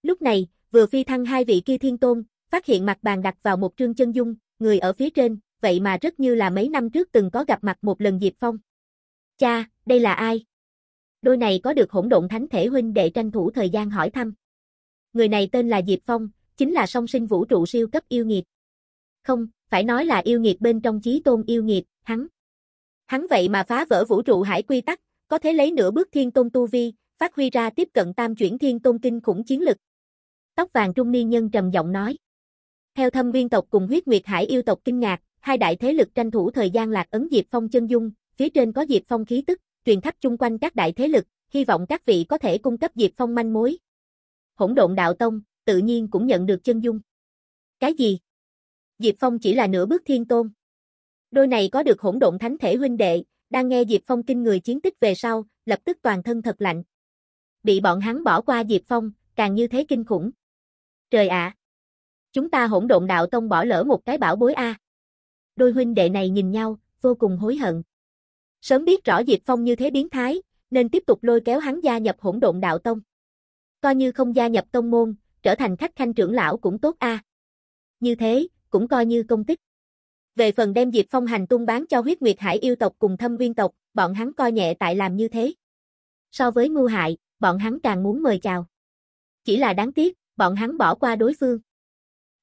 Lúc này, vừa phi thăng hai vị kia thiên tôn, phát hiện mặt bàn đặt vào một trương chân dung, người ở phía trên, vậy mà rất như là mấy năm trước từng có gặp mặt một lần Diệp Phong. Cha, đây là ai? Đôi này có được hỗn độn thánh thể huynh đệ tranh thủ thời gian hỏi thăm. Người này tên là Diệp Phong, chính là song sinh vũ trụ siêu cấp yêu nghiệt. Không, phải nói là yêu nghiệt bên trong chí tôn yêu nghiệt, hắn. Hắn vậy mà phá vỡ vũ trụ hải quy tắc, có thể lấy nửa bước thiên tôn tu vi, phát huy ra tiếp cận tam chuyển thiên tôn kinh khủng chiến lực. Tóc vàng trung niên nhân trầm giọng nói. Theo thâm viên tộc cùng huyết nguyệt hải yêu tộc kinh ngạc, hai đại thế lực tranh thủ thời gian lạc ấn Diệp Phong chân dung, phía trên có Diệp Phong khí tức, truyền khắp chung quanh các đại thế lực, hy vọng các vị có thể cung cấp Diệp Phong manh mối. Hỗn độn đạo tông, tự nhiên cũng nhận được chân dung. Cái gì? Diệp Phong chỉ là nửa bước thiên tôn. Đôi này có được hỗn độn thánh thể huynh đệ, đang nghe Diệp Phong kinh người chiến tích về sau, lập tức toàn thân thật lạnh. Bị bọn hắn bỏ qua Diệp Phong, càng như thế kinh khủng. Trời ạ! Chúng ta hỗn độn đạo tông bỏ lỡ một cái bảo bối a. Đôi huynh đệ này nhìn nhau, vô cùng hối hận. Sớm biết rõ Diệp Phong như thế biến thái, nên tiếp tục lôi kéo hắn gia nhập hỗn độn đạo tông. Coi như không gia nhập tông môn, trở thành khách khanh trưởng lão cũng tốt a. Như thế, cũng coi như công tích. Về phần đem Diệp Phong hành tung bán cho huyết nguyệt hải yêu tộc cùng thâm viên tộc, bọn hắn coi nhẹ tại làm như thế. So với ngu hại, bọn hắn càng muốn mời chào. Chỉ là đáng tiếc, bọn hắn bỏ qua đối phương.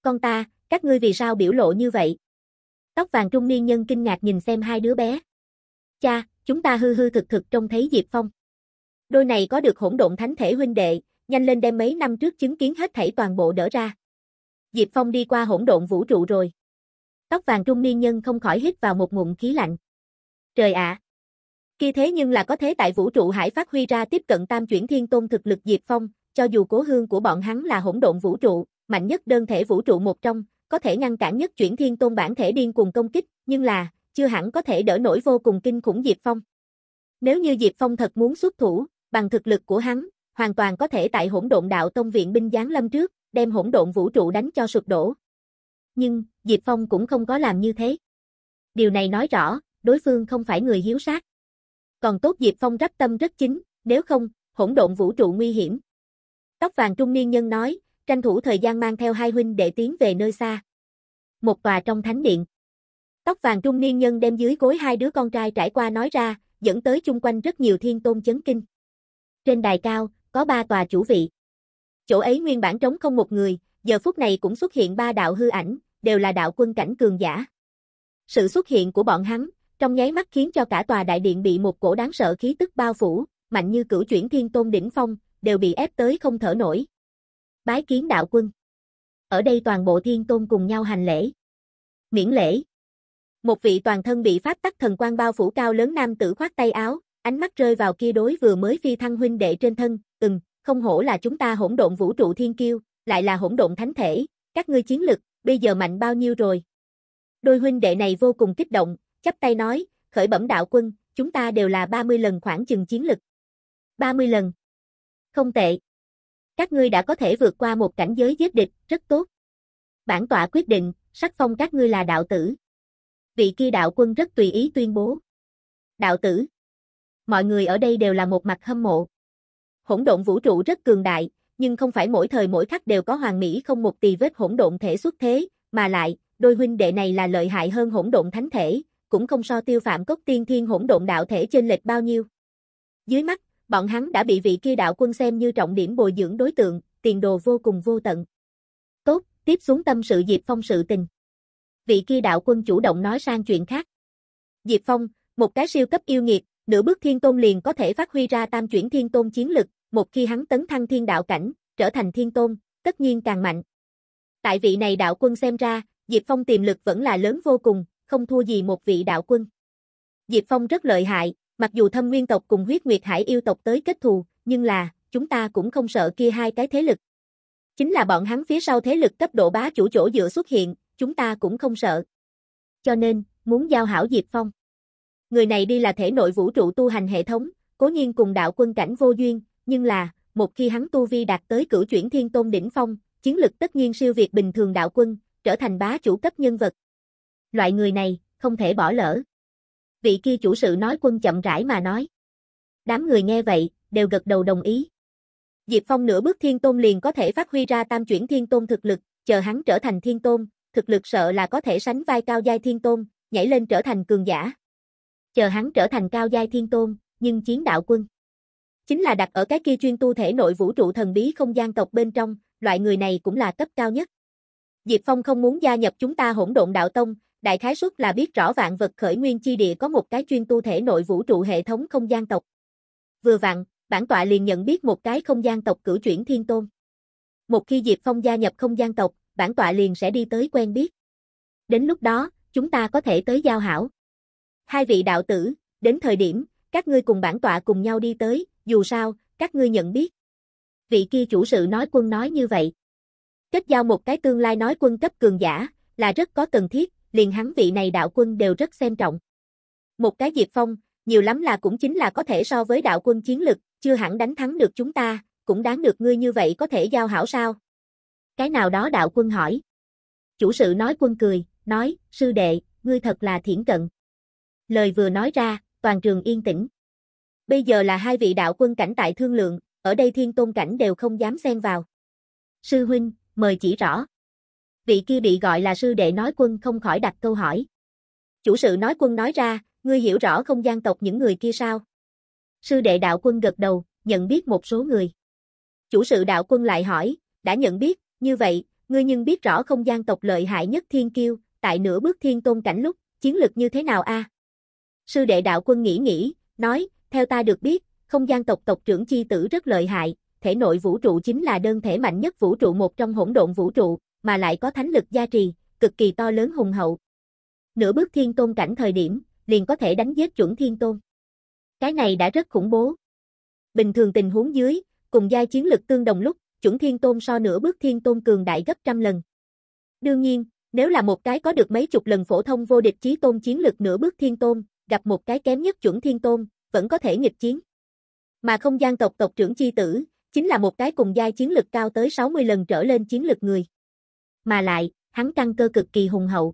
Con ta, các ngươi vì sao biểu lộ như vậy? Tóc vàng trung niên nhân kinh ngạc nhìn xem hai đứa bé. Cha, chúng ta hư hư thực thực trông thấy Diệp Phong. Đôi này có được hỗn độn thánh thể huynh đệ, nhanh lên đem mấy năm trước chứng kiến hết thảy toàn bộ đỡ ra. Diệp Phong đi qua hỗn độn vũ trụ rồi. Tóc vàng trung niên nhân không khỏi hít vào một ngụm khí lạnh. Trời ạ! Kia thế nhưng là có thế tại vũ trụ hải phát huy ra tiếp cận tam chuyển thiên tôn thực lực Diệp Phong, cho dù cố hương của bọn hắn là hỗn độn vũ trụ, mạnh nhất đơn thể vũ trụ một trong, có thể ngăn cản nhất chuyển thiên tôn bản thể điên cuồng công kích, nhưng là, chưa hẳn có thể đỡ nổi vô cùng kinh khủng Diệp Phong. Nếu như Diệp Phong thật muốn xuất thủ, bằng thực lực của hắn, hoàn toàn có thể tại hỗn độn đạo tông viện binh giáng lâm trước, đem hỗn độn vũ trụ đánh cho sụp đổ. Nhưng, Diệp Phong cũng không có làm như thế. Điều này nói rõ, đối phương không phải người hiếu sát. Còn tốt Diệp Phong rắp tâm rất chính, nếu không, hỗn độn vũ trụ nguy hiểm. Tóc vàng trung niên nhân nói, tranh thủ thời gian mang theo hai huynh để tiến về nơi xa. Một tòa trong thánh điện. Tóc vàng trung niên nhân đem dưới gối hai đứa con trai trải qua nói ra, dẫn tới chung quanh rất nhiều thiên tôn chấn kinh. Trên đài cao, có ba tòa chủ vị. Chỗ ấy nguyên bản trống không một người, giờ phút này cũng xuất hiện ba đạo hư ảnh, đều là đạo quân cảnh cường giả. Sự xuất hiện của bọn hắn, trong nháy mắt khiến cho cả tòa đại điện bị một cổ đáng sợ khí tức bao phủ, mạnh như cửu chuyển thiên tôn đỉnh phong, đều bị ép tới không thở nổi. Bái kiến đạo quân. Ở đây toàn bộ thiên tôn cùng nhau hành lễ. Miễn lễ. Một vị toàn thân bị pháp tắc thần quan bao phủ cao lớn nam tử khoát tay áo, ánh mắt rơi vào kia đối vừa mới phi thăng huynh đệ trên thân, ừm, không hổ là chúng ta hỗn độn vũ trụ thiên kiêu, lại là hỗn độn thánh thể, các ngươi chiến lực, bây giờ mạnh bao nhiêu rồi? Đôi huynh đệ này vô cùng kích động, chắp tay nói, khởi bẩm đạo quân, chúng ta đều là 30 lần khoảng chừng chiến lực. 30 lần. Không tệ. Các ngươi đã có thể vượt qua một cảnh giới giết địch, rất tốt. Bản tọa quyết định, sắc phong các ngươi là đạo tử. Vị kia đạo quân rất tùy ý tuyên bố. Đạo tử. Mọi người ở đây đều là một mặt hâm mộ. Hỗn độn vũ trụ rất cường đại, nhưng không phải mỗi thời mỗi khắc đều có hoàng mỹ không một tì vết hỗn độn thể xuất thế, mà lại, đôi huynh đệ này là lợi hại hơn hỗn độn thánh thể, cũng không so tiêu phạm cốc tiên thiên hỗn độn đạo thể trên lệch bao nhiêu. Dưới mắt, bọn hắn đã bị vị kia đạo quân xem như trọng điểm bồi dưỡng đối tượng, tiền đồ vô cùng vô tận. Tốt, tiếp xuống tâm sự Diệp Phong sự tình. Vị kia đạo quân chủ động nói sang chuyện khác. Diệp Phong, một cái siêu cấp yêu nghiệt, nửa bước thiên tôn liền có thể phát huy ra tam chuyển thiên tôn chiến lực, một khi hắn tấn thăng thiên đạo cảnh, trở thành thiên tôn, tất nhiên càng mạnh. Tại vị này đạo quân xem ra, Diệp Phong tiềm lực vẫn là lớn vô cùng, không thua gì một vị đạo quân. Diệp Phong rất lợi hại, mặc dù thâm nguyên tộc cùng huyết nguyệt hải yêu tộc tới kết thù, nhưng là, chúng ta cũng không sợ kia hai cái thế lực. Chính là bọn hắn phía sau thế lực cấp độ bá chủ chỗ dựa xuất hiện, chúng ta cũng không sợ. Cho nên, muốn giao hảo Diệp Phong. Người này đi là thể nội vũ trụ tu hành hệ thống, cố nhiên cùng đạo quân cảnh vô duyên, nhưng là, một khi hắn tu vi đạt tới cửu chuyển thiên tôn đỉnh phong, chiến lực tất nhiên siêu việt bình thường đạo quân, trở thành bá chủ cấp nhân vật. Loại người này, không thể bỏ lỡ. Vị kia chủ sự nói quân chậm rãi mà nói. Đám người nghe vậy, đều gật đầu đồng ý. Diệp Phong nửa bước thiên tôn liền có thể phát huy ra tam chuyển thiên tôn thực lực, chờ hắn trở thành thiên tôn, thực lực sợ là có thể sánh vai cao giai thiên tôn, nhảy lên trở thành cường giả. Chờ hắn trở thành cao giai thiên tôn, nhưng chiến đạo quân. Chính là đặt ở cái kia chuyên tu thể nội vũ trụ thần bí không gian tộc bên trong, loại người này cũng là cấp cao nhất. Diệp Phong không muốn gia nhập chúng ta hỗn độn đạo tông, đại khái suất là biết rõ vạn vật khởi nguyên chi địa có một cái chuyên tu thể nội vũ trụ hệ thống không gian tộc. Vừa vặn, bản tọa liền nhận biết một cái không gian tộc cử chuyển thiên tôn. Một khi Diệp Phong gia nhập không gian tộc, bản tọa liền sẽ đi tới quen biết. Đến lúc đó, chúng ta có thể tới giao hảo. Hai vị đạo tử, đến thời điểm, các ngươi cùng bản tọa cùng nhau đi tới, dù sao, các ngươi nhận biết. Vị kia chủ sự nói quân nói như vậy. Kết giao một cái tương lai nói quân cấp cường giả, là rất có cần thiết, liền hắn vị này đạo quân đều rất xem trọng. Một cái Diệp Phong, nhiều lắm là cũng chính là có thể so với đạo quân chiến lực, chưa hẳn đánh thắng được chúng ta, cũng đáng được ngươi như vậy có thể giao hảo sao? Cái nào đó đạo quân hỏi. Chủ sự nói quân cười, nói, sư đệ, ngươi thật là thiển cận. Lời vừa nói ra, toàn trường yên tĩnh. Bây giờ là hai vị đạo quân cảnh tại thương lượng, ở đây thiên tôn cảnh đều không dám xen vào. Sư huynh, mời chỉ rõ. Vị kia bị gọi là sư đệ nói quân không khỏi đặt câu hỏi. Chủ sự nói quân nói ra, ngươi hiểu rõ không gian tộc những người kia sao? Sư đệ đạo quân gật đầu, nhận biết một số người. Chủ sự đạo quân lại hỏi, đã nhận biết, như vậy, ngươi nhưng biết rõ không gian tộc lợi hại nhất thiên kiêu, tại nửa bước thiên tôn cảnh lúc, chiến lực như thế nào a? Sư đệ đạo quân nghĩ nghĩ, nói, theo ta được biết, không gian tộc tộc trưởng chi tử rất lợi hại, thể nội vũ trụ chính là đơn thể mạnh nhất vũ trụ một trong hỗn độn vũ trụ, mà lại có thánh lực gia trì, cực kỳ to lớn hùng hậu. Nửa bước thiên tôn cảnh thời điểm, liền có thể đánh giết chuẩn thiên tôn. Cái này đã rất khủng bố. Bình thường tình huống dưới, cùng giai chiến lực tương đồng lúc, chuẩn thiên tôn so nửa bước thiên tôn cường đại gấp trăm lần. Đương nhiên, nếu là một cái có được mấy chục lần phổ thông vô địch chí tôn chiến lực nửa bước thiên tôn, gặp một cái kém nhất chuẩn thiên tôn, vẫn có thể nghịch chiến. Mà không gian tộc tộc trưởng chi tử, chính là một cái cùng giai chiến lực cao tới 60 lần trở lên chiến lực người. Mà lại, hắn căn cơ cực kỳ hùng hậu.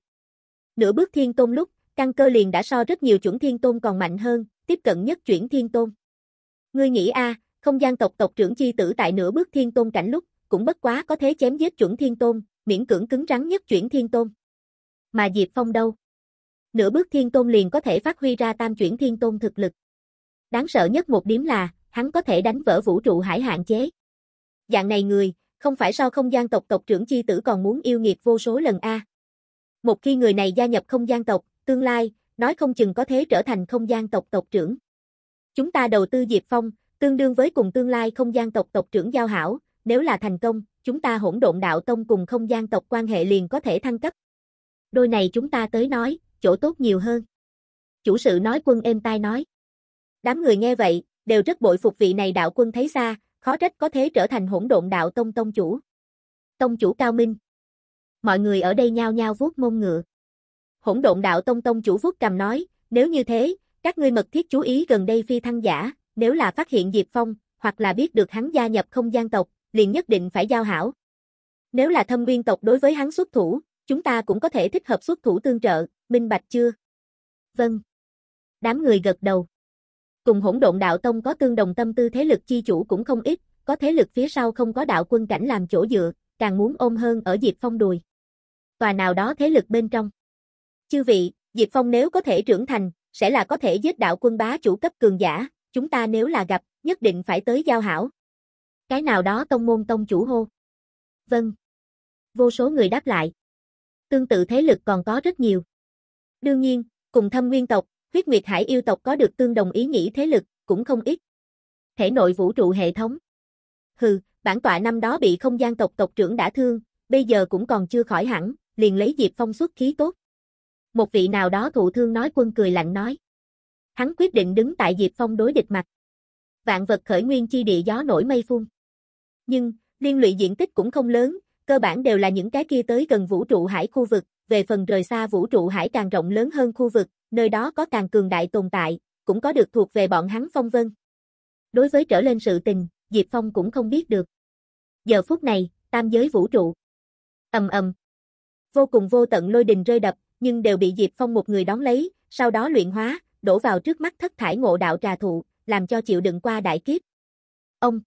Nửa bước thiên tôn lúc, căn cơ liền đã so rất nhiều chuẩn thiên tôn còn mạnh hơn, tiếp cận nhất chuyển thiên tôn. Ngươi nghĩ a, không gian tộc tộc trưởng chi tử tại nửa bước thiên tôn cảnh lúc, cũng bất quá có thế chém giết chuẩn thiên tôn, miễn cưỡng cứng rắn nhất chuyển thiên tôn. Mà Diệp Phong đâu? Nửa bước thiên tôn liền có thể phát huy ra tam chuyển thiên tôn thực lực. Đáng sợ nhất một điểm là, hắn có thể đánh vỡ vũ trụ hải hạn chế. Dạng này người, không phải sao không gian tộc tộc trưởng chi tử còn muốn yêu nghiệt vô số lần a. Một khi người này gia nhập không gian tộc, tương lai, nói không chừng có thế trở thành không gian tộc tộc trưởng. Chúng ta đầu tư Diệp Phong, tương đương với cùng tương lai không gian tộc tộc trưởng giao hảo, nếu là thành công, chúng ta hỗn độn đạo tông cùng không gian tộc quan hệ liền có thể thăng cấp. Đôi này chúng ta tới nói, chỗ tốt nhiều hơn. Chủ sự nói quân êm tai nói. Đám người nghe vậy, đều rất bội phục vị này đạo quân thấy xa, khó trách có thế trở thành hỗn độn đạo tông tông chủ. Tông chủ cao minh. Mọi người ở đây nhao nhao vuốt mông ngựa. Hỗn độn đạo tông tông chủ vuốt cầm nói, nếu như thế, các ngươi mật thiết chú ý gần đây phi thăng giả, nếu là phát hiện Diệp Phong, hoặc là biết được hắn gia nhập không gian tộc, liền nhất định phải giao hảo. Nếu là thâm nguyên tộc đối với hắn xuất thủ, chúng ta cũng có thể thích hợp xuất thủ tương trợ, minh bạch chưa? Vâng. Đám người gật đầu. Cùng hỗn độn đạo tông có tương đồng tâm tư thế lực chi chủ cũng không ít, có thế lực phía sau không có đạo quân cảnh làm chỗ dựa, càng muốn ôm hơn ở Diệp Phong đùi. Tòa nào đó thế lực bên trong. Chư vị, Diệp Phong nếu có thể trưởng thành, sẽ là có thể giết đạo quân bá chủ cấp cường giả, chúng ta nếu là gặp, nhất định phải tới giao hảo. Cái nào đó tông môn tông chủ hô. Vâng. Vô số người đáp lại. Tương tự thế lực còn có rất nhiều. Đương nhiên, cùng thâm nguyên tộc, huyết nguyệt hải yêu tộc có được tương đồng ý nghĩ thế lực, cũng không ít. Thể nội vũ trụ hệ thống. Hừ, bản tọa năm đó bị không gian tộc tộc trưởng đã thương, bây giờ cũng còn chưa khỏi hẳn, liền lấy Diệp Phong xuất khí tốt. Một vị nào đó thụ thương nói quân cười lạnh nói. Hắn quyết định đứng tại Diệp Phong đối địch mặt. Vạn vật khởi nguyên chi địa gió nổi mây phun. Nhưng, liên lụy diện tích cũng không lớn, cơ bản đều là những cái kia tới gần vũ trụ hải khu vực, về phần rời xa vũ trụ hải càng rộng lớn hơn khu vực, nơi đó có càng cường đại tồn tại, cũng có được thuộc về bọn hắn phong vân. Đối với trở lên sự tình, Diệp Phong cũng không biết được. Giờ phút này, tam giới vũ trụ. ầm ầm, Vô cùng vô tận lôi đình rơi đập, nhưng đều bị Diệp Phong một người đón lấy, sau đó luyện hóa, đổ vào trước mắt thất thải ngộ đạo trà thụ, làm cho chịu đựng qua đại kiếp. Ông.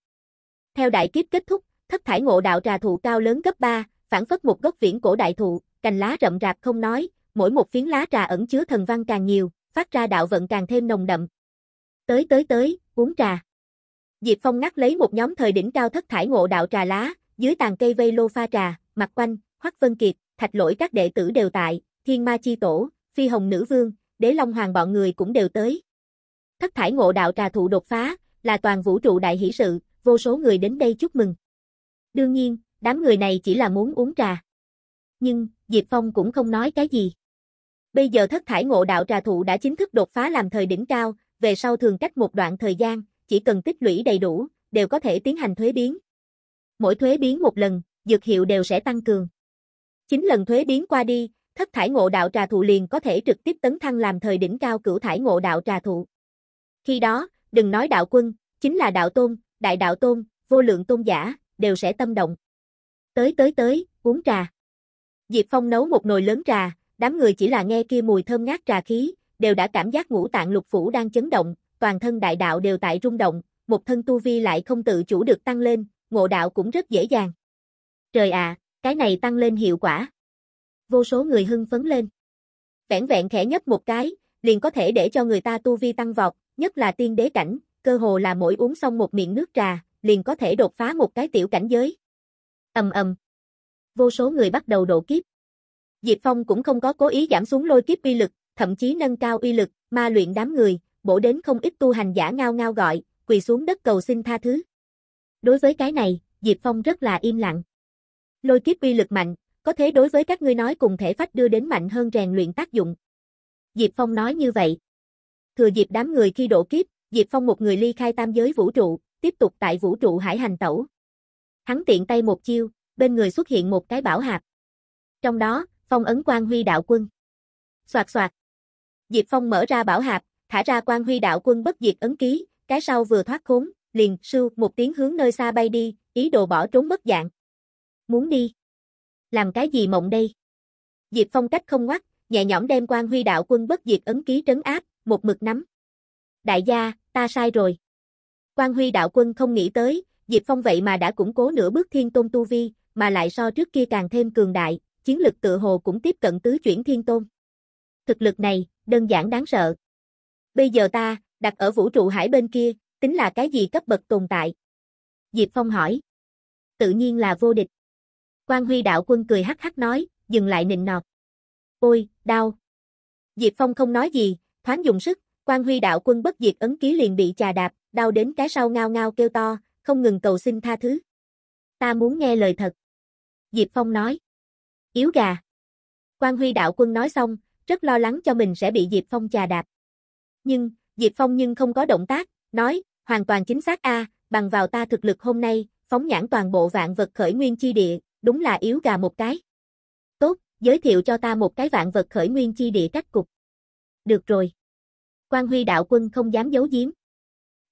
Theo đại kiếp kết thúc, thất thải ngộ đạo trà thụ cao lớn gấp 3, phản phất một gốc viễn cổ đại thụ, cành lá rậm rạp không nói, mỗi một phiến lá trà ẩn chứa thần văn càng nhiều, phát ra đạo vận càng thêm nồng đậm. Tới tới tới, uống trà. Diệp Phong ngắt lấy một nhóm thời đỉnh cao thất thải ngộ đạo trà lá, dưới tàn cây vây lô pha trà, mặt quanh, Hoắc Vân Kiệt, Thạch Lỗi các đệ tử đều tại, Thiên Ma chi tổ, Phi Hồng nữ vương, Đế Long hoàng bọn người cũng đều tới. Thất thải ngộ đạo trà thụ đột phá, là toàn vũ trụ đại hỷ sự, vô số người đến đây chúc mừng. Đương nhiên, đám người này chỉ là muốn uống trà. Nhưng, Diệp Phong cũng không nói cái gì. Bây giờ thất thải ngộ đạo trà thụ đã chính thức đột phá làm thời đỉnh cao, về sau thường cách một đoạn thời gian, chỉ cần tích lũy đầy đủ, đều có thể tiến hành thuế biến. Mỗi thuế biến một lần, dược hiệu đều sẽ tăng cường. Chính lần thuế biến qua đi, thất thải ngộ đạo trà thụ liền có thể trực tiếp tấn thăng làm thời đỉnh cao cửu thải ngộ đạo trà thụ. Khi đó, đừng nói đạo quân, chính là đạo tôn, đại đạo tôn, vô lượng tôn giả, đều sẽ tâm động. Tới tới tới, uống trà. Diệp Phong nấu một nồi lớn trà, đám người chỉ là nghe kia mùi thơm ngát trà khí, đều đã cảm giác ngũ tạng lục phủ đang chấn động, toàn thân đại đạo đều tại rung động, một thân tu vi lại không tự chủ được tăng lên, ngộ đạo cũng rất dễ dàng. Trời ạ, cái này tăng lên hiệu quả. Vô số người hưng phấn lên. Vẹn vẹn khẽ nhấp một cái, liền có thể để cho người ta tu vi tăng vọt, nhất là tiên đế cảnh, cơ hồ là mỗi uống xong một miệng nước trà, liền có thể đột phá một cái tiểu cảnh giới. Ầm ầm. Vô số người bắt đầu độ kiếp. Diệp Phong cũng không có cố ý giảm xuống lôi kiếp uy lực, thậm chí nâng cao uy lực, ma luyện đám người, bổ đến không ít tu hành giả ngao ngao gọi, quỳ xuống đất cầu xin tha thứ. Đối với cái này, Diệp Phong rất là im lặng. Lôi kiếp uy lực mạnh, có thế đối với các ngươi nói cùng thể phách đưa đến mạnh hơn rèn luyện tác dụng. Diệp Phong nói như vậy. Thừa dịp đám người khi độ kiếp, Diệp Phong một người ly khai tam giới vũ trụ, tiếp tục tại vũ trụ hải hành tẩu. Hắn tiện tay một chiêu, bên người xuất hiện một cái bảo hạp. Trong đó, phong ấn quan huy đạo quân. Soạt soạt. Diệp Phong mở ra bảo hạp, thả ra quan huy đạo quân bất diệt ấn ký, cái sau vừa thoát khốn, liền sưu một tiếng hướng nơi xa bay đi, ý đồ bỏ trốn mất dạng. Muốn đi. Làm cái gì mộng đây? Diệp Phong cách không ngoắt, nhẹ nhõm đem quan huy đạo quân bất diệt ấn ký trấn áp, một mực nắm. Đại gia, ta sai rồi. Quan huy đạo quân không nghĩ tới, Diệp Phong vậy mà đã củng cố nửa bước thiên tôn tu vi, mà lại so trước kia càng thêm cường đại, chiến lực tự hồ cũng tiếp cận tứ chuyển thiên tôn. Thực lực này, đơn giản đáng sợ. Bây giờ ta, đặt ở vũ trụ hải bên kia, tính là cái gì cấp bậc tồn tại? Diệp Phong hỏi. Tự nhiên là vô địch. Quan Huy đạo quân cười hắc hắc nói, dừng lại nịnh nọt. Ôi, đau. Diệp Phong không nói gì, thoáng dùng sức, Quan Huy đạo quân bất diệt ấn ký liền bị chà đạp, đau đến cái sau ngao ngao kêu to, không ngừng cầu xin tha thứ. Ta muốn nghe lời thật. Diệp Phong nói. Yếu gà. Quan Huy đạo quân nói xong, rất lo lắng cho mình sẽ bị Diệp Phong chà đạp. Nhưng, Diệp Phong nhưng không có động tác, nói, hoàn toàn chính xác a, bằng vào ta thực lực hôm nay, phóng nhãn toàn bộ vạn vật khởi nguyên chi địa, đúng là yếu gà một cái. Tốt, giới thiệu cho ta một cái vạn vật khởi nguyên chi địa cách cục. Được rồi. Quan Huy đạo quân không dám giấu giếm.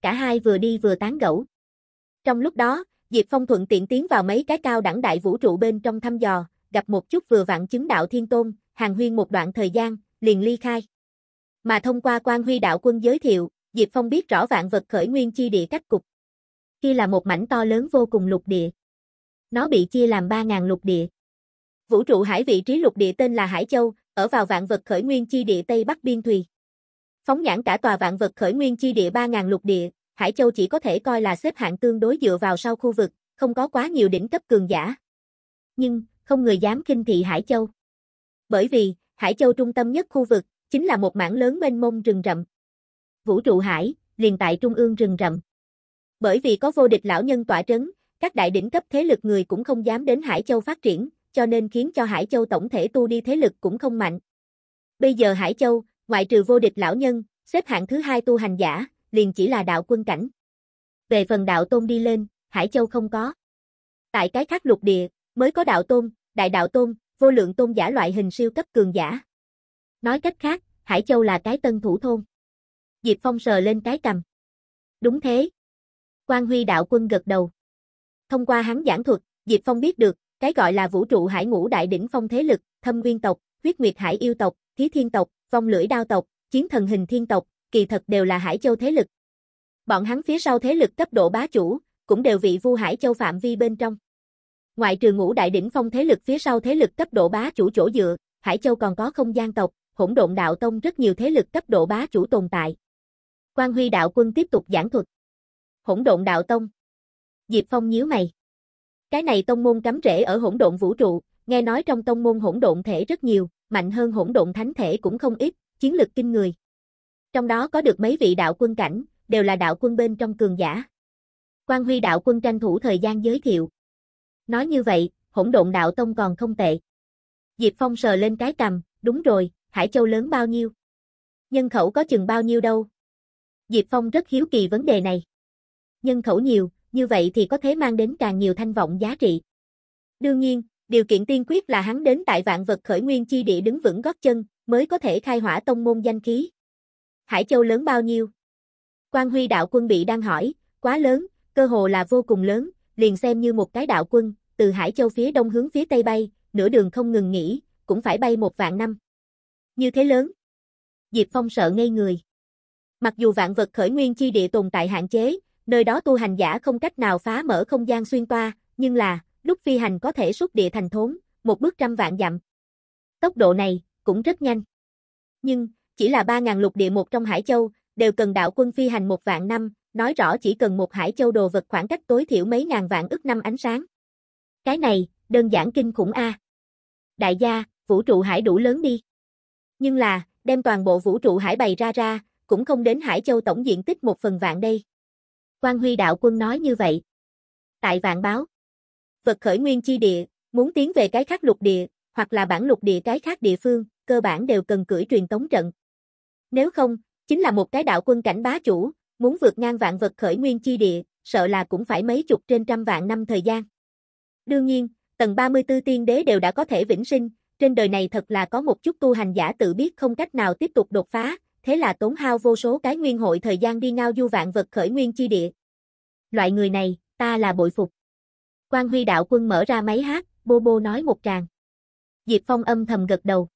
Cả hai vừa đi vừa tán gẫu. Trong lúc đó, Diệp Phong thuận tiện tiến vào mấy cái cao đẳng đại vũ trụ bên trong thăm dò, gặp một chút vừa vặn chứng đạo thiên tôn, hàng huyên một đoạn thời gian, liền ly khai. Mà thông qua quan huy đạo quân giới thiệu, Diệp Phong biết rõ vạn vật khởi nguyên chi địa cách cục. Kia là một mảnh to lớn vô cùng lục địa. Nó bị chia làm 3.000 lục địa. Vũ trụ hải vị trí lục địa tên là Hải Châu, ở vào vạn vật khởi nguyên chi địa Tây Bắc Biên Thùy. Phóng nhãn cả tòa vạn vật khởi nguyên chi địa 3.000 lục địa, Hải Châu chỉ có thể coi là xếp hạng tương đối dựa vào sau khu vực, không có quá nhiều đỉnh cấp cường giả. Nhưng, không người dám kinh thị Hải Châu. bởi vì, Hải Châu trung tâm nhất khu vực, chính là một mảng lớn mênh mông rừng rậm. Vũ trụ hải, liền tại trung ương rừng rậm. Bởi vì có vô địch lão nhân tỏa trấn, các đại đỉnh cấp thế lực người cũng không dám đến Hải Châu phát triển, cho nên khiến cho Hải Châu tổng thể tu đi thế lực cũng không mạnh. Bây giờ Hải Châu, ngoại trừ vô địch lão nhân, xếp hạng thứ hai tu hành giả, liền chỉ là đạo quân cảnh. Về phần đạo tôn đi lên, Hải Châu không có. Tại cái khác lục địa, mới có đạo tôn, đại đạo tôn, vô lượng tôn giả loại hình siêu cấp cường giả. Nói cách khác, Hải Châu là cái tân thủ thôn. Diệp Phong sờ lên cái cầm. Đúng thế. Quan Huy đạo quân gật đầu. Thông qua hắn giảng thuật, Diệp Phong biết được, cái gọi là vũ trụ hải ngũ đại đỉnh phong thế lực, thâm nguyên tộc, huyết nguyệt hải yêu tộc, thí thiên tộc, vong lưỡi đao tộc, chiến thần hình thiên tộc, kỳ thật đều là hải châu thế lực. Bọn hắn phía sau thế lực cấp độ bá chủ, cũng đều vị vu hải châu phạm vi bên trong. Ngoại trừ ngũ đại đỉnh phong thế lực phía sau thế lực cấp độ bá chủ chỗ dựa, Hải Châu còn có không gian tộc, hỗn độn đạo tông rất nhiều thế lực cấp độ bá chủ tồn tại. Quan Huy đạo quân tiếp tục giảng thuật. Hỗn độn đạo tông. Diệp Phong nhíu mày. Cái này tông môn cắm rễ ở hỗn độn vũ trụ, nghe nói trong tông môn hỗn độn thể rất nhiều, mạnh hơn hỗn độn thánh thể cũng không ít, chiến lực kinh người. Trong đó có được mấy vị đạo quân cảnh, đều là đạo quân bên trong cường giả. Quan Huy đạo quân tranh thủ thời gian giới thiệu. Nói như vậy, hỗn độn đạo tông còn không tệ. Diệp Phong sờ lên cái cầm, đúng rồi, Hải Châu lớn bao nhiêu? Nhân khẩu có chừng bao nhiêu đâu? Diệp Phong rất hiếu kỳ vấn đề này. Nhân khẩu nhiều, như vậy thì có thể mang đến càng nhiều thanh vọng giá trị. Đương nhiên, điều kiện tiên quyết là hắn đến tại vạn vật khởi nguyên chi địa đứng vững gót chân, mới có thể khai hỏa tông môn danh khí. Hải Châu lớn bao nhiêu? Quan Huy đạo quân bị đang hỏi, quá lớn, cơ hồ là vô cùng lớn, liền xem như một cái đạo quân, từ Hải Châu phía đông hướng phía tây bay, nửa đường không ngừng nghỉ, cũng phải bay một vạn năm. Như thế lớn. Diệp Phong sợ ngây người. Mặc dù vạn vật khởi nguyên chi địa tồn tại hạn chế, nơi đó tu hành giả không cách nào phá mở không gian xuyên toa, nhưng là, lúc phi hành có thể xuất địa thành thốn, một bước trăm vạn dặm. Tốc độ này, cũng rất nhanh. Nhưng, chỉ là 3.000 lục địa một trong Hải Châu, đều cần đạo quân phi hành một vạn năm, nói rõ chỉ cần một Hải Châu đồ vật khoảng cách tối thiểu mấy ngàn vạn ức năm ánh sáng. Cái này, đơn giản kinh khủng a. Đại gia, vũ trụ hải đủ lớn đi. Nhưng là, đem toàn bộ vũ trụ hải bày ra ra, cũng không đến Hải Châu tổng diện tích một phần vạn đây. Quan Huy đạo quân nói như vậy. Tại vạn báo, vật khởi nguyên chi địa, muốn tiến về cái khác lục địa, hoặc là bản lục địa cái khác địa phương, cơ bản đều cần cưỡi truyền tống trận. Nếu không, chính là một cái đạo quân cảnh bá chủ, muốn vượt ngang vạn vật khởi nguyên chi địa, sợ là cũng phải mấy chục trên trăm vạn năm thời gian. Đương nhiên, tầng 34 tiên đế đều đã có thể vĩnh sinh, trên đời này thật là có một chút tu hành giả tự biết không cách nào tiếp tục đột phá, thế là tốn hao vô số cái nguyên hội thời gian đi ngao du vạn vật khởi nguyên chi địa. Loại người này, ta là bội phục. Quan Huy đạo quân mở ra máy hát, bô bô nói một tràng. Diệp Phong âm thầm gật đầu.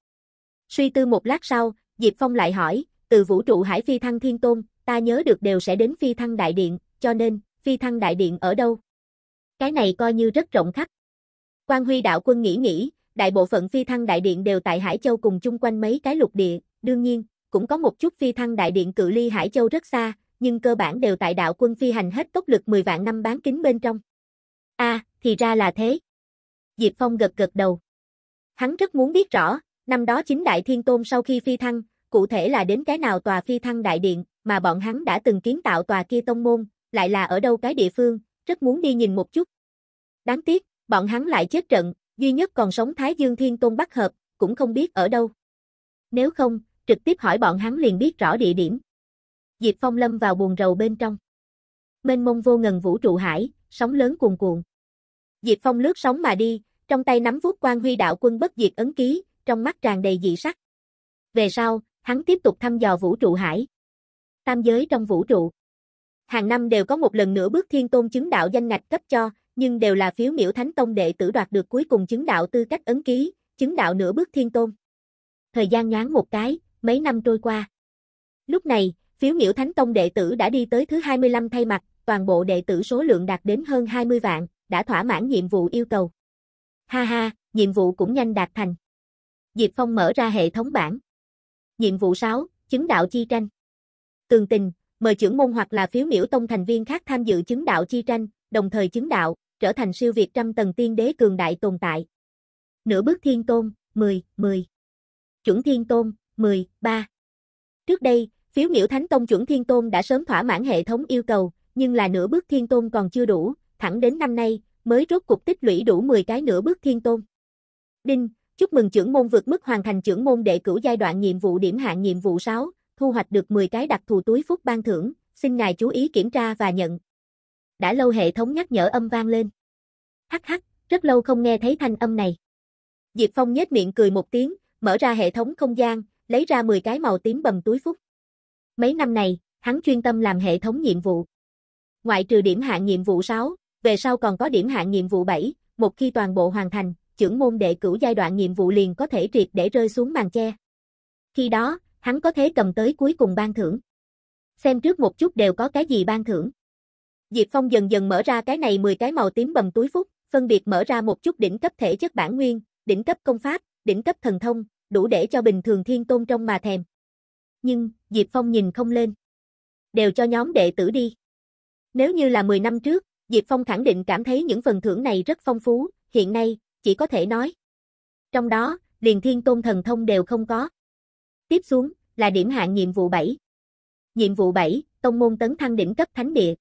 Suy tư một lát sau, Diệp Phong lại hỏi, từ vũ trụ hải phi thăng thiên tôn, ta nhớ được đều sẽ đến phi thăng đại điện, cho nên, phi thăng đại điện ở đâu? Cái này coi như rất rộng khắp. Quan Huy đạo quân nghĩ nghĩ, đại bộ phận phi thăng đại điện đều tại Hải Châu cùng chung quanh mấy cái lục địa, đương nhiên, cũng có một chút phi thăng đại điện cự ly Hải Châu rất xa, nhưng cơ bản đều tại đạo quân phi hành hết tốc lực 10 vạn năm bán kính bên trong. A, à, thì ra là thế. Diệp Phong gật gật đầu. Hắn rất muốn biết rõ, năm đó chính đại thiên tôn sau khi phi thăng, cụ thể là đến cái nào tòa phi thăng đại điện, mà bọn hắn đã từng kiến tạo tòa kia tông môn, lại là ở đâu cái địa phương, rất muốn đi nhìn một chút. Đáng tiếc, bọn hắn lại chết trận, duy nhất còn sống Thái Dương Thiên Tôn Bắc Hợp, cũng không biết ở đâu. Nếu không, trực tiếp hỏi bọn hắn liền biết rõ địa điểm. Diệp Phong lâm vào buồn rầu bên trong. Mênh mông vô ngần vũ trụ hải, sóng lớn cuồn cuộn. Diệp Phong lướt sóng mà đi, trong tay nắm vuốt quan huy đạo quân bất diệt ấn ký, trong mắt tràn đầy dị sắc. Về sau, hắn tiếp tục thăm dò vũ trụ hải. Tam giới trong vũ trụ. Hàng năm đều có một lần nữa bước thiên tôn chứng đạo danh ngạch cấp cho, nhưng đều là phiếu miểu thánh tông đệ tử đoạt được cuối cùng chứng đạo tư cách ấn ký, chứng đạo nửa bước thiên tôn. Thời gian nhoáng một cái, mấy năm trôi qua. Lúc này, phiếu miểu thánh tông đệ tử đã đi tới thứ 25 thay mặt, toàn bộ đệ tử số lượng đạt đến hơn 20 vạn, đã thỏa mãn nhiệm vụ yêu cầu. Ha ha, nhiệm vụ cũng nhanh đạt thành. Diệp Phong mở ra hệ thống bảng. Nhiệm vụ 6, chứng đạo chi tranh. Tường tình, mời trưởng môn hoặc là phiếu miễu tông thành viên khác tham dự chứng đạo chi tranh, đồng thời chứng đạo, trở thành siêu việt trăm tầng tiên đế cường đại tồn tại. Nửa bước thiên tôn, 10, 10. chuẩn thiên tôn, 10, 3. Trước đây, phiếu miễu thánh tông chuẩn thiên tôn đã sớm thỏa mãn hệ thống yêu cầu, nhưng là nửa bước thiên tôn còn chưa đủ, thẳng đến năm nay, mới rốt cục tích lũy đủ 10 cái nửa bước thiên tôn. Đinh, chúc mừng trưởng môn vượt mức hoàn thành trưởng môn đệ cửu giai đoạn nhiệm vụ điểm hạn nhiệm vụ 6, thu hoạch được 10 cái đặc thù túi phúc ban thưởng, xin ngài chú ý kiểm tra và nhận. Đã lâu hệ thống nhắc nhở âm vang lên. Hắc hắc, rất lâu không nghe thấy thanh âm này. Diệp Phong nhếch miệng cười một tiếng, mở ra hệ thống không gian, lấy ra 10 cái màu tím bầm túi phúc. Mấy năm này, hắn chuyên tâm làm hệ thống nhiệm vụ. Ngoại trừ điểm hạn nhiệm vụ 6, về sau còn có điểm hạn nhiệm vụ 7, một khi toàn bộ hoàn thành, trưởng môn đệ cửu giai đoạn nhiệm vụ liền có thể triệt để rơi xuống màn che. Khi đó, hắn có thể cầm tới cuối cùng ban thưởng. Xem trước một chút đều có cái gì ban thưởng. Diệp Phong dần dần mở ra cái này 10 cái màu tím bầm túi phúc, phân biệt mở ra một chút đỉnh cấp thể chất bản nguyên, đỉnh cấp công pháp, đỉnh cấp thần thông, đủ để cho bình thường thiên tôn trong mà thèm. Nhưng, Diệp Phong nhìn không lên. Đều cho nhóm đệ tử đi. Nếu như là 10 năm trước, Diệp Phong khẳng định cảm thấy những phần thưởng này rất phong phú, hiện nay, chỉ có thể nói. Trong đó, liền thiên tôn thần thông đều không có. Tiếp xuống, là điểm hạn nhiệm vụ 7. Nhiệm vụ 7, tông môn tấn thăng đỉnh cấp thánh địa.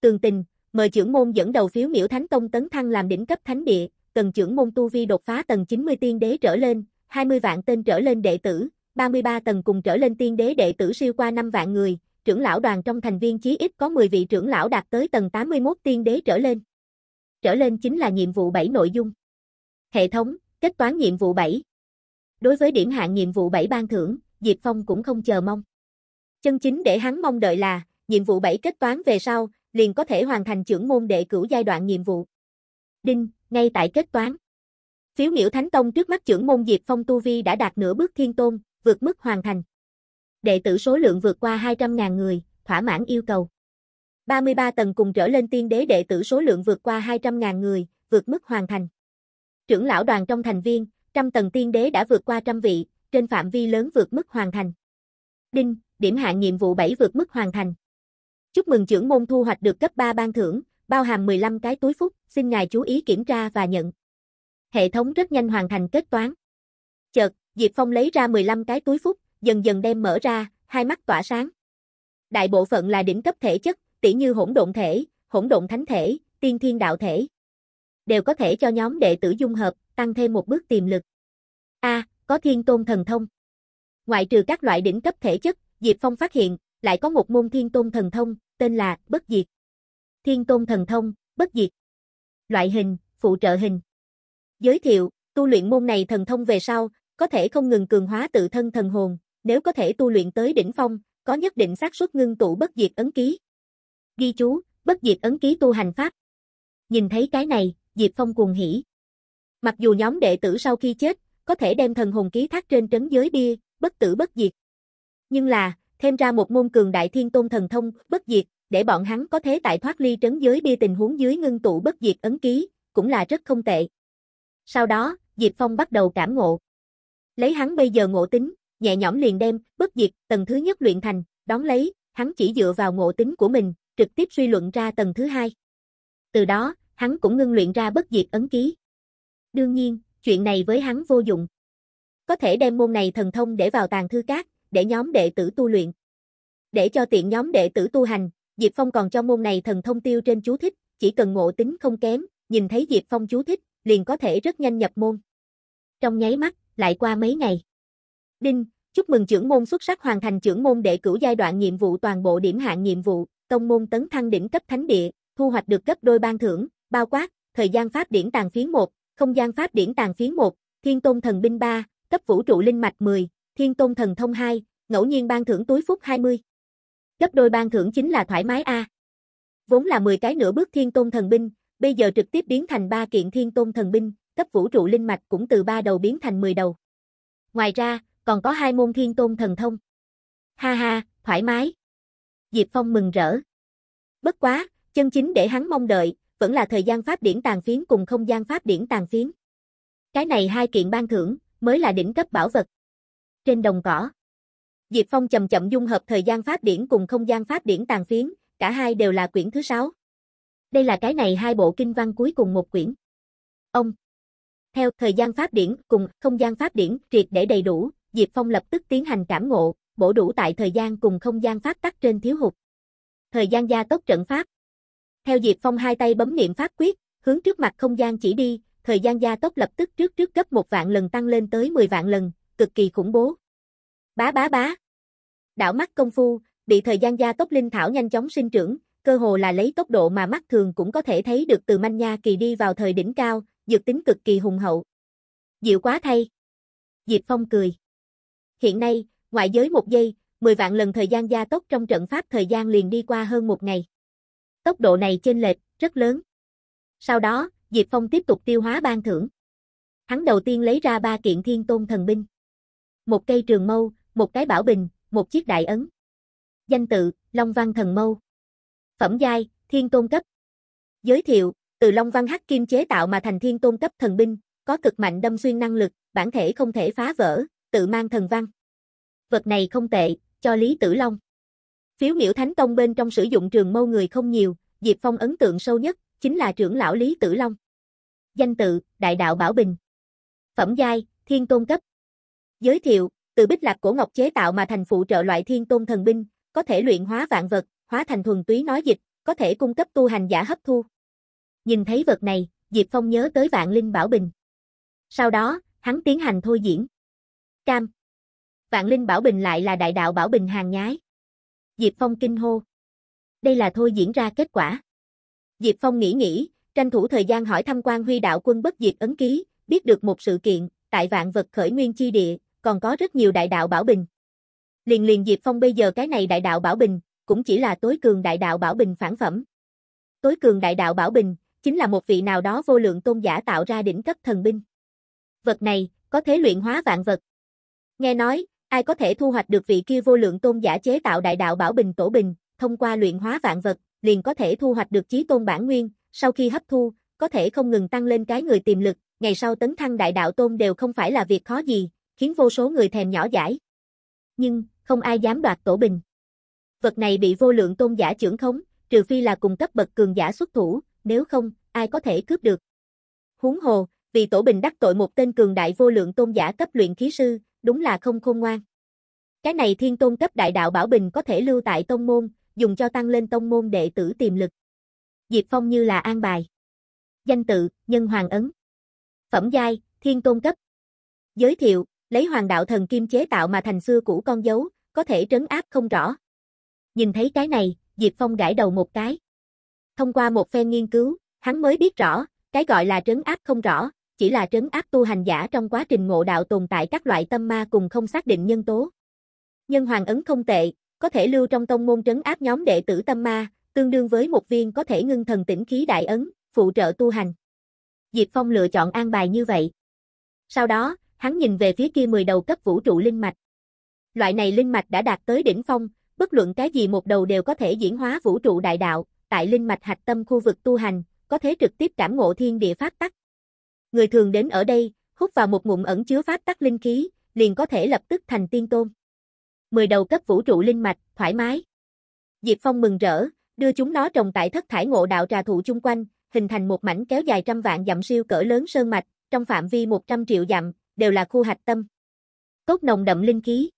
Tường tình, mời trưởng môn dẫn đầu phiếu miểu thánh tông tấn thăng làm đỉnh cấp thánh địa, cần trưởng môn tu vi đột phá tầng 90 tiên đế trở lên, 20 vạn tên trở lên đệ tử, 33 tầng cùng trở lên tiên đế đệ tử siêu qua 5 vạn người, trưởng lão đoàn trong thành viên chí ít có 10 vị trưởng lão đạt tới tầng 81 tiên đế trở lên. Trở lên chính là nhiệm vụ 7 nội dung. Hệ thống, kết toán nhiệm vụ 7. Đối với điểm hạn nhiệm vụ 7 ban thưởng, Diệp Phong cũng không chờ mong. Chân chính để hắn mong đợi là, nhiệm vụ 7 kết toán về sau, liền có thể hoàn thành trưởng môn đệ cửu giai đoạn nhiệm vụ. Đinh, ngay tại kết toán. Phiếu miểu Thánh Tông trước mắt trưởng môn Diệp Phong Tu Vi đã đạt nửa bước thiên tôn, vượt mức hoàn thành. Đệ tử số lượng vượt qua 200.000 người, thỏa mãn yêu cầu. 33 tầng cùng trở lên tiên đế đệ tử số lượng vượt qua 200.000 người, vượt mức hoàn thành. Trưởng lão đoàn trong thành viên, trăm tầng tiên đế đã vượt qua trăm vị, trên phạm vi lớn vượt mức hoàn thành. Đinh, điểm hạn nhiệm vụ 7 vượt mức hoàn thành. Chúc mừng trưởng môn thu hoạch được cấp 3 ban thưởng, bao hàm 15 cái túi phúc, xin ngài chú ý kiểm tra và nhận. Hệ thống rất nhanh hoàn thành kết toán. Chợt, Diệp Phong lấy ra 15 cái túi phúc, dần dần đem mở ra, hai mắt tỏa sáng. Đại bộ phận là đỉnh cấp thể chất, tỉ như hỗn độn thể, hỗn độn thánh thể, tiên thiên đạo thể. Đều có thể cho nhóm đệ tử dung hợp, tăng thêm một bước tiềm lực. A, có thiên tôn thần thông. Ngoại trừ các loại đỉnh cấp thể chất, Diệp Phong phát hiện, lại có một môn thiên tôn thần thông, tên là Bất Diệt. Thiên tôn thần thông, Bất Diệt. Loại hình, phụ trợ hình. Giới thiệu, tu luyện môn này thần thông về sau, có thể không ngừng cường hóa tự thân thần hồn, nếu có thể tu luyện tới đỉnh phong, có nhất định xác suất ngưng tụ bất diệt ấn ký. Ghi chú, bất diệt ấn ký tu hành pháp. Nhìn thấy cái này, Diệp Phong cuồng hỉ. Mặc dù nhóm đệ tử sau khi chết, có thể đem thần hồn ký thác trên trấn giới bia, bất tử bất diệt. Nhưng là, thêm ra một môn cường đại thiên tôn thần thông, bất diệt, để bọn hắn có thể tại thoát ly trấn giới bia tình huống dưới ngưng tụ bất diệt ấn ký, cũng là rất không tệ. Sau đó, Diệp Phong bắt đầu cảm ngộ. Lấy hắn bây giờ ngộ tính, nhẹ nhõm liền đem, bất diệt, tầng thứ nhất luyện thành, đón lấy, hắn chỉ dựa vào ngộ tính của mình, trực tiếp suy luận ra tầng thứ hai. Từ đó, hắn cũng ngưng luyện ra bất diệt ấn ký. Đương nhiên, chuyện này với hắn vô dụng. Có thể đem môn này thần thông để vào tàng thư cát, để nhóm đệ tử tu luyện. Để cho tiện nhóm đệ tử tu hành, Diệp Phong còn cho môn này thần thông tiêu trên chú thích, chỉ cần ngộ tính không kém, nhìn thấy Diệp Phong chú thích, liền có thể rất nhanh nhập môn. Trong nháy mắt, lại qua mấy ngày. Đinh, chúc mừng trưởng môn xuất sắc hoàn thành trưởng môn đệ cửu giai đoạn nhiệm vụ toàn bộ điểm hạng nhiệm vụ, tông môn tấn thăng đỉnh cấp thánh địa, thu hoạch được cấp đôi ban thưởng, bao quát, thời gian pháp điển tàn phiến 1, không gian pháp điển tàn phiến 1, thiên tôn thần binh 3, cấp vũ trụ linh mạch 10, thiên tôn thần thông 2, ngẫu nhiên ban thưởng túi phúc 20. Cấp đôi ban thưởng chính là thoải mái A. Vốn là 10 cái nửa bước thiên tôn thần binh, bây giờ trực tiếp biến thành 3 kiện thiên tôn thần binh, cấp vũ trụ linh mạch cũng từ 3 đầu biến thành 10 đầu. Ngoài ra, còn có hai môn thiên tôn thần thông. Ha ha, thoải mái. Diệp Phong mừng rỡ. Bất quá, chân chính để hắn mong đợi, vẫn là thời gian pháp điển tàn phiến cùng không gian pháp điển tàn phiến. Cái này hai kiện ban thưởng, mới là đỉnh cấp bảo vật. Trên đồng cỏ, Diệp Phong chậm chậm dung hợp thời gian pháp điển cùng không gian pháp điển tàn phiến, cả hai đều là quyển thứ sáu. Đây là cái này hai bộ kinh văn cuối cùng một quyển. Ông theo thời gian pháp điển cùng không gian pháp điển triệt để đầy đủ, Diệp Phong lập tức tiến hành cảm ngộ, bổ đủ tại thời gian cùng không gian pháp tắc trên thiếu hụt. Thời gian gia tốc trận pháp. Theo Diệp Phong hai tay bấm niệm pháp quyết, hướng trước mặt không gian chỉ đi, thời gian gia tốc lập tức trước trước gấp một vạn lần tăng lên tới 10 vạn lần, cực kỳ khủng bố. Bá bá bá. Đảo mắt công phu, bị thời gian gia tốc linh thảo nhanh chóng sinh trưởng, cơ hồ là lấy tốc độ mà mắt thường cũng có thể thấy được từ manh nha kỳ đi vào thời đỉnh cao, dược tính cực kỳ hùng hậu. Diệu quá thay. Diệp Phong cười. Hiện nay, ngoại giới một giây, 10 vạn lần thời gian gia tốc trong trận pháp thời gian liền đi qua hơn một ngày. Tốc độ này chênh lệch, rất lớn. Sau đó, Diệp Phong tiếp tục tiêu hóa ban thưởng. Hắn đầu tiên lấy ra ba kiện thiên tôn thần binh. Một cây trường mâu, một cái bảo bình, một chiếc đại ấn. Danh tự, Long Văn Thần Mâu. Phẩm giai, thiên tôn cấp. Giới thiệu, từ Long Văn Hắc Kim chế tạo mà thành thiên tôn cấp thần binh, có cực mạnh đâm xuyên năng lực, bản thể không thể phá vỡ, tự mang thần văn. Vật này không tệ, cho Lý Tử Long. Phiếu miểu thánh tông bên trong sử dụng trường mâu người không nhiều, Diệp Phong ấn tượng sâu nhất, chính là trưởng lão Lý Tử Long. Danh tự, Đại đạo Bảo Bình. Phẩm giai, Thiên Tôn cấp. Giới thiệu, từ bích lạc cổ ngọc chế tạo mà thành phụ trợ loại Thiên Tôn thần binh, có thể luyện hóa vạn vật, hóa thành thuần túy nói dịch, có thể cung cấp tu hành giả hấp thu. Nhìn thấy vật này, Diệp Phong nhớ tới Vạn Linh Bảo Bình. Sau đó, hắn tiến hành thôi diễn. Cam. Vạn Linh Bảo Bình lại là đại đạo Bảo Bình hàng nhái. Diệp Phong kinh hô. Đây là thôi diễn ra kết quả. Diệp Phong nghĩ nghĩ, tranh thủ thời gian hỏi thăm quan huy đạo quân bất diệt ấn ký, biết được một sự kiện, tại vạn vật khởi nguyên chi địa, còn có rất nhiều đại đạo Bảo Bình. Liền liền Diệp Phong bây giờ cái này đại đạo Bảo Bình, cũng chỉ là tối cường đại đạo Bảo Bình phản phẩm. Tối cường đại đạo Bảo Bình, chính là một vị nào đó vô lượng tôn giả tạo ra đỉnh cấp thần binh. Vật này, có thể luyện hóa vạn vật. Nghe nói, ai có thể thu hoạch được vị kia vô lượng tôn giả chế tạo đại đạo Bảo Bình tổ bình, thông qua luyện hóa vạn vật, liền có thể thu hoạch được chí tôn bản nguyên, sau khi hấp thu, có thể không ngừng tăng lên cái người tiềm lực, ngày sau tấn thăng đại đạo tôn đều không phải là việc khó gì, khiến vô số người thèm nhỏ giải. Nhưng, không ai dám đoạt tổ bình. Vật này bị vô lượng tôn giả trưởng khống, trừ phi là cùng cấp bậc cường giả xuất thủ, nếu không, ai có thể cướp được. Huống hồ, vì tổ bình đắc tội một tên cường đại vô lượng tôn giả cấp luyện khí sư, đúng là không khôn ngoan. Cái này thiên tôn cấp đại đạo bảo bình có thể lưu tại tông môn, dùng cho tăng lên tông môn đệ tử tiềm lực. Diệp Phong như là an bài. Danh tự, Nhân Hoàng Ấn. Phẩm giai, Thiên Tôn cấp. Giới thiệu, lấy hoàng đạo thần kim chế tạo mà thành xưa cũ con dấu, có thể trấn áp không rõ. Nhìn thấy cái này, Diệp Phong gãi đầu một cái. Thông qua một phen nghiên cứu, hắn mới biết rõ, cái gọi là trấn áp không rõ, chỉ là trấn áp tu hành giả trong quá trình ngộ đạo tồn tại các loại tâm ma cùng không xác định nhân tố. Nhân hoàng ấn không tệ, có thể lưu trong tông môn trấn áp nhóm đệ tử tâm ma, tương đương với một viên có thể ngưng thần tĩnh khí đại ấn, phụ trợ tu hành. Diệp Phong lựa chọn an bài như vậy. Sau đó, hắn nhìn về phía kia 10 đầu cấp vũ trụ linh mạch. Loại này linh mạch đã đạt tới đỉnh phong, bất luận cái gì một đầu đều có thể diễn hóa vũ trụ đại đạo, tại linh mạch hạch tâm khu vực tu hành, có thể trực tiếp cảm ngộ thiên địa pháp tắc. Người thường đến ở đây, hút vào một ngụm ẩn chứa pháp tắc linh khí, liền có thể lập tức thành tiên tôn. 10 đầu cấp vũ trụ linh mạch, thoải mái. Diệp Phong mừng rỡ, đưa chúng nó trồng tại thất thải ngộ đạo trà thụ chung quanh, hình thành một mảnh kéo dài trăm vạn dặm siêu cỡ lớn sơn mạch, trong phạm vi 100 triệu dặm, đều là khu hạch tâm. Cốt nồng đậm linh khí.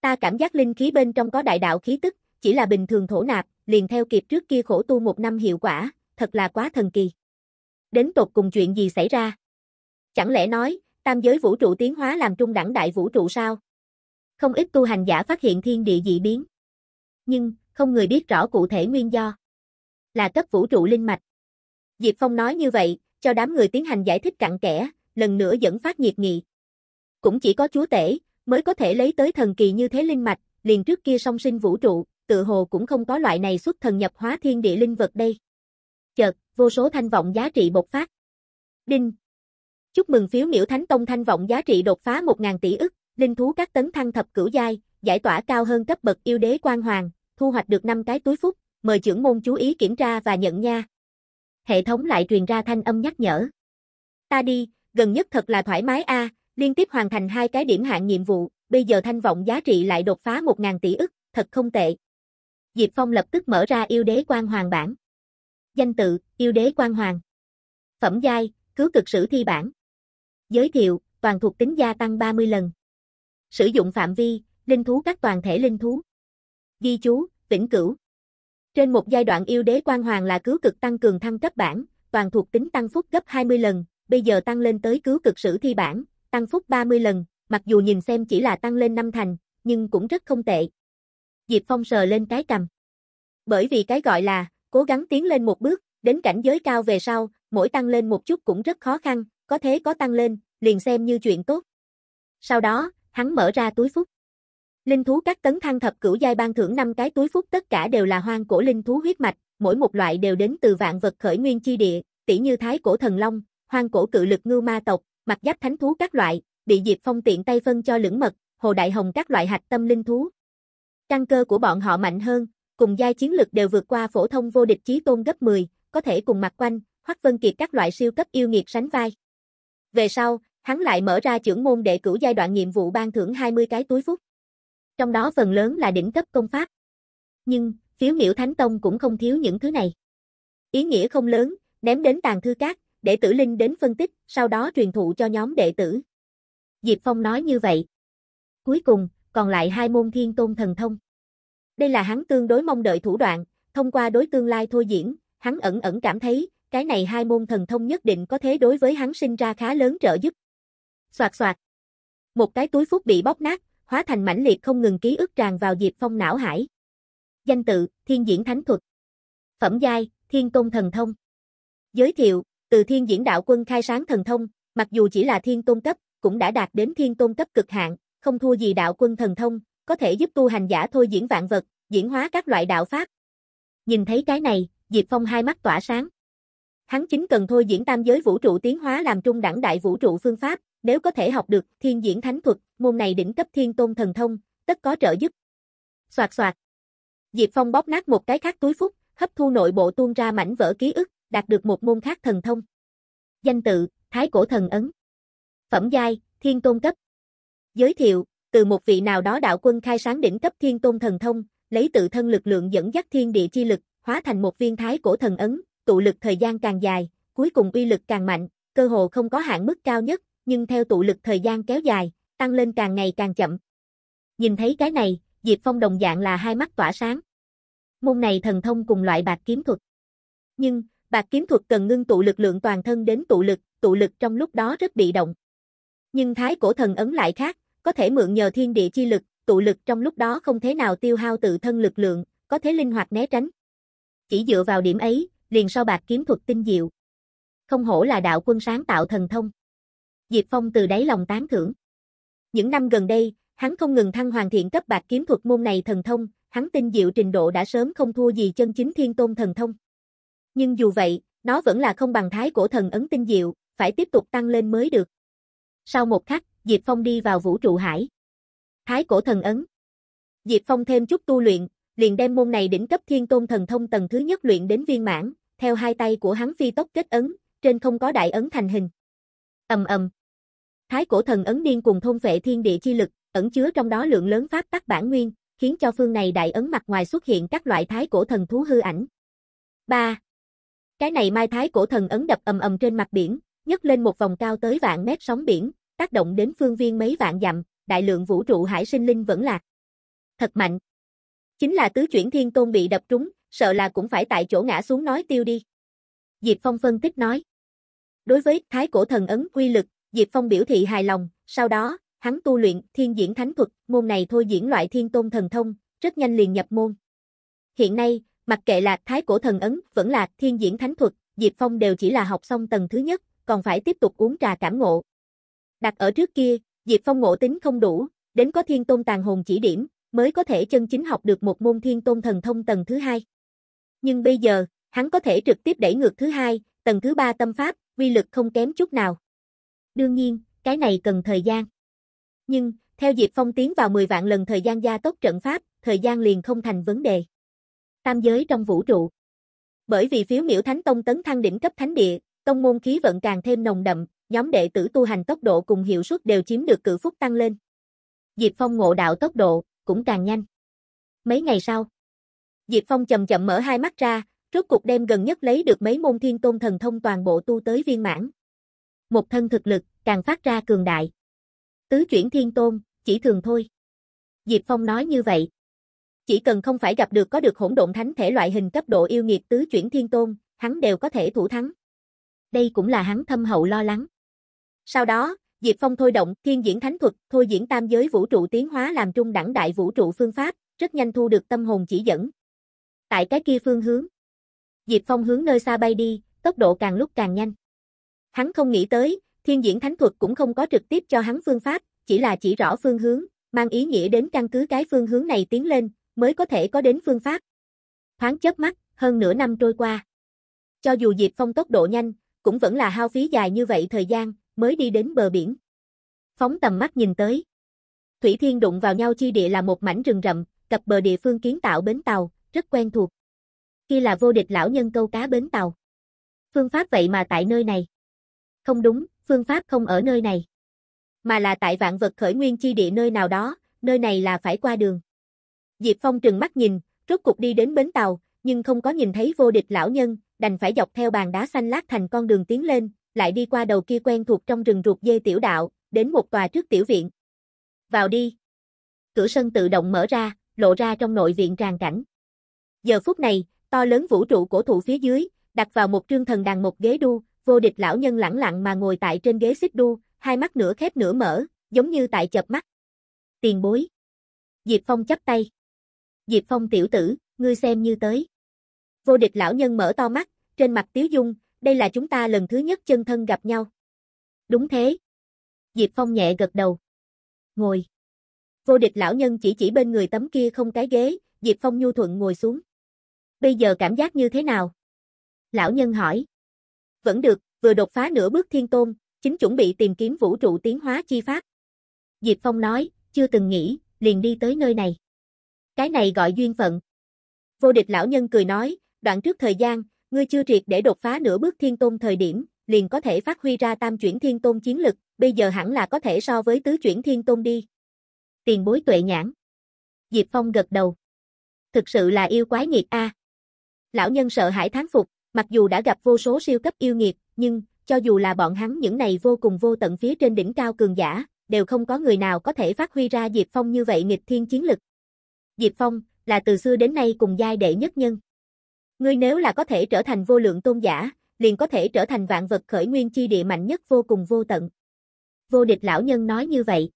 Ta cảm giác linh khí bên trong có đại đạo khí tức, chỉ là bình thường thổ nạp, liền theo kịp trước kia khổ tu một năm hiệu quả, thật là quá thần kỳ. Đến tột cùng chuyện gì xảy ra? Chẳng lẽ nói, tam giới vũ trụ tiến hóa làm trung đẳng đại vũ trụ sao? Không ít tu hành giả phát hiện thiên địa dị biến. Nhưng, không người biết rõ cụ thể nguyên do. Là cấp vũ trụ linh mạch. Diệp Phong nói như vậy, cho đám người tiến hành giải thích cặn kẽ, lần nữa dẫn phát nhiệt nghị. Cũng chỉ có chúa tể, mới có thể lấy tới thần kỳ như thế linh mạch, liền trước kia song sinh vũ trụ, tự hồ cũng không có loại này xuất thần nhập hóa thiên địa linh vật đây. Chợt, vô số thanh vọng giá trị bộc phát. Đinh. Chúc mừng phiếu miểu thánh tông thanh vọng giá trị đột phá 1.000 tỷ ức, linh thú các tấn thăng thập cửu giai, giải tỏa cao hơn cấp bậc yêu đế quan hoàng, thu hoạch được 5 cái túi phúc, mời trưởng môn chú ý kiểm tra và nhận nha. Hệ thống lại truyền ra thanh âm nhắc nhở. Ta đi, gần nhất thật là thoải mái a, liên tiếp hoàn thành hai cái điểm hạn nhiệm vụ, bây giờ thanh vọng giá trị lại đột phá 1.000 tỷ ức, thật không tệ. Diệp Phong lập tức mở ra yêu đế quan hoàng bản. Danh tự, yêu đế quan hoàng. Phẩm giai, cứu cực sử thi bản. Giới thiệu, toàn thuộc tính gia tăng 30 lần. Sử dụng phạm vi, linh thú các toàn thể linh thú. Ghi chú, vĩnh cửu. Trên một giai đoạn yêu đế quan hoàng là cứu cực tăng cường thăng cấp bản, toàn thuộc tính tăng phúc gấp 20 lần, bây giờ tăng lên tới cứu cực sử thi bản, tăng phúc 30 lần, mặc dù nhìn xem chỉ là tăng lên năm thành, nhưng cũng rất không tệ. Diệp Phong sờ lên cái cầm. Bởi vì cái gọi là, cố gắng tiến lên một bước, đến cảnh giới cao về sau, mỗi tăng lên một chút cũng rất khó khăn, có thế có tăng lên, liền xem như chuyện tốt. Sau đó, hắn mở ra túi phúc. Linh thú các tấn thăng thập cửu giai ban thưởng 5 cái túi phúc tất cả đều là hoang cổ linh thú huyết mạch, mỗi một loại đều đến từ vạn vật khởi nguyên chi địa, tỷ như thái cổ thần long, hoang cổ cự lực ngưu ma tộc, mặt giáp thánh thú các loại, bị Diệp Phong tiện tay phân cho lưỡng mật, hồ đại hồng các loại hạch tâm linh thú. Căn cơ của bọn họ mạnh hơn, cùng giai chiến lực đều vượt qua phổ thông vô địch chí tôn gấp 10, có thể cùng mặt quanh, Hoắc Vân Kiệt các loại siêu cấp yêu nghiệt sánh vai. Về sau, hắn lại mở ra trưởng môn đệ cửu giai đoạn nhiệm vụ ban thưởng 20 cái túi phúc. Trong đó phần lớn là đỉnh cấp công pháp. Nhưng, phiếu miểu Thánh Tông cũng không thiếu những thứ này. Ý nghĩa không lớn, ném đến tàng thư cát, để tử linh đến phân tích, sau đó truyền thụ cho nhóm đệ tử. Diệp Phong nói như vậy. Cuối cùng, còn lại hai môn thiên tôn thần thông. Đây là hắn tương đối mong đợi thủ đoạn, thông qua đối tương lai thôi diễn, hắn ẩn ẩn cảm thấy, cái này hai môn thần thông nhất định có thế đối với hắn sinh ra khá lớn trợ giúp. Soạt soạt. Một cái túi phúc bị bóp nát, hóa thành mãnh liệt không ngừng ký ức tràn vào Diệp Phong não hải. Danh tự, Thiên Diễn Thánh Thuật. Phẩm giai, Thiên Tôn Thần Thông. Giới thiệu, từ Thiên Diễn Đạo Quân khai sáng thần thông, mặc dù chỉ là Thiên Tôn cấp, cũng đã đạt đến Thiên Tôn cấp cực hạn, không thua gì Đạo Quân thần thông, có thể giúp tu hành giả thôi diễn vạn vật, diễn hóa các loại đạo pháp. Nhìn thấy cái này, Diệp Phong hai mắt tỏa sáng. Hắn chính cần thôi diễn tam giới vũ trụ tiến hóa làm trung đẳng đại vũ trụ phương pháp, nếu có thể học được thiên diễn thánh thuật, môn này đỉnh cấp thiên tôn thần thông, tất có trợ giúp. Soạt soạt. Diệp Phong bóp nát một cái khác túi phúc, hấp thu nội bộ tuôn ra mảnh vỡ ký ức, đạt được một môn khác thần thông. Danh tự, Thái Cổ Thần Ấn. Phẩm giai, Thiên Tôn cấp. Giới thiệu, từ một vị nào đó đạo quân khai sáng đỉnh cấp Thiên Tôn thần thông, lấy tự thân lực lượng dẫn dắt thiên địa chi lực, hóa thành một viên Thái Cổ Thần Ấn, tụ lực thời gian càng dài, cuối cùng uy lực càng mạnh, cơ hồ không có hạn mức cao nhất, nhưng theo tụ lực thời gian kéo dài, tăng lên càng ngày càng chậm. Nhìn thấy cái này, Diệp Phong đồng dạng là hai mắt tỏa sáng. Môn này thần thông cùng loại bạc kiếm thuật. Nhưng, bạc kiếm thuật cần ngưng tụ lực lượng toàn thân đến tụ lực, tụ lực trong lúc đó rất bị động. Nhưng thái cổ thần ấn lại khác, có thể mượn nhờ thiên địa chi lực, tụ lực trong lúc đó không thế nào tiêu hao tự thân lực lượng, có thể linh hoạt né tránh. Chỉ dựa vào điểm ấy, liền so bạc kiếm thuật tinh diệu. Không hổ là đạo quân sáng tạo thần thông. Diệp Phong từ đáy lòng tán thưởng. Những năm gần đây, hắn không ngừng thăng hoàn thiện cấp bạc kiếm thuật môn này thần thông, hắn tinh diệu trình độ đã sớm không thua gì chân chính thiên tôn thần thông. Nhưng dù vậy, nó vẫn là không bằng thái cổ thần ấn tinh diệu, phải tiếp tục tăng lên mới được. Sau một khắc, Diệp Phong đi vào vũ trụ hải. Thái cổ thần ấn. Diệp Phong thêm chút tu luyện, liền đem môn này đỉnh cấp thiên tôn thần thông tầng thứ nhất luyện đến viên mãn, theo hai tay của hắn phi tốc kết ấn, trên không có đại ấn thành hình. Ầm ầm. Thái cổ thần ấn điên cùng thôn phệ thiên địa chi lực, ẩn chứa trong đó lượng lớn pháp tắc bản nguyên, khiến cho phương này đại ấn mặt ngoài xuất hiện các loại thái cổ thần thú hư ảnh. 3. Cái này mai thái cổ thần ấn đập ầm ầm trên mặt biển, nhấc lên một vòng cao tới vạn mét sóng biển, tác động đến phương viên mấy vạn dặm, đại lượng vũ trụ hải sinh linh vẫn lạc. Thật mạnh. Chính là tứ chuyển thiên tôn bị đập trúng, sợ là cũng phải tại chỗ ngã xuống nói tiêu đi. Diệp Phong phân tích nói. Đối với thái cổ thần ấn quy lực, Diệp Phong biểu thị hài lòng, sau đó, hắn tu luyện thiên diễn thánh thuật, môn này thôi diễn loại thiên tôn thần thông, rất nhanh liền nhập môn. Hiện nay, mặc kệ là thái cổ thần ấn, vẫn là thiên diễn thánh thuật, Diệp Phong đều chỉ là học xong tầng thứ nhất, còn phải tiếp tục uống trà cảm ngộ. Đặt ở trước kia, Diệp Phong ngộ tính không đủ, đến có thiên tôn tàn hồn chỉ điểm, mới có thể chân chính học được một môn thiên tôn thần thông tầng thứ hai. Nhưng bây giờ, hắn có thể trực tiếp đẩy ngược thứ hai, tầng thứ ba tâm pháp, quy lực không kém chút nào. Đương nhiên, cái này cần thời gian. Nhưng, theo Diệp Phong tiến vào 10 vạn lần thời gian gia tốc trận pháp, thời gian liền không thành vấn đề. Tam giới trong vũ trụ. Bởi vì phiếu miểu Thánh Tông tấn thăng đỉnh cấp thánh địa, tông môn khí vận càng thêm nồng đậm, nhóm đệ tử tu hành tốc độ cùng hiệu suất đều chiếm được cự phúc tăng lên. Diệp Phong ngộ đạo tốc độ cũng càng nhanh. Mấy ngày sau, Diệp Phong chậm chậm mở hai mắt ra, rốt cục đem gần nhất lấy được mấy môn thiên tôn thần thông toàn bộ tu tới viên mãn. Một thân thực lực, càng phát ra cường đại. Tứ chuyển thiên tôn, chỉ thường thôi. Diệp Phong nói như vậy. Chỉ cần không phải gặp được có được hỗn độn thánh thể loại hình cấp độ yêu nghiệt tứ chuyển thiên tôn, hắn đều có thể thủ thắng. Đây cũng là hắn thâm hậu lo lắng. Sau đó, Diệp Phong thôi động thiên diễn thánh thuật, thôi diễn tam giới vũ trụ tiến hóa làm trung đẳng đại vũ trụ phương pháp, rất nhanh thu được tâm hồn chỉ dẫn. Tại cái kia phương hướng, Diệp Phong hướng nơi xa bay đi, tốc độ càng lúc càng nhanh. Hắn không nghĩ tới, thiên diễn thánh thuật cũng không có trực tiếp cho hắn phương pháp, chỉ là chỉ rõ phương hướng, mang ý nghĩa đến căn cứ cái phương hướng này tiến lên, mới có thể có đến phương pháp. Thoáng chớp mắt, hơn nửa năm trôi qua. Cho dù Diệp Phong tốc độ nhanh, cũng vẫn là hao phí dài như vậy thời gian, mới đi đến bờ biển. Phóng tầm mắt nhìn tới. Thủy Thiên đụng vào nhau chi địa là một mảnh rừng rậm, cập bờ địa phương kiến tạo bến tàu, rất quen thuộc. Kia là vô địch lão nhân câu cá bến tàu. Phương pháp vậy mà tại nơi này. Không đúng, phương pháp không ở nơi này. Mà là tại vạn vật khởi nguyên chi địa nơi nào đó, nơi này là phải qua đường. Diệp Phong trừng mắt nhìn, rốt cục đi đến bến tàu, nhưng không có nhìn thấy vô địch lão nhân, đành phải dọc theo bàn đá xanh lát thành con đường tiến lên, lại đi qua đầu kia quen thuộc trong rừng ruột dê tiểu đạo, đến một tòa trước tiểu viện. Vào đi. Cửa sân tự động mở ra, lộ ra trong nội viện tràn cảnh. Giờ phút này, to lớn vũ trụ cổ thụ phía dưới, đặt vào một trương thần đàn một ghế đu, vô địch lão nhân lẳng lặng mà ngồi tại trên ghế xích đu, hai mắt nửa khép nửa mở, giống như tại chập mắt. Tiền bối. Diệp Phong chấp tay. Diệp Phong tiểu tử, ngươi xem như tới. Vô địch lão nhân mở to mắt, trên mặt tiếu dung, đây là chúng ta lần thứ nhất chân thân gặp nhau. Đúng thế. Diệp Phong nhẹ gật đầu. Ngồi. Vô địch lão nhân chỉ chỉ bên người tấm kia không cái ghế, Diệp Phong nhu thuận ngồi xuống. Bây giờ cảm giác như thế nào? Lão nhân hỏi. Vẫn được, vừa đột phá nửa bước thiên tôn, chính chuẩn bị tìm kiếm vũ trụ tiến hóa chi pháp. Diệp Phong nói, chưa từng nghĩ, liền đi tới nơi này. Cái này gọi duyên phận. Vô địch lão nhân cười nói, đoạn trước thời gian, ngươi chưa triệt để đột phá nửa bước thiên tôn thời điểm, liền có thể phát huy ra tam chuyển thiên tôn chiến lực, bây giờ hẳn là có thể so với tứ chuyển thiên tôn đi. Tiền bối tuệ nhãn. Diệp Phong gật đầu. Thực sự là yêu quái nghiệt a. Lão nhân sợ hãi thán phục, mặc dù đã gặp vô số siêu cấp yêu nghiệt, nhưng cho dù là bọn hắn những này vô cùng vô tận phía trên đỉnh cao cường giả, đều không có người nào có thể phát huy ra Diệp Phong như vậy nghịch thiên chiến lực. Diệp Phong là từ xưa đến nay cùng giai đệ nhất nhân. Ngươi nếu là có thể trở thành vô lượng tôn giả, liền có thể trở thành vạn vật khởi nguyên chi địa mạnh nhất vô cùng vô tận. Vô địch lão nhân nói như vậy.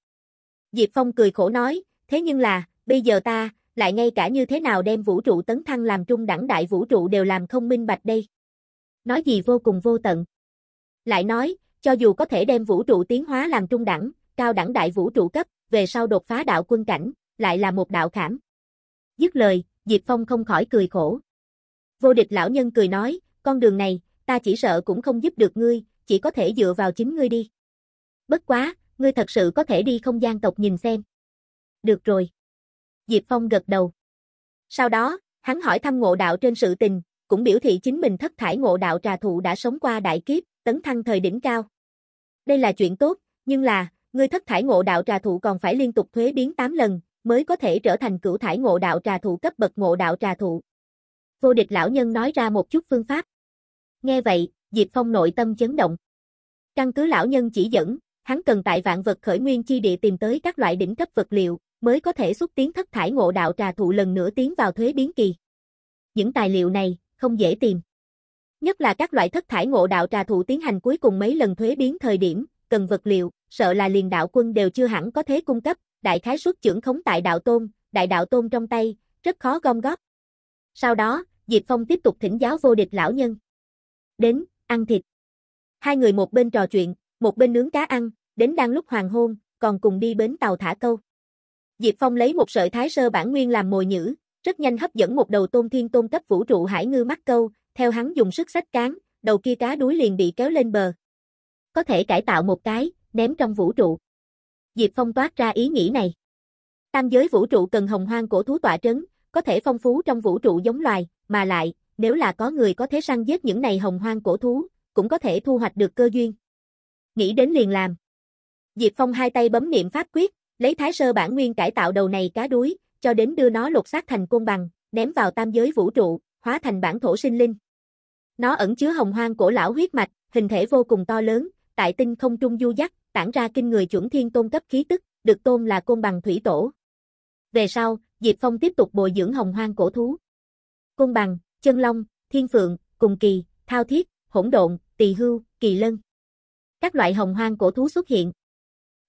Diệp Phong cười khổ nói, thế nhưng là, bây giờ ta, lại ngay cả như thế nào đem vũ trụ tấn thăng làm trung đẳng đại vũ trụ đều làm không minh bạch đây. Nói gì vô cùng vô tận. Lại nói, cho dù có thể đem vũ trụ tiến hóa làm trung đẳng, cao đẳng đại vũ trụ cấp, về sau đột phá đạo quân cảnh, lại là một đạo khảm. Dứt lời, Diệp Phong không khỏi cười khổ. Vô địch lão nhân cười nói, con đường này, ta chỉ sợ cũng không giúp được ngươi, chỉ có thể dựa vào chính ngươi đi. Bất quá, ngươi thật sự có thể đi không gian tộc nhìn xem. Được rồi. Diệp Phong gật đầu. Sau đó, hắn hỏi thăm ngộ đạo trên sự tình, cũng biểu thị chính mình thất thải ngộ đạo trà thụ đã sống qua đại kiếp, tấn thăng thời đỉnh cao. Đây là chuyện tốt, nhưng là, ngươi thất thải ngộ đạo trà thụ còn phải liên tục thuế biến 8 lần, mới có thể trở thành cửu thải ngộ đạo trà thụ cấp bậc ngộ đạo trà thụ. Vô địch lão nhân nói ra một chút phương pháp. Nghe vậy, Diệp Phong nội tâm chấn động. Căn cứ lão nhân chỉ dẫn, hắn cần tại vạn vật khởi nguyên chi địa tìm tới các loại đỉnh cấp vật liệu, mới có thể xúc tiến thất thải ngộ đạo trà thụ lần nữa tiến vào thuế biến kỳ. Những tài liệu này, không dễ tìm. Nhất là các loại thất thải ngộ đạo trà thụ tiến hành cuối cùng mấy lần thuế biến thời điểm, cần vật liệu, sợ là liền đạo quân đều chưa hẳn có thế cung cấp, đại khái suất trưởng khống tại đạo tôn, đại đạo tôn trong tay, rất khó gom góp. Sau đó, Diệp Phong tiếp tục thỉnh giáo vô địch lão nhân. Đến, ăn thịt. Hai người một bên trò chuyện, một bên nướng cá ăn, đến đang lúc hoàng hôn, còn cùng đi bến tàu thả câu. Diệp Phong lấy một sợi thái sơ bản nguyên làm mồi nhữ, rất nhanh hấp dẫn một đầu tôn thiên tôn cấp vũ trụ hải ngư mắc câu, theo hắn dùng sức sách cán, đầu kia cá đuối liền bị kéo lên bờ. Có thể cải tạo một cái, ném trong vũ trụ. Diệp Phong toát ra ý nghĩ này. Tam giới vũ trụ cần hồng hoang cổ thú tọa trấn, có thể phong phú trong vũ trụ giống loài, mà lại, nếu là có người có thể săn giết những này hồng hoang cổ thú, cũng có thể thu hoạch được cơ duyên. Nghĩ đến liền làm. Diệp Phong hai tay bấm niệm pháp quyết, lấy thái sơ bản nguyên cải tạo đầu này cá đuối, cho đến đưa nó lột xác thành côn bằng, ném vào tam giới vũ trụ, hóa thành bản thổ sinh linh. Nó ẩn chứa hồng hoang cổ lão huyết mạch, hình thể vô cùng to lớn, tại tinh không trung du dắt, tản ra kinh người chuẩn thiên tôn cấp khí tức, được tôn là côn bằng thủy tổ. Về sau, Diệp Phong tiếp tục bồi dưỡng hồng hoang cổ thú. Côn bằng, chân long, thiên phượng, cùng kỳ, thao thiết, hỗn độn, tỳ hưu, kỳ lân. Các loại hồng hoang cổ thú xuất hiện.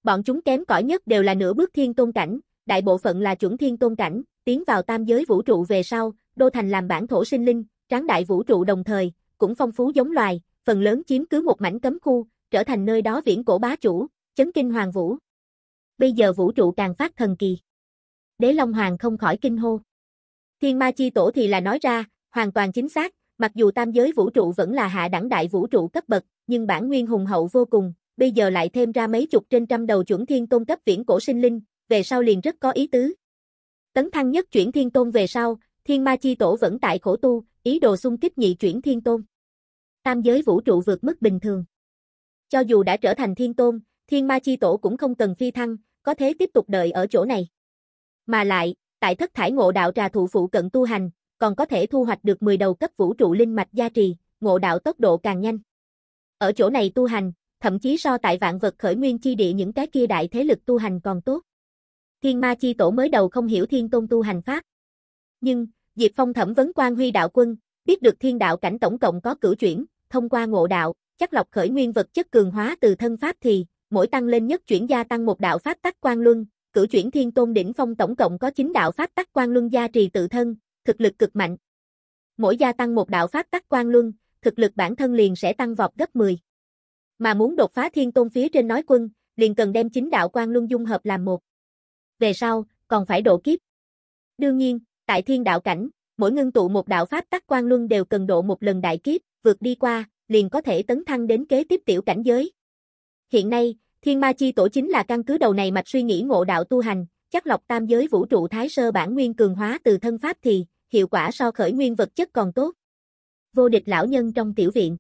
Bọn chúng kém cỏi nhất đều là nửa bước thiên tôn cảnh, đại bộ phận là chuẩn thiên tôn cảnh, tiến vào tam giới vũ trụ về sau, đô thành làm bản thổ sinh linh, tráng đại vũ trụ đồng thời, cũng phong phú giống loài, phần lớn chiếm cứ một mảnh cấm khu, trở thành nơi đó viễn cổ bá chủ, chấn kinh hoàng vũ. Bây giờ vũ trụ càng phát thần kỳ. Đế Long Hoàng không khỏi kinh hô. Thiên Ma Chi Tổ thì là nói ra, hoàn toàn chính xác, mặc dù tam giới vũ trụ vẫn là hạ đẳng đại vũ trụ cấp bậc, nhưng bản nguyên hùng hậu vô cùng, bây giờ lại thêm ra mấy chục trên trăm đầu chuẩn thiên tôn cấp viễn cổ sinh linh, về sau liền rất có ý tứ. Tấn thăng nhất chuyển thiên tôn về sau, thiên ma chi tổ vẫn tại khổ tu, ý đồ xung kích nhị chuyển thiên tôn. Tam giới vũ trụ vượt mức bình thường. Cho dù đã trở thành thiên tôn, thiên ma chi tổ cũng không cần phi thăng, có thể tiếp tục đợi ở chỗ này. Mà lại, tại thất thải ngộ đạo trà thụ phụ cận tu hành, còn có thể thu hoạch được 10 đầu cấp vũ trụ linh mạch gia trì, ngộ đạo tốc độ càng nhanh. Ở chỗ này tu hành, thậm chí so tại vạn vật khởi nguyên chi địa những cái kia đại thế lực tu hành còn tốt. Thiên ma chi tổ mới đầu không hiểu thiên tôn tu hành pháp. Nhưng, Diệp Phong thẩm vấn quan huy đạo quân, biết được thiên đạo cảnh tổng cộng có cửu chuyển, thông qua ngộ đạo, chắc lọc khởi nguyên vật chất cường hóa từ thân pháp thì, mỗi tăng lên nhất chuyển gia tăng một đạo pháp tắc quan luân, cửu chuyển thiên tôn đỉnh phong tổng cộng có 9 đạo pháp tắc quan luân gia trì tự thân, thực lực cực mạnh. Mỗi gia tăng một đạo pháp tắc quan luân, thực lực bản thân liền sẽ tăng vọt gấp 10. Mà muốn đột phá thiên tôn phía trên nói quân, liền cần đem chính đạo quan luân dung hợp làm một. Về sau, còn phải độ kiếp. Đương nhiên, tại thiên đạo cảnh, mỗi ngưng tụ một đạo pháp tắc quan luân đều cần độ một lần đại kiếp, vượt đi qua, liền có thể tấn thăng đến kế tiếp tiểu cảnh giới. Hiện nay, Thiên Ma Chi Tổ chính là căn cứ đầu này mạch suy nghĩ ngộ đạo tu hành, chắc lọc tam giới vũ trụ thái sơ bản nguyên cường hóa từ thân pháp thì, hiệu quả so khởi nguyên vật chất còn tốt. Vô địch lão nhân trong tiểu viện.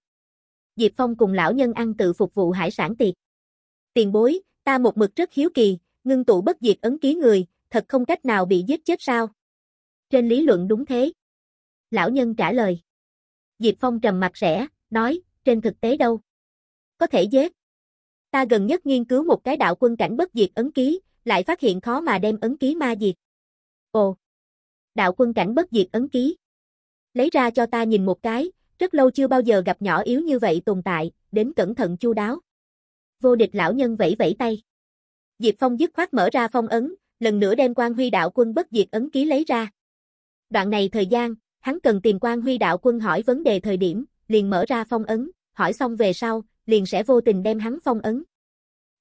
Diệp Phong cùng lão nhân ăn tự phục vụ hải sản tiệc. Tiền bối, ta một mực rất hiếu kỳ, ngưng tụ bất diệt ấn ký người, thật không cách nào bị giết chết sao? Trên lý luận đúng thế. Lão nhân trả lời. Diệp Phong trầm mặt rẽ, nói, trên thực tế đâu? Có thể giết. Ta gần nhất nghiên cứu một cái đạo quân cảnh bất diệt ấn ký, lại phát hiện khó mà đem ấn ký ma diệt. Ồ! Đạo quân cảnh bất diệt ấn ký. Lấy ra cho ta nhìn một cái, rất lâu chưa bao giờ gặp nhỏ yếu như vậy tồn tại, đến cẩn thận chu đáo. Vô địch lão nhân vẫy vẫy tay. Diệp Phong dứt khoát mở ra phong ấn, lần nữa đem quan huy đạo quân bất diệt ấn ký lấy ra. Đoạn này thời gian, hắn cần tìm quan huy đạo quân hỏi vấn đề thời điểm, liền mở ra phong ấn, hỏi xong về sau, liền sẽ vô tình đem hắn phong ấn.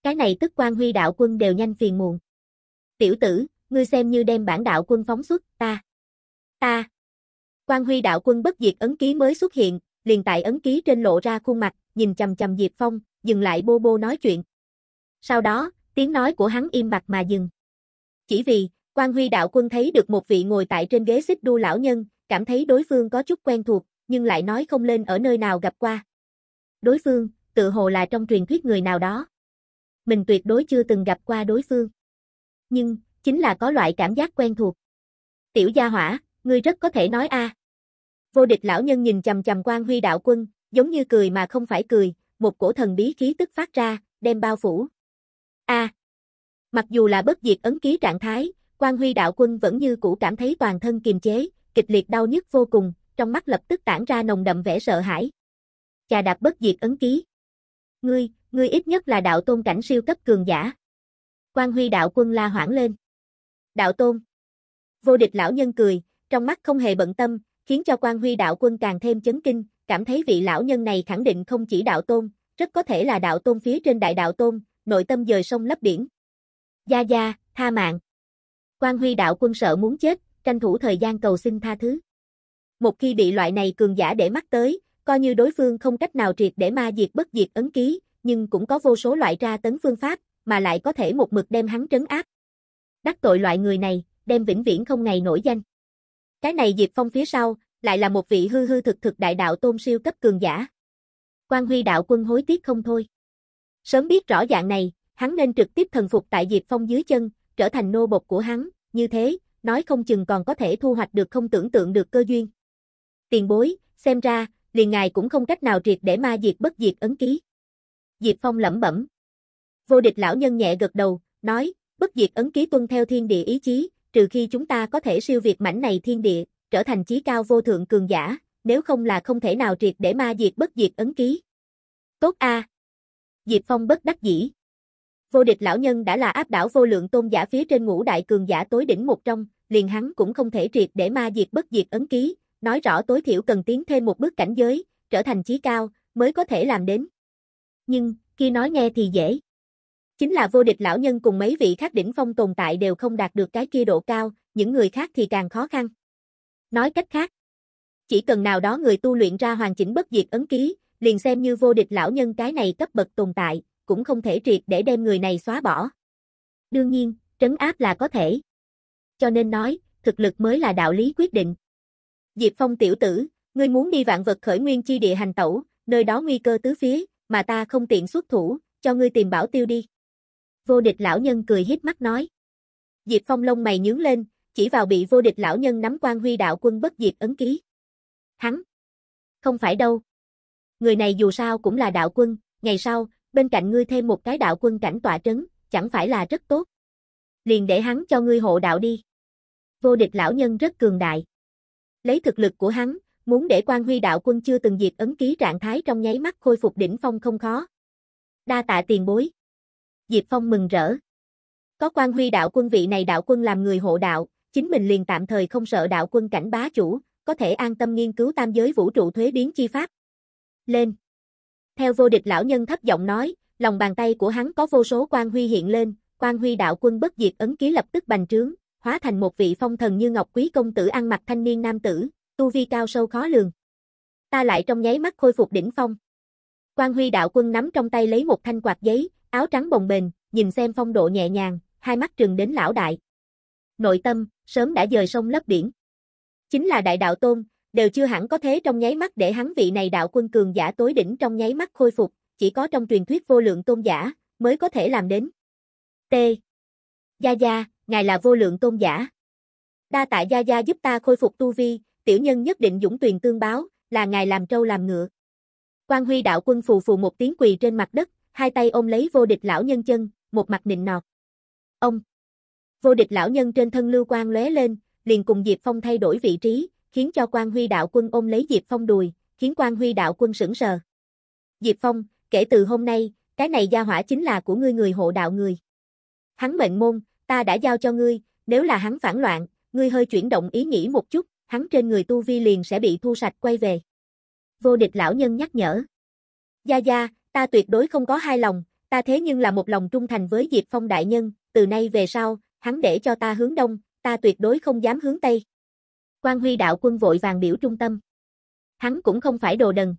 Cái này tức quan huy đạo quân đều nhanh phiền muộn. Tiểu tử, ngươi xem như đem bản đạo quân phóng xuất, ta. Ta. Quan huy đạo quân bất diệt ấn ký mới xuất hiện, liền tại ấn ký trên lộ ra khuôn mặt, nhìn chầm chầm Diệp Phong, dừng lại bô bô nói chuyện. Sau đó, tiếng nói của hắn im bặt mà dừng. Chỉ vì, quan huy đạo quân thấy được một vị ngồi tại trên ghế xích đu lão nhân, cảm thấy đối phương có chút quen thuộc, nhưng lại nói không lên ở nơi nào gặp qua. Đối phương, tự hồ là trong truyền thuyết người nào đó. Mình tuyệt đối chưa từng gặp qua đối phương. Nhưng, chính là có loại cảm giác quen thuộc. Tiểu gia hỏa, ngươi rất có thể nói a. Vô địch lão nhân nhìn chầm chầm quan huy đạo quân, giống như cười mà không phải cười, một cổ thần bí khí tức phát ra, đem bao phủ. A. Mặc dù là bất diệt ấn ký trạng thái, quan huy đạo quân vẫn như cũ cảm thấy toàn thân kiềm chế, kịch liệt đau nhức vô cùng, trong mắt lập tức tản ra nồng đậm vẻ sợ hãi. Chà đạp bất diệt ấn ký. Ngươi, ngươi ít nhất là đạo tôn cảnh siêu cấp cường giả. Quan huy đạo quân la hoảng lên. Đạo tôn. Vô địch lão nhân cười, trong mắt không hề bận tâm, khiến cho quan huy đạo quân càng thêm chấn kinh, cảm thấy vị lão nhân này khẳng định không chỉ đạo tôn, rất có thể là đạo tôn phía trên đại đạo tôn, nội tâm dời sông lấp biển. Gia Gia, tha mạng. Quan huy đạo quân sợ muốn chết, tranh thủ thời gian cầu xin tha thứ. Một khi bị loại này cường giả để mắt tới, coi như đối phương không cách nào triệt để ma diệt bất diệt ấn ký, nhưng cũng có vô số loại tra tấn phương pháp, mà lại có thể một mực đem hắn trấn áp. Đắc tội loại người này, đem vĩnh viễn không ngày nổi danh. Cái này Diệp Phong phía sau, lại là một vị hư hư thực thực đại đạo tôn siêu cấp cường giả. Quan Huy đạo quân hối tiếc không thôi. Sớm biết rõ dạng này, hắn nên trực tiếp thần phục tại Diệp Phong dưới chân, trở thành nô bộc của hắn, như thế, nói không chừng còn có thể thu hoạch được không tưởng tượng được cơ duyên. Tiền bối, xem ra, liền ngài cũng không cách nào triệt để ma diệt bất diệt ấn ký. Diệp Phong lẩm bẩm. Vô địch lão nhân nhẹ gật đầu, nói, bất diệt ấn ký tuân theo thiên địa ý chí, trừ khi chúng ta có thể siêu việt mảnh này thiên địa, trở thành chí cao vô thượng cường giả, nếu không là không thể nào triệt để ma diệt bất diệt ấn ký. Tốt a. Diệp Phong bất đắc dĩ. Vô địch lão nhân đã là áp đảo vô lượng tôn giả phía trên ngũ đại cường giả tối đỉnh một trong, liền hắn cũng không thể triệt để ma diệt bất diệt ấn ký, nói rõ tối thiểu cần tiến thêm một bước cảnh giới, trở thành chí cao, mới có thể làm đến. Nhưng, khi nói nghe thì dễ. Chính là vô địch lão nhân cùng mấy vị khác đỉnh phong tồn tại đều không đạt được cái kia độ cao, những người khác thì càng khó khăn. Nói cách khác, chỉ cần nào đó người tu luyện ra hoàn chỉnh bất diệt ấn ký, liền xem như vô địch lão nhân cái này cấp bậc tồn tại, cũng không thể triệt để đem người này xóa bỏ. Đương nhiên, trấn áp là có thể. Cho nên nói, thực lực mới là đạo lý quyết định. Diệp Phong tiểu tử, ngươi muốn đi vạn vật khởi nguyên chi địa hành tẩu, nơi đó nguy cơ tứ phía, mà ta không tiện xuất thủ, cho ngươi tìm bảo tiêu đi. Vô địch lão nhân cười hít mắt nói. Diệp Phong lông mày nhướng lên, chỉ vào bị vô địch lão nhân nắm quan huy đạo quân bất diệt ấn ký. Hắn. Không phải đâu. Người này dù sao cũng là đạo quân, ngày sau, bên cạnh ngươi thêm một cái đạo quân cảnh tọa trấn, chẳng phải là rất tốt. Liền để hắn cho ngươi hộ đạo đi. Vô địch lão nhân rất cường đại. Lấy thực lực của hắn, muốn để quan huy đạo quân chưa từng diệt ấn ký trạng thái trong nháy mắt khôi phục đỉnh phong không khó. Đa tạ tiền bối. Diệp Phong mừng rỡ. Có quan huy đạo quân vị này đạo quân làm người hộ đạo, chính mình liền tạm thời không sợ đạo quân cảnh bá chủ, có thể an tâm nghiên cứu tam giới vũ trụ thuế biến chi pháp. Lên. Theo vô địch lão nhân thấp giọng nói, lòng bàn tay của hắn có vô số quan huy hiện lên, quan huy đạo quân bất diệt ấn ký lập tức bành trướng, hóa thành một vị phong thần như ngọc quý công tử ăn mặc thanh niên nam tử, tu vi cao sâu khó lường. Ta lại trong nháy mắt khôi phục đỉnh phong. Quan huy đạo quân nắm trong tay lấy một thanh quạt giấy, áo trắng bồng bềnh, nhìn xem phong độ nhẹ nhàng, hai mắt trừng đến lão đại. Nội tâm, sớm đã dời sông lấp biển. Chính là đại đạo tôn, đều chưa hẳn có thế trong nháy mắt để hắn vị này đạo quân cường giả tối đỉnh trong nháy mắt khôi phục, chỉ có trong truyền thuyết vô lượng tôn giả, mới có thể làm đến. T. Gia Gia, ngài là vô lượng tôn giả. Đa tại Gia Gia giúp ta khôi phục tu vi, tiểu nhân nhất định dũng tuyền tương báo, là ngài làm trâu làm ngựa. Quan Huy đạo quân phù phù một tiếng quỳ trên mặt đất, hai tay ôm lấy vô địch lão nhân chân, một mặt nịnh nọt. Ông. Vô địch lão nhân trên thân lưu quan lóe lên, liền cùng Diệp Phong thay đổi vị trí, khiến cho Quan Huy đạo quân ôm lấy Diệp Phong đùi, khiến Quan Huy đạo quân sững sờ. Diệp Phong, kể từ hôm nay, cái này gia hỏa chính là của ngươi người hộ đạo người. Hắn mệnh môn, ta đã giao cho ngươi, nếu là hắn phản loạn, ngươi hơi chuyển động ý nghĩ một chút, hắn trên người tu vi liền sẽ bị thu sạch quay về. Vô địch lão nhân nhắc nhở. Gia Gia, ta tuyệt đối không có hai lòng, ta thế nhưng là một lòng trung thành với Diệp Phong đại nhân, từ nay về sau, hắn để cho ta hướng đông, ta tuyệt đối không dám hướng tây. Quan Huy đạo quân vội vàng biểu trung tâm. Hắn cũng không phải đồ đần.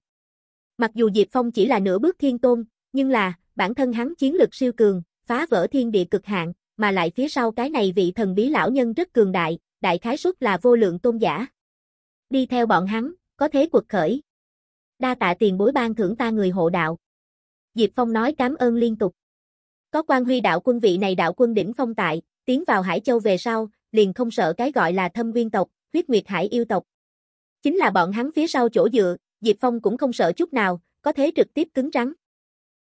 Mặc dù Diệp Phong chỉ là nửa bước thiên tôn, nhưng là, bản thân hắn chiến lực siêu cường, phá vỡ thiên địa cực hạn, mà lại phía sau cái này vị thần bí lão nhân rất cường đại, đại khái suất là vô lượng tôn giả. Đi theo bọn hắn, có thế quật khởi. Đa tạ tiền bối ban thưởng ta người hộ đạo. Diệp Phong nói cảm ơn liên tục. Có quan huy đạo quân vị này đạo quân đỉnh phong tại, tiến vào Hải Châu về sau, liền không sợ cái gọi là thâm nguyên tộc, huyết nguyệt hải yêu tộc. Chính là bọn hắn phía sau chỗ dựa, Diệp Phong cũng không sợ chút nào, có thế trực tiếp cứng rắn.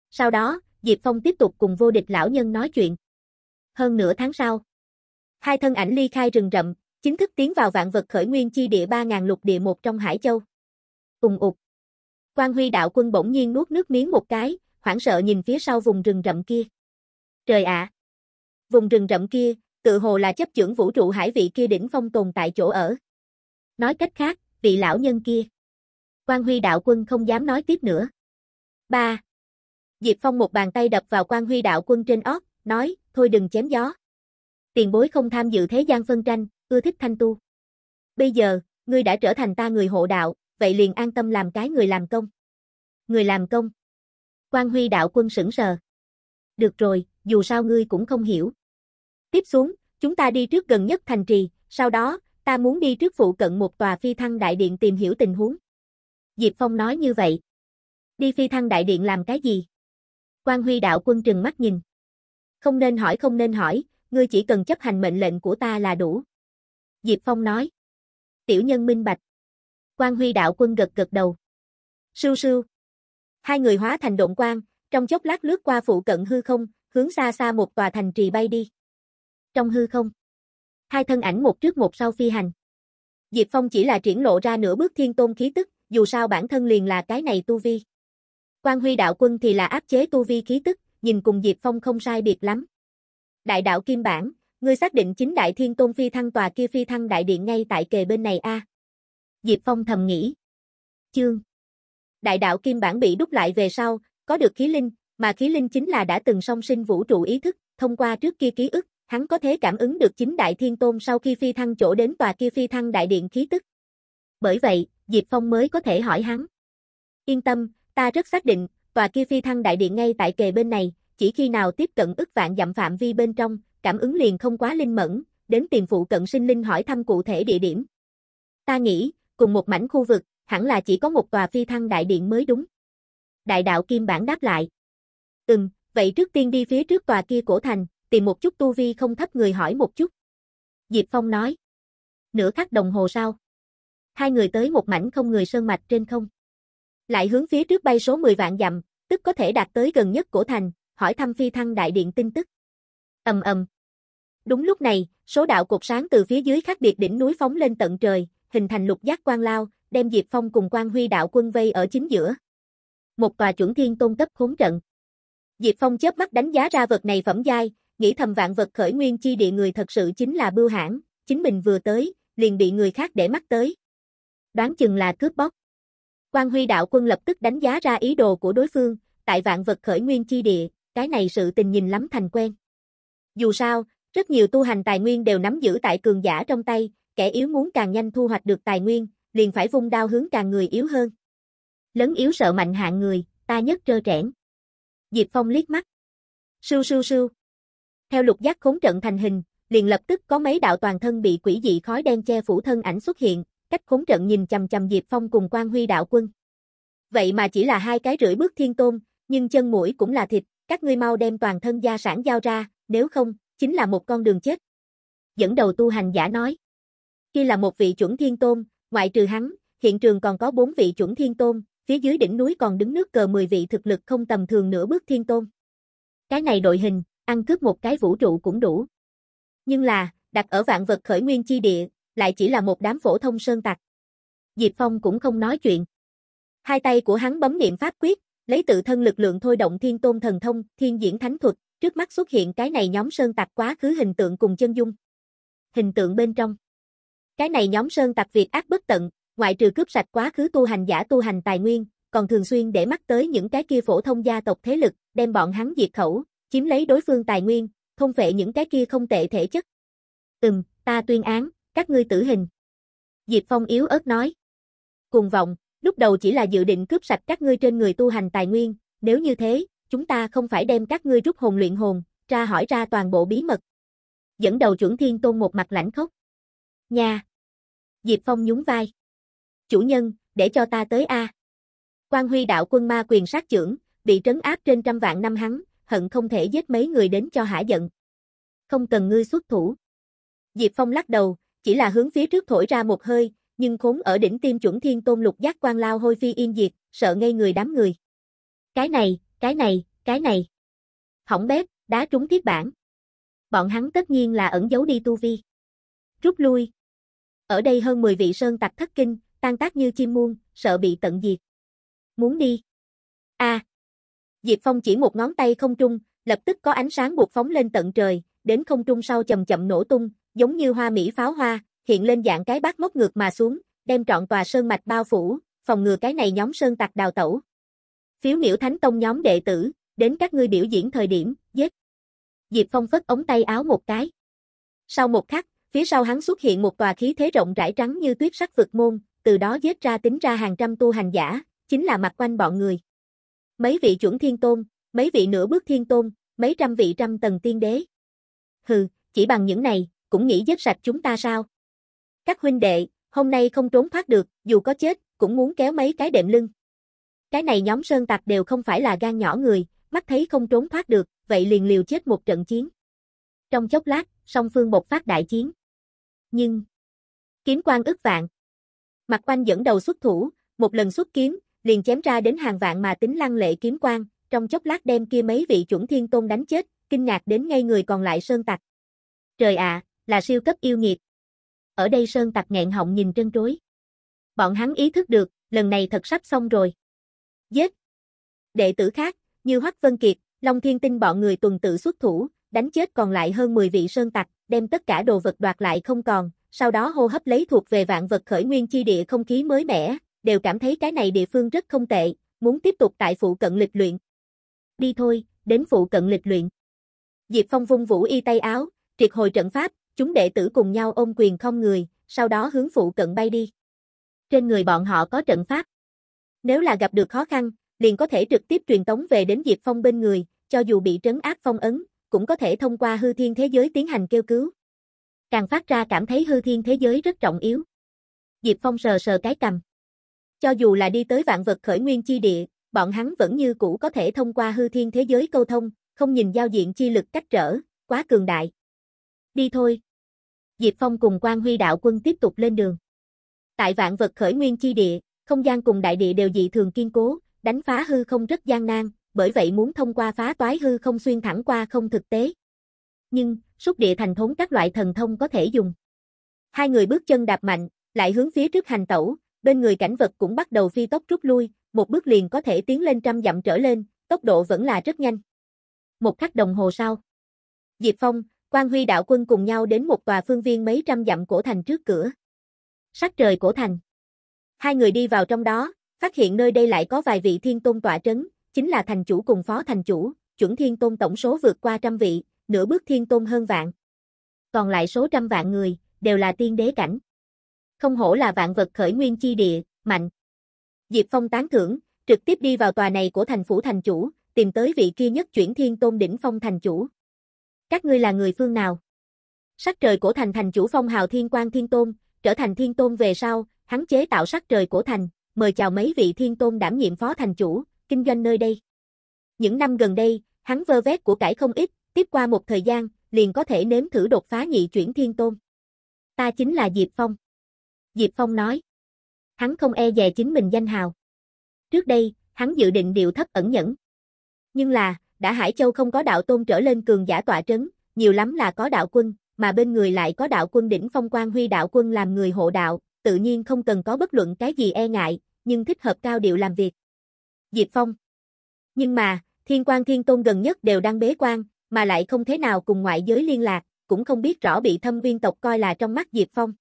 Sau đó, Diệp Phong tiếp tục cùng vô địch lão nhân nói chuyện. Hơn nửa tháng sau, hai thân ảnh ly khai rừng rậm, chính thức tiến vào vạn vật khởi nguyên chi địa 3000 lục địa một trong Hải Châu. Ùng ục. Quan Huy đạo quân bỗng nhiên nuốt nước miếng một cái, hoảng sợ nhìn phía sau vùng rừng rậm kia. Trời ạ! Vùng rừng rậm kia, tự hồ là chấp trưởng vũ trụ hải vị kia đỉnh phong tồn tại chỗ ở. Nói cách khác, vị lão nhân kia. Quan Huy đạo quân không dám nói tiếp nữa. 3. Diệp Phong một bàn tay đập vào Quan Huy đạo quân trên óc, nói, thôi đừng chém gió. Tiền bối không tham dự thế gian phân tranh, ưa thích thanh tu. Bây giờ, ngươi đã trở thành ta người hộ đạo, vậy liền an tâm làm cái người làm công. Người làm công. Quan Huy đạo quân sững sờ. Được rồi, dù sao ngươi cũng không hiểu. Tiếp xuống, chúng ta đi trước gần nhất thành trì, sau đó, ta muốn đi trước phụ cận một tòa phi thăng đại điện tìm hiểu tình huống. Diệp Phong nói như vậy. Đi phi thăng đại điện làm cái gì? Quan Huy đạo quân trừng mắt nhìn. Không nên hỏi không nên hỏi, ngươi chỉ cần chấp hành mệnh lệnh của ta là đủ. Diệp Phong nói. Tiểu nhân minh bạch. Quan Huy đạo quân gật gật đầu. Sưu sưu. Hai người hóa thành động quang, trong chốc lát lướt qua phụ cận hư không, hướng xa xa một tòa thành trì bay đi. Trong hư không, hai thân ảnh một trước một sau phi hành. Diệp Phong chỉ là triển lộ ra nửa bước thiên tôn khí tức, dù sao bản thân liền là cái này tu vi. Quan Huy đạo quân thì là áp chế tu vi khí tức, nhìn cùng Diệp Phong không sai biệt lắm. Đại đạo Kim Bản, ngươi xác định chính đại thiên tôn phi thăng tòa kia phi thăng đại điện ngay tại kề bên này a. Diệp Phong thầm nghĩ. Chương. Đại đạo Kim Bản bị đúc lại về sau, có được khí linh, mà khí linh chính là đã từng song sinh vũ trụ ý thức, thông qua trước kia ký ức, hắn có thể cảm ứng được chính đại thiên tôn sau khi phi thăng chỗ đến tòa kia phi thăng đại điện khí tức. Bởi vậy, Diệp Phong mới có thể hỏi hắn. Yên tâm, ta rất xác định, tòa kia phi thăng đại điện ngay tại kề bên này, chỉ khi nào tiếp cận ức vạn dặm phạm vi bên trong, cảm ứng liền không quá linh mẫn, đến tìm phụ cận sinh linh hỏi thăm cụ thể địa điểm. Ta nghĩ, cùng một mảnh khu vực, hẳn là chỉ có một tòa phi thăng đại điện mới đúng. Đại đạo Kim Bản đáp lại. Ừm, vậy trước tiên đi phía trước tòa kia cổ thành, tìm một chút tu vi không thấp người hỏi một chút. Diệp Phong nói. Nửa khắc đồng hồ sau. Hai người tới một mảnh không người sơn mạch trên không. Lại hướng phía trước bay số 10 vạn dặm, tức có thể đạt tới gần nhất cổ thành, hỏi thăm phi thăng đại điện tin tức. Ầm ầm. Đúng lúc này, số đạo cột sáng từ phía dưới khắc biệt đỉnh núi phóng lên tận trời, hình thành lục giác quang lao, đem Diệp Phong cùng Quan Huy đạo quân vây ở chính giữa. Một tòa chuẩn thiên tôn cấp khốn trận. Diệp Phong chớp mắt đánh giá ra vật này phẩm giai, nghĩ thầm vạn vật khởi nguyên chi địa người thật sự chính là bưu hãn, chính mình vừa tới, liền bị người khác để mắt tới. Đoán chừng là cướp bóc. Quan Huy đạo quân lập tức đánh giá ra ý đồ của đối phương, tại vạn vật khởi nguyên chi địa, cái này sự tình nhìn lắm thành quen. Dù sao, rất nhiều tu hành tài nguyên đều nắm giữ tại cường giả trong tay, kẻ yếu muốn càng nhanh thu hoạch được tài nguyên, liền phải vung đao hướng càng người yếu hơn. Lớn yếu sợ mạnh hạng người, ta nhất trơ trẽn. Diệp Phong liếc mắt. Sưu sưu sưu. Theo lục giác khốn trận thành hình, liền lập tức có mấy đạo toàn thân bị quỷ dị khói đen che phủ thân ảnh xuất hiện, cách khốn trận nhìn chầm chầm Diệp Phong cùng Quan Huy đạo quân. Vậy mà chỉ là hai cái rưỡi bước thiên tôn, nhưng chân mũi cũng là thịt, các ngươi mau đem toàn thân gia sản giao ra, nếu không, chính là một con đường chết. Dẫn đầu tu hành giả nói. khi là một vị chuẩn thiên tôn, ngoại trừ hắn, hiện trường còn có bốn vị chuẩn thiên tôn, phía dưới đỉnh núi còn đứng nước cờ 10 vị thực lực không tầm thường nửa bước thiên tôn. Cái này đội hình, ăn cướp một cái vũ trụ cũng đủ. Nhưng là, đặt ở vạn vật khởi nguyên chi địa, lại chỉ là một đám phổ thông sơn tặc. Diệp Phong cũng không nói chuyện. Hai tay của hắn bấm niệm pháp quyết, lấy tự thân lực lượng thôi động thiên tôn thần thông, thiên diễn thánh thuật, trước mắt xuất hiện cái này nhóm sơn tặc quá khứ hình tượng cùng chân dung. Hình tượng bên trong. Cái này nhóm sơn tặc việc ác bất tận, ngoại trừ cướp sạch quá khứ tu hành giả tu hành tài nguyên, còn thường xuyên để mắt tới những cái kia phổ thông gia tộc thế lực, đem bọn hắn diệt khẩu, chiếm lấy đối phương tài nguyên, không phệ những cái kia không tệ thể chất. Ừm, ta tuyên án, các ngươi tử hình. Diệp Phong yếu ớt nói. Cùng vọng, lúc đầu chỉ là dự định cướp sạch các ngươi trên người tu hành tài nguyên, nếu như thế, chúng ta không phải đem các ngươi rút hồn luyện hồn, tra hỏi ra toàn bộ bí mật. Dẫn đầu chuẩn thiên tôn một mặt lãnh khốc. Nha! Diệp Phong nhún vai. Chủ nhân, để cho ta tới A. Quan huy đạo quân ma quyền sát trưởng, bị trấn áp trên trăm vạn năm hắn, hận không thể giết mấy người đến cho hả giận. Không cần ngươi xuất thủ. Diệp Phong lắc đầu, chỉ là hướng phía trước thổi ra một hơi, nhưng khốn ở đỉnh tim chuẩn thiên tôn lục giác quan lao hôi phi yên diệt, sợ ngây người đám người. Cái này, cái này, cái này. Hỏng bếp, đá trúng thiết bản. Bọn hắn tất nhiên là ẩn giấu đi tu vi. Rút lui. Ở đây hơn 10 vị sơn tặc thất kinh, tan tác như chim muôn, sợ bị tận diệt. Muốn đi. A. Diệp Phong chỉ một ngón tay không trung, lập tức có ánh sáng buộc phóng lên tận trời, đến không trung sau chậm chậm nổ tung, giống như hoa mỹ pháo hoa, hiện lên dạng cái bát móc ngược mà xuống, đem trọn tòa sơn mạch bao phủ, phòng ngừa cái này nhóm sơn tặc đào tẩu. Phiếu miểu thánh tông nhóm đệ tử, đến các ngươi biểu diễn thời điểm, giết. Diệp Phong phất ống tay áo một cái. Sau một khắc, phía sau hắn xuất hiện một tòa khí thế rộng rãi trắng như tuyết sắc vực môn, từ đó giết ra tính ra hàng trăm tu hành giả, chính là mặt quanh bọn người. Mấy vị chuẩn thiên tôn, mấy vị nửa bước thiên tôn, mấy trăm vị trăm tầng tiên đế. Hừ, chỉ bằng những này, cũng nghĩ giết sạch chúng ta sao? Các huynh đệ, hôm nay không trốn thoát được, dù có chết, cũng muốn kéo mấy cái đệm lưng. Cái này nhóm sơn tặc đều không phải là gan nhỏ người, mắt thấy không trốn thoát được, vậy liền liều chết một trận chiến. Trong chốc lát, song phương bộc phát đại chiến. Nhưng, kiếm quan ức vạn. Mặt quanh dẫn đầu xuất thủ, một lần xuất kiếm, liền chém ra đến hàng vạn mà tính lăng lệ kiếm quan, trong chốc lát đem kia mấy vị chuẩn thiên tôn đánh chết, kinh ngạc đến ngay người còn lại sơn tặc. Trời ạ, là siêu cấp yêu nghiệt. Ở đây Sơn Tặc nghẹn họng nhìn trân trối. Bọn hắn ý thức được, lần này thật sắp xong rồi. Giết! Đệ tử khác, như Hoắc Vân Kiệt, Long Thiên Tinh bọn người tuần tự xuất thủ, đánh chết còn lại hơn 10 vị Sơn Tặc, đem tất cả đồ vật đoạt lại không còn, sau đó hô hấp lấy thuộc về vạn vật khởi nguyên chi địa không khí mới mẻ, đều cảm thấy cái này địa phương rất không tệ, muốn tiếp tục tại phụ cận lịch luyện. Đi thôi, đến phụ cận lịch luyện. Diệp Phong vung vũ y tay áo, triệt hồi trận pháp, chúng đệ tử cùng nhau ôm quyền không người, sau đó hướng phụ cận bay đi. Trên người bọn họ có trận pháp. Nếu là gặp được khó khăn, liền có thể trực tiếp truyền tống về đến Diệp Phong bên người, cho dù bị trấn áp phong ấn, cũng có thể thông qua hư thiên thế giới tiến hành kêu cứu. Càng phát ra cảm thấy hư thiên thế giới rất trọng yếu. Diệp Phong sờ sờ cái cầm. Cho dù là đi tới vạn vật khởi nguyên chi địa, bọn hắn vẫn như cũ có thể thông qua hư thiên thế giới câu thông, không nhìn giao diện chi lực cách trở, quá cường đại. Đi thôi. Diệp Phong cùng Quan Huy đạo quân tiếp tục lên đường. Tại vạn vật khởi nguyên chi địa, không gian cùng đại địa đều dị thường kiên cố, đánh phá hư không rất gian nan, bởi vậy muốn thông qua phá toái hư không xuyên thẳng qua không thực tế. Nhưng, xúc địa thành thốn các loại thần thông có thể dùng. Hai người bước chân đạp mạnh, lại hướng phía trước hành tẩu, bên người cảnh vật cũng bắt đầu phi tốc rút lui, một bước liền có thể tiến lên trăm dặm trở lên, tốc độ vẫn là rất nhanh. Một khắc đồng hồ sau, Diệp Phong, Quan Huy đạo quân cùng nhau đến một tòa phương viên mấy trăm dặm cổ thành trước cửa. Sắc trời cổ thành. Hai người đi vào trong đó, phát hiện nơi đây lại có vài vị thiên tôn tọa trấn, chính là thành chủ cùng phó thành chủ, chuẩn thiên tôn tổng số vượt qua trăm vị, nửa bước thiên tôn hơn vạn. Còn lại số trăm vạn người, đều là tiên đế cảnh. Không hổ là vạn vật khởi nguyên chi địa, mạnh. Diệp Phong tán thưởng, trực tiếp đi vào tòa này của thành phủ thành chủ, tìm tới vị kia nhất chuyển thiên tôn đỉnh phong thành chủ. Các ngươi là người phương nào? Sắc trời cổ thành thành chủ phong hào thiên quan thiên tôn, trở thành thiên tôn về sau, hắn chế tạo sắc trời cổ thành, mời chào mấy vị thiên tôn đảm nhiệm phó thành chủ, kinh doanh nơi đây. Những năm gần đây, hắn vơ vét của cải không ít, tiếp qua một thời gian, liền có thể nếm thử đột phá nhị chuyển thiên tôn. Ta chính là Diệp Phong. Diệp Phong nói. Hắn không e dè chính mình danh hào. Trước đây, hắn dự định điều thấp ẩn nhẫn. Nhưng là, đã Hải Châu không có đạo tôn trở lên cường giả tọa trấn, nhiều lắm là có đạo quân, mà bên người lại có đạo quân đỉnh phong quan huy đạo quân làm người hộ đạo, tự nhiên không cần có bất luận cái gì e ngại, nhưng thích hợp cao điệu làm việc. Diệp Phong Nhưng mà, thiên quan thiên tôn gần nhất đều đang bế quan, mà lại không thế nào cùng ngoại giới liên lạc, cũng không biết rõ bị thâm viên tộc coi là trong mắt Diệp Phong.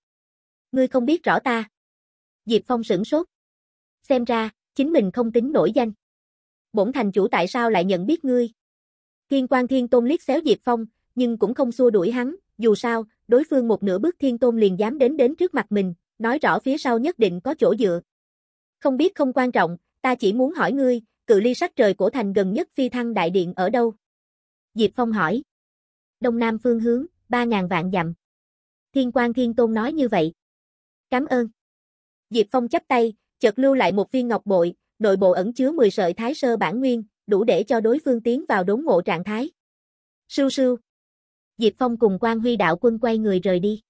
Ngươi không biết rõ ta. Diệp Phong sửng sốt. Xem ra, chính mình không tính nổi danh. Bổn thành chủ tại sao lại nhận biết ngươi? Thiên quan thiên tôn liếc xéo Diệp Phong, nhưng cũng không xua đuổi hắn, dù sao, đối phương một nửa bước thiên tôn liền dám đến đến trước mặt mình, nói rõ phía sau nhất định có chỗ dựa. Không biết không quan trọng, ta chỉ muốn hỏi ngươi, cự ly sắc trời cổ thành gần nhất phi thăng đại điện ở đâu? Diệp Phong hỏi. Đông Nam phương hướng, 3.000 vạn dặm. Thiên quan thiên tôn nói như vậy. Cảm ơn. Diệp Phong chấp tay, chợt lưu lại một viên ngọc bội, nội bộ ẩn chứa 10 sợi thái sơ bản nguyên, đủ để cho đối phương tiến vào đốn ngộ trạng thái. Sưu sưu. Diệp Phong cùng Quan Huy đạo quân quay người rời đi.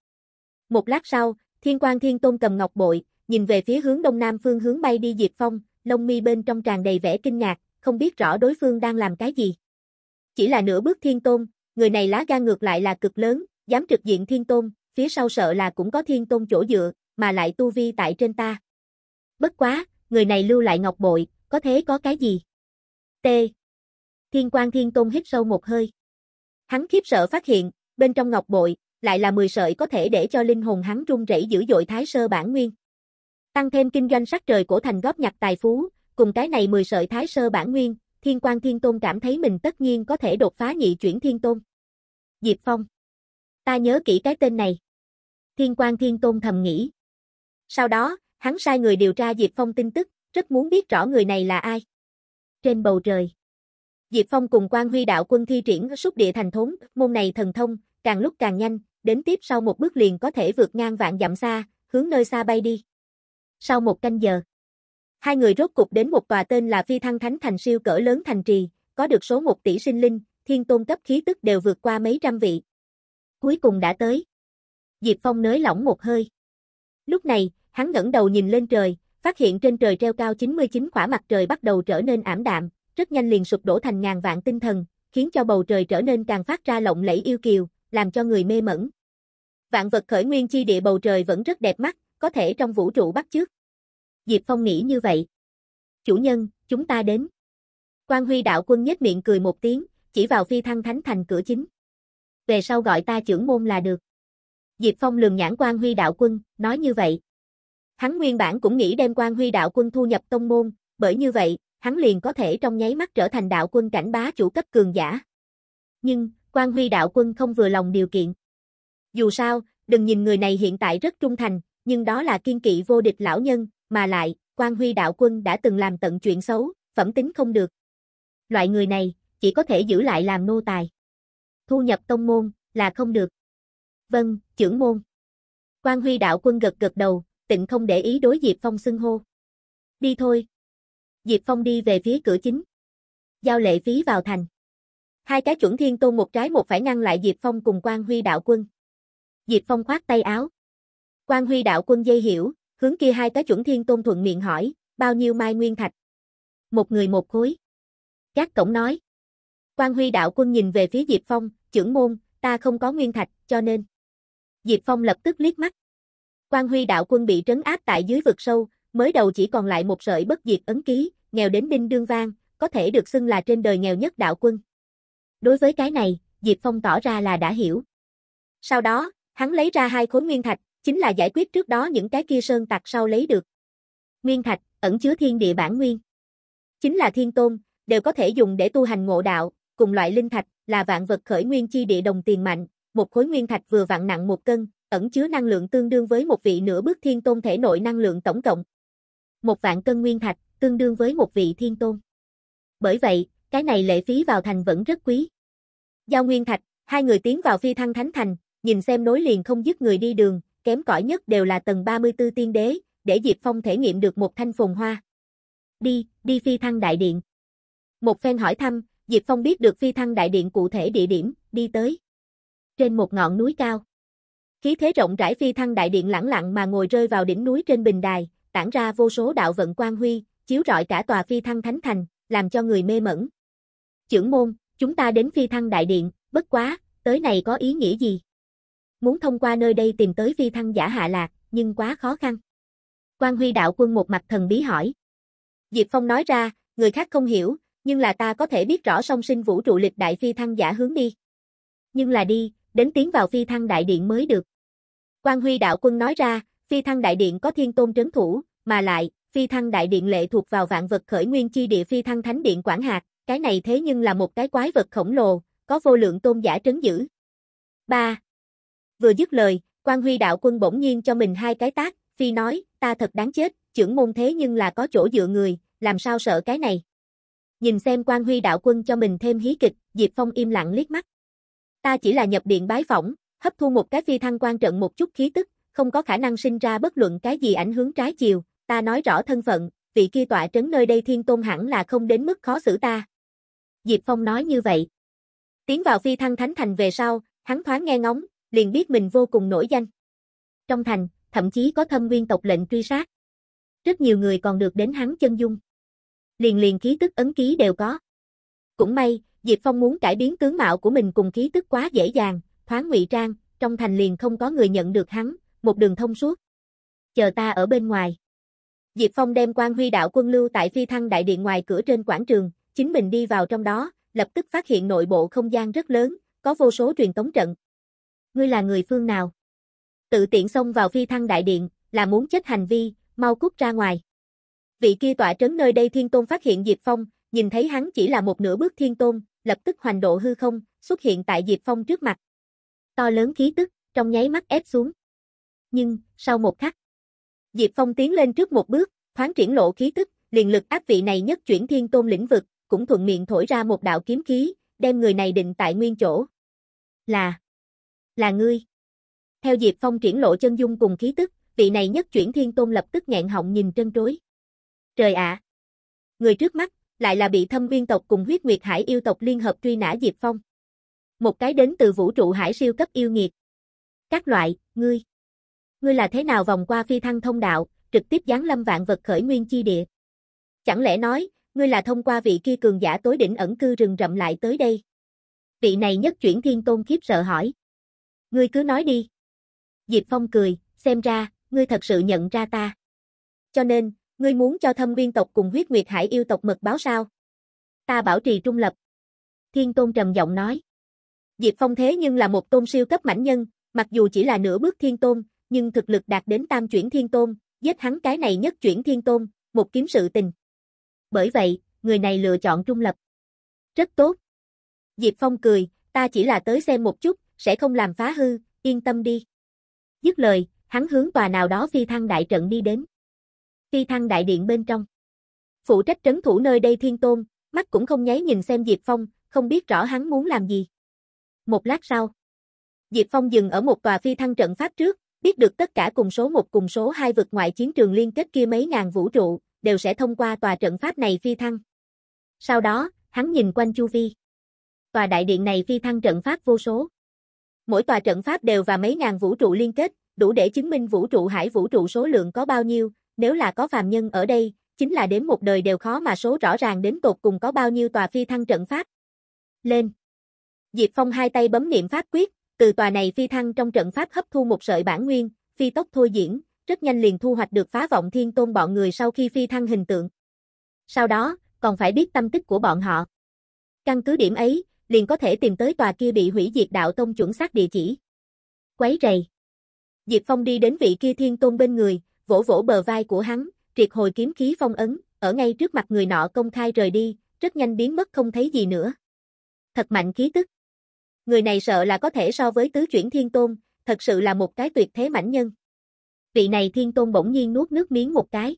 Một lát sau, Thiên Quan Thiên Tôn cầm ngọc bội, nhìn về phía hướng đông nam phương hướng bay đi Diệp Phong, lông mi bên trong tràn đầy vẻ kinh ngạc, không biết rõ đối phương đang làm cái gì. Chỉ là nửa bước Thiên Tôn, người này lá gan ngược lại là cực lớn, dám trực diện Thiên Tôn, phía sau sợ là cũng có Thiên Tôn chỗ dựa, mà lại tu vi tại trên ta. Bất quá, người này lưu lại ngọc bội, có thế có cái gì? T. Thiên quan Thiên Tôn hít sâu một hơi. Hắn khiếp sợ phát hiện, bên trong ngọc bội, lại là 10 sợi có thể để cho linh hồn hắn rung rẩy dữ dội thái sơ bản nguyên. Tăng thêm kinh doanh sắc trời của thành góp nhặt tài phú, cùng cái này 10 sợi thái sơ bản nguyên, Thiên quan Thiên Tôn cảm thấy mình tất nhiên có thể đột phá nhị chuyển Thiên Tôn. Diệp Phong. Ta nhớ kỹ cái tên này. Thiên quan Thiên Tôn thầm nghĩ. Sau đó, hắn sai người điều tra Diệp Phong tin tức, rất muốn biết rõ người này là ai. Trên bầu trời. Diệp Phong cùng Quan Huy đạo quân thi triển xúc địa thành thốn, môn này thần thông, càng lúc càng nhanh, đến tiếp sau một bước liền có thể vượt ngang vạn dặm xa, hướng nơi xa bay đi. Sau một canh giờ, hai người rốt cục đến một tòa tên là Phi Thăng Thánh Thành siêu cỡ lớn thành trì, có được số một tỷ sinh linh, thiên tôn cấp khí tức đều vượt qua mấy trăm vị. Cuối cùng đã tới. Diệp Phong nới lỏng một hơi. Lúc này, hắn ngẩng đầu nhìn lên trời, phát hiện trên trời treo cao 99 khỏa mặt trời bắt đầu trở nên ảm đạm, rất nhanh liền sụp đổ thành ngàn vạn tinh thần, khiến cho bầu trời trở nên càng phát ra lộng lẫy yêu kiều, làm cho người mê mẩn. Vạn vật khởi nguyên chi địa bầu trời vẫn rất đẹp mắt, có thể trong vũ trụ bắt chước. Diệp Phong nghĩ như vậy. Chủ nhân, chúng ta đến. Quan Huy đạo quân nhếch miệng cười một tiếng, chỉ vào phi thăng thánh thành cửa chính. Về sau gọi ta trưởng môn là được. Diệp Phong lườm nhãn Quan Huy đạo quân, nói như vậy. Hắn nguyên bản cũng nghĩ đem Quan Huy đạo quân thu nhập tông môn, bởi như vậy, hắn liền có thể trong nháy mắt trở thành đạo quân cảnh bá chủ cấp cường giả. Nhưng, Quan Huy đạo quân không vừa lòng điều kiện. Dù sao, đừng nhìn người này hiện tại rất trung thành, nhưng đó là kiên kỵ vô địch lão nhân, mà lại, Quan Huy đạo quân đã từng làm tận chuyện xấu, phẩm tính không được. Loại người này, chỉ có thể giữ lại làm nô tài. Thu nhập tông môn, là không được. Vâng, trưởng môn. Quan Huy đạo quân gật gật đầu, tịnh không để ý đối Diệp Phong xưng hô. Đi thôi. Diệp Phong đi về phía cửa chính. Giao lệ phí vào thành. Hai cái chuẩn thiên tôn một trái một phải ngăn lại Diệp Phong cùng Quan Huy đạo quân. Diệp Phong khoát tay áo. Quan Huy đạo quân dây hiểu, hướng kia hai cái chuẩn thiên tôn thuận miệng hỏi, bao nhiêu mai nguyên thạch? Một người một khối. Các cổng nói. Quan Huy đạo quân nhìn về phía Diệp Phong, trưởng môn, ta không có nguyên thạch, cho nên. Diệp Phong lập tức liếc mắt. Quan Huy đạo quân bị trấn áp tại dưới vực sâu, mới đầu chỉ còn lại một sợi bất diệt ấn ký, nghèo đến đinh đương vang, có thể được xưng là trên đời nghèo nhất đạo quân. Đối với cái này, Diệp Phong tỏ ra là đã hiểu. Sau đó, hắn lấy ra hai khối nguyên thạch, chính là giải quyết trước đó những cái kia sơn tặc sau lấy được. Nguyên thạch, ẩn chứa thiên địa bản nguyên. Chính là thiên tôn, đều có thể dùng để tu hành ngộ đạo, cùng loại linh thạch, là vạn vật khởi nguyên chi địa đồng tiền mạnh, một khối nguyên thạch vừa vặn nặng một cân, ẩn chứa năng lượng tương đương với một vị nửa bước thiên tôn thể nội năng lượng tổng cộng. Một vạn cân nguyên thạch, tương đương với một vị thiên tôn. Bởi vậy, cái này lệ phí vào thành vẫn rất quý. Giao nguyên thạch, hai người tiến vào phi thăng thánh thành, nhìn xem nối liền không dứt người đi đường, kém cỏi nhất đều là tầng 34 tiên đế, để Diệp Phong thể nghiệm được một thanh phồn hoa. Đi, đi phi thăng đại điện. Một phen hỏi thăm, Diệp Phong biết được phi thăng đại điện cụ thể địa điểm, đi tới. Trên một ngọn núi cao. Khí thế rộng rãi phi thăng đại điện lẳng lặng mà ngồi rơi vào đỉnh núi trên bình đài, tản ra vô số đạo vận quang huy, chiếu rọi cả tòa phi thăng thánh thành, làm cho người mê mẩn. Chưởng môn, chúng ta đến phi thăng đại điện, bất quá, tới này có ý nghĩa gì? Muốn thông qua nơi đây tìm tới phi thăng giả hạ lạc, nhưng quá khó khăn. Quan Huy đạo quân một mặt thần bí hỏi. Diệp Phong nói ra, người khác không hiểu, nhưng là ta có thể biết rõ song sinh vũ trụ lịch đại phi thăng giả hướng đi. Nhưng là đi, đến tiến vào phi thăng đại điện mới được. Quan Huy đạo quân nói ra, phi thăng đại điện có thiên tôn trấn thủ, mà lại, phi thăng đại điện lệ thuộc vào vạn vật khởi nguyên chi địa phi thăng thánh điện quản hạt, cái này thế nhưng là một cái quái vật khổng lồ, có vô lượng tôn giả trấn giữ. 3. Vừa dứt lời, quan huy đạo quân bỗng nhiên cho mình hai cái tác, phi nói, ta thật đáng chết, trưởng môn thế nhưng là có chỗ dựa người, làm sao sợ cái này. Nhìn xem quan huy đạo quân cho mình thêm hí kịch, Diệp Phong im lặng liếc mắt. Ta chỉ là nhập điện bái phỏng, hấp thu một cái phi thăng quan trận một chút khí tức, không có khả năng sinh ra bất luận cái gì ảnh hưởng trái chiều, ta nói rõ thân phận, vị kia tọa trấn nơi đây thiên tôn hẳn là không đến mức khó xử ta. Diệp Phong nói như vậy. Tiến vào phi thăng thánh thành về sau, hắn thoáng nghe ngóng, liền biết mình vô cùng nổi danh. Trong thành, thậm chí có thâm nguyên tộc lệnh truy sát. Rất nhiều người còn được đến hắn chân dung. Liền liền khí tức ấn ký đều có. Cũng may, Diệp Phong muốn cải biến tướng mạo của mình cùng khí tức quá dễ dàng, thoáng ngụy trang, trong thành liền không có người nhận được hắn, một đường thông suốt. Chờ ta ở bên ngoài. Diệp Phong đem quan huy đạo quân lưu tại phi thăng đại điện ngoài cửa trên quảng trường, chính mình đi vào trong đó, lập tức phát hiện nội bộ không gian rất lớn, có vô số truyền tống trận. Ngươi là người phương nào? Tự tiện xông vào phi thăng đại điện, là muốn chết hành vi, mau cút ra ngoài. Vị kia tọa trấn nơi đây thiên tôn phát hiện Diệp Phong, nhìn thấy hắn chỉ là một nửa bước thiên tôn, lập tức hoành độ hư không, xuất hiện tại Diệp Phong trước mặt. To lớn khí tức, trong nháy mắt ép xuống. Nhưng, sau một khắc, Diệp Phong tiến lên trước một bước, thoáng triển lộ khí tức, liền lực áp vị này nhất chuyển thiên tôn lĩnh vực, cũng thuận miệng thổi ra một đạo kiếm khí, đem người này định tại nguyên chỗ. Là, là ngươi. Theo Diệp Phong triển lộ chân dung cùng khí tức, vị này nhất chuyển thiên tôn lập tức nghẹn họng nhìn trân trối. Trời ạ! Người trước mắt, lại là bị thâm nguyên tộc cùng huyết nguyệt hải yêu tộc liên hợp truy nã Diệp Phong. Một cái đến từ vũ trụ hải siêu cấp yêu nghiệt. Các loại, ngươi. Ngươi là thế nào vòng qua phi thăng thông đạo, trực tiếp giáng lâm vạn vật khởi nguyên chi địa? Chẳng lẽ nói, ngươi là thông qua vị kia cường giả tối đỉnh ẩn cư rừng rậm lại tới đây? Vị này nhất chuyển thiên tôn khiếp sợ hỏi. Ngươi cứ nói đi. Diệp Phong cười, xem ra, ngươi thật sự nhận ra ta. Cho nên, ngươi muốn cho thâm viên tộc cùng huyết nguyệt hải yêu tộc mật báo sao? Ta bảo trì trung lập. Thiên Tôn trầm giọng nói. Diệp Phong thế nhưng là một tôn siêu cấp mãnh nhân, mặc dù chỉ là nửa bước thiên tôn, nhưng thực lực đạt đến tam chuyển thiên tôn, giết hắn cái này nhất chuyển thiên tôn, một kiếm sự tình. Bởi vậy, người này lựa chọn trung lập. Rất tốt. Diệp Phong cười, ta chỉ là tới xem một chút, sẽ không làm phá hư, yên tâm đi. Dứt lời, hắn hướng tòa nào đó phi thăng đại trận đi đến. Phi thăng đại điện bên trong. Phụ trách trấn thủ nơi đây thiên tôn, mắt cũng không nháy nhìn xem Diệp Phong, không biết rõ hắn muốn làm gì. Một lát sau, Diệp Phong dừng ở một tòa phi thăng trận pháp trước, biết được tất cả cùng số một cùng số hai vực ngoại chiến trường liên kết kia mấy ngàn vũ trụ, đều sẽ thông qua tòa trận pháp này phi thăng. Sau đó, hắn nhìn quanh chu vi. Tòa đại điện này phi thăng trận pháp vô số. Mỗi tòa trận pháp đều và mấy ngàn vũ trụ liên kết, đủ để chứng minh vũ trụ hải vũ trụ số lượng có bao nhiêu, nếu là có phàm nhân ở đây, chính là đến một đời đều khó mà số rõ ràng đến tột cùng có bao nhiêu tòa phi thăng trận pháp. Lên. Diệp Phong hai tay bấm niệm pháp quyết, từ tòa này phi thăng trong trận pháp hấp thu một sợi bản nguyên, phi tốc thôi diễn, rất nhanh liền thu hoạch được phá vọng thiên tôn bọn người sau khi phi thăng hình tượng. Sau đó, còn phải biết tâm tích của bọn họ. Căn cứ điểm ấy, liền có thể tìm tới tòa kia bị hủy diệt đạo tông chuẩn xác địa chỉ. Quấy rầy. Diệp Phong đi đến vị kia thiên tôn bên người, vỗ vỗ bờ vai của hắn, triệt hồi kiếm khí phong ấn, ở ngay trước mặt người nọ công khai rời đi, rất nhanh biến mất không thấy gì nữa. Thật mạnh khí tức. Người này sợ là có thể so với tứ chuyển thiên tôn, thật sự là một cái tuyệt thế mãnh nhân. Vị này thiên tôn bỗng nhiên nuốt nước miếng một cái.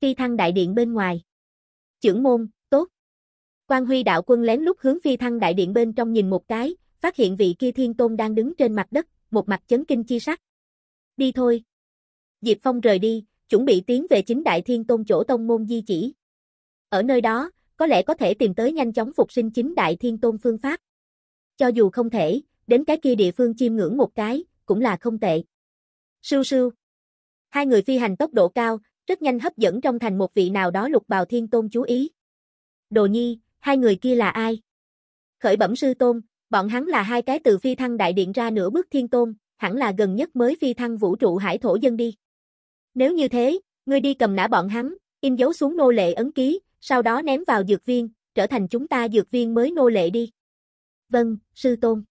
Phi thăng đại điện bên ngoài. Chưởng môn, tốt. Quan huy đạo quân lén lút hướng phi thăng đại điện bên trong nhìn một cái, phát hiện vị kia thiên tôn đang đứng trên mặt đất, một mặt chấn kinh chi sắc. Đi thôi. Diệp Phong rời đi, chuẩn bị tiến về chính đại thiên tôn chỗ tông môn di chỉ. Ở nơi đó, có lẽ có thể tìm tới nhanh chóng phục sinh chính đại thiên tôn phương pháp. Cho dù không thể, đến cái kia địa phương chiêm ngưỡng một cái, cũng là không tệ. Sưu sưu. Hai người phi hành tốc độ cao, rất nhanh hấp dẫn trong thành một vị nào đó lục bào thiên tôn chú ý. Đồ nhi, hai người kia là ai? Khởi bẩm sư tôn, bọn hắn là hai cái từ phi thăng đại điện ra nửa bước thiên tôn, hẳn là gần nhất mới phi thăng vũ trụ hải thổ dân đi. Nếu như thế, ngươi đi cầm nã bọn hắn, in dấu xuống nô lệ ấn ký, sau đó ném vào dược viên, trở thành chúng ta dược viên mới nô lệ đi. Vâng, sư tôn.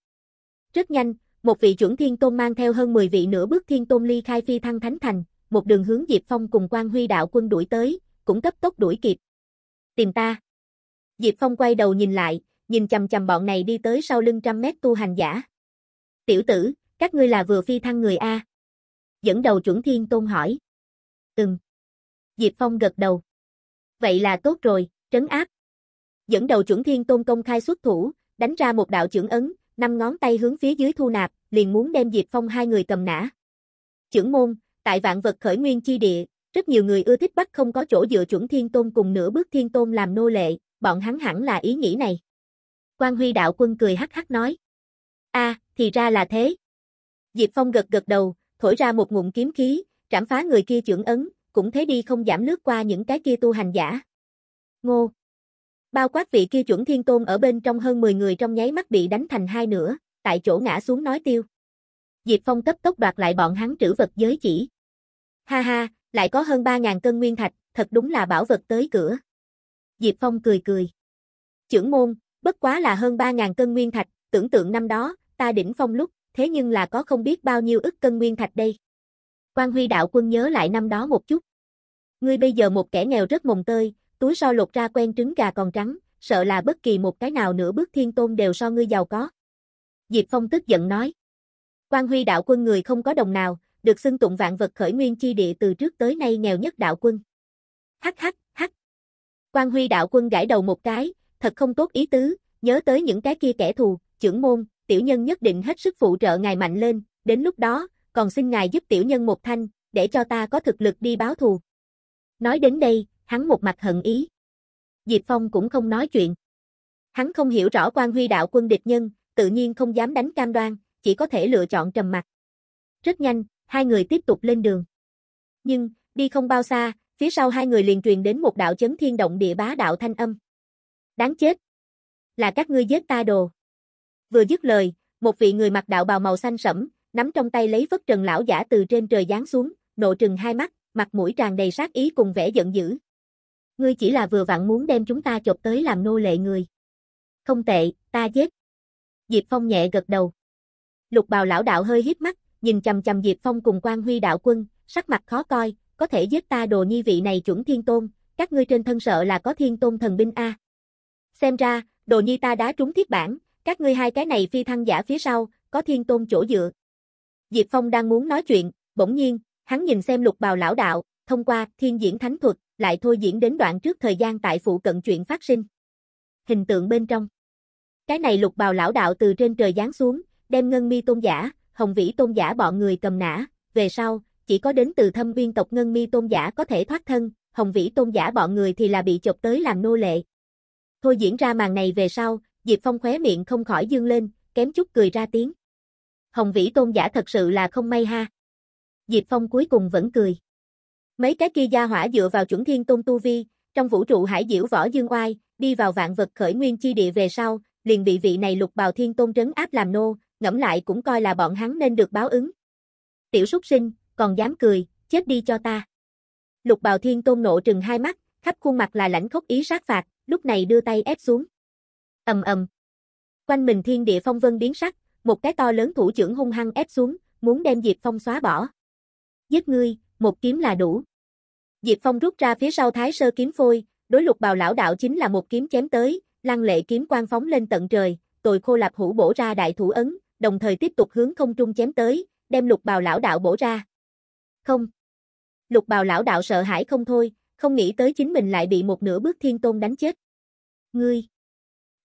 Rất nhanh, một vị chuẩn thiên tôn mang theo hơn 10 vị nửa bước thiên tôn ly khai phi thăng thánh thành, một đường hướng Diệp Phong cùng quan huy đạo quân đuổi tới, cũng cấp tốc đuổi kịp. Tìm ta. Diệp Phong quay đầu nhìn lại, nhìn chầm chầm bọn này đi tới sau lưng trăm mét tu hành giả. Tiểu tử, các ngươi là vừa phi thăng người A. Dẫn đầu chuẩn thiên tôn hỏi. Ừm. Diệp Phong gật đầu. Vậy là tốt rồi, trấn áp. Dẫn đầu chuẩn thiên tôn công khai xuất thủ, đánh ra một đạo trưởng ấn, năm ngón tay hướng phía dưới thu nạp, liền muốn đem Diệp Phong hai người cầm nã. Trưởng môn, tại vạn vật khởi nguyên chi địa, rất nhiều người ưa thích bắt không có chỗ dựa chuẩn thiên tôn cùng nửa bước thiên tôn làm nô lệ, bọn hắn hẳn là ý nghĩ này. Quan Huy đạo quân cười hắc hắc nói. a thì ra là thế. Diệp Phong gật gật đầu, thổi ra một ngụm kiếm khí, trảm phá người kia trưởng ấn, cũng thế đi không giảm lướt qua những cái kia tu hành giả. Ngô. Bao quát vị kia chuẩn thiên tôn ở bên trong hơn 10 người trong nháy mắt bị đánh thành hai nửa, tại chỗ ngã xuống nói tiêu. Diệp Phong cấp tốc đoạt lại bọn hắn trữ vật giới chỉ. Ha ha, lại có hơn 3.000 cân nguyên thạch, thật đúng là bảo vật tới cửa. Diệp Phong cười cười. Chưởng môn, bất quá là hơn 3.000 cân nguyên thạch, tưởng tượng năm đó, ta đỉnh phong lúc, thế nhưng là có không biết bao nhiêu ức cân nguyên thạch đây. Quan Huy đạo quân nhớ lại năm đó một chút. Ngươi bây giờ một kẻ nghèo rất mồng tơi, túi so lột ra quen trứng gà còn trắng, sợ là bất kỳ một cái nào nửa bước thiên tôn đều so ngươi giàu có. Diệp Phong tức giận nói. Quan Huy đạo quân người không có đồng nào, được xưng tụng vạn vật khởi nguyên chi địa từ trước tới nay nghèo nhất đạo quân. Hắc hắc, hắc. Quan Huy đạo quân gãi đầu một cái, thật không tốt ý tứ, nhớ tới những cái kia kẻ thù, trưởng môn, tiểu nhân nhất định hết sức phụ trợ ngài mạnh lên, đến lúc đó, còn xin ngài giúp tiểu nhân một thanh, để cho ta có thực lực đi báo thù. Nói đến đây, hắn một mặt hận ý. Diệp Phong cũng không nói chuyện. Hắn không hiểu rõ quan huy đạo quân địch nhân, tự nhiên không dám đánh cam đoan, chỉ có thể lựa chọn trầm mặt. Rất nhanh, hai người tiếp tục lên đường. Nhưng, đi không bao xa, phía sau hai người liền truyền đến một đạo chấn thiên động địa bá đạo thanh âm. Đáng chết! Là các ngươi giết ta đồ. Vừa dứt lời, một vị người mặc đạo bào màu xanh sẫm, nắm trong tay lấy vất trần lão giả từ trên trời giáng xuống, nộ trừng hai mắt, mặt mũi tràn đầy sát ý cùng vẻ giận dữ. Ngươi chỉ là vừa vặn muốn đem chúng ta chộp tới làm nô lệ người. Không tệ, ta giết. Diệp Phong nhẹ gật đầu. Lục bào lão đạo hơi hiếp mắt, nhìn chầm chầm Diệp Phong cùng quan huy đạo quân, sắc mặt khó coi, có thể giết ta đồ nhi vị này chuẩn thiên tôn, các ngươi trên thân sợ là có thiên tôn thần binh A. Xem ra, đồ nhi ta đã trúng thiết bản, các ngươi hai cái này phi thăng giả phía sau, có thiên tôn chỗ dựa. Diệp Phong đang muốn nói chuyện, bỗng nhiên, hắn nhìn xem lục bào lão đạo, thông qua thiên diễn thánh thuật, lại thôi diễn đến đoạn trước thời gian tại phụ cận chuyện phát sinh. Hình tượng bên trong. Cái này lục bào lão đạo từ trên trời giáng xuống, đem ngân mi tôn giả, hồng vĩ tôn giả bọn người cầm nã, về sau, chỉ có đến từ thâm viên tộc ngân mi tôn giả có thể thoát thân, hồng vĩ tôn giả bọn người thì là bị chọc tới làm nô lệ. Thôi diễn ra màn này về sau, Diệp Phong khóe miệng không khỏi dương lên, kém chút cười ra tiếng. Hồng vĩ tôn giả thật sự là không may ha. Diệp Phong cuối cùng vẫn cười. Mấy cái kia gia hỏa dựa vào chuẩn thiên tôn tu vi, trong vũ trụ hải diễu võ dương oai, đi vào vạn vật khởi nguyên chi địa về sau, liền bị vị này lục bào thiên tôn trấn áp làm nô, ngẫm lại cũng coi là bọn hắn nên được báo ứng. Tiểu súc sinh, còn dám cười, chết đi cho ta. Lục bào thiên tôn nộ trừng hai mắt, khắp khuôn mặt là lãnh khốc ý sát phạt, lúc này đưa tay ép xuống. ầm ầm. Quanh mình thiên địa phong vân biến sắc, một cái to lớn thủ trưởng hung hăng ép xuống, muốn đem Diệp Phong xóa bỏ. Giết ngươi, một kiếm là đủ. Diệp Phong rút ra phía sau thái sơ kiếm phôi, đối lục bào lão đạo chính là một kiếm chém tới, lăng lệ kiếm quang phóng lên tận trời, tồi khô lạp hủ bổ ra đại thủ ấn, đồng thời tiếp tục hướng không trung chém tới, đem lục bào lão đạo bổ ra. Không. Lục bào lão đạo sợ hãi không thôi, không nghĩ tới chính mình lại bị một nửa bước thiên tôn đánh chết. Ngươi.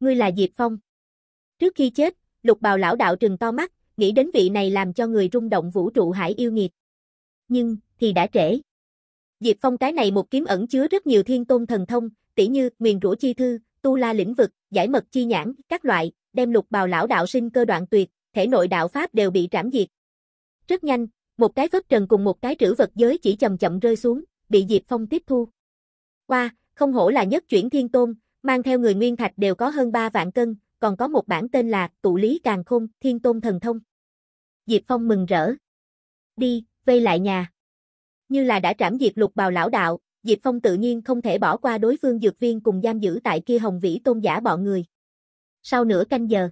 Ngươi là Diệp Phong. Trước khi chết, lục bào lão đạo trừng to mắt, nghĩ đến vị này làm cho người rung động vũ trụ hải yêu nghiệt. Nhưng, thì đã trễ. Diệp Phong cái này một kiếm ẩn chứa rất nhiều thiên tôn thần thông, tỉ như nguyền rủa chi thư, tu la lĩnh vực, giải mật chi nhãn, các loại, đem lục bào lão đạo sinh cơ đoạn tuyệt, thể nội đạo pháp đều bị trảm diệt. Rất nhanh, một cái vất trần cùng một cái trữ vật giới chỉ chậm chậm rơi xuống, bị Diệp Phong tiếp thu. Qua, không hổ là nhất chuyển thiên tôn, mang theo người nguyên thạch đều có hơn 3 vạn cân, còn có một bản tên là Tụ Lý Càng Khôn, Thiên Tôn Thần Thông. Diệp Phong mừng rỡ. Đi, vây lại nhà. Như là đã trảm diệt lục bào lão đạo, Diệp Phong tự nhiên không thể bỏ qua đối phương dược viên cùng giam giữ tại kia hồng vĩ tôn giả bọn người. Sau nửa canh giờ,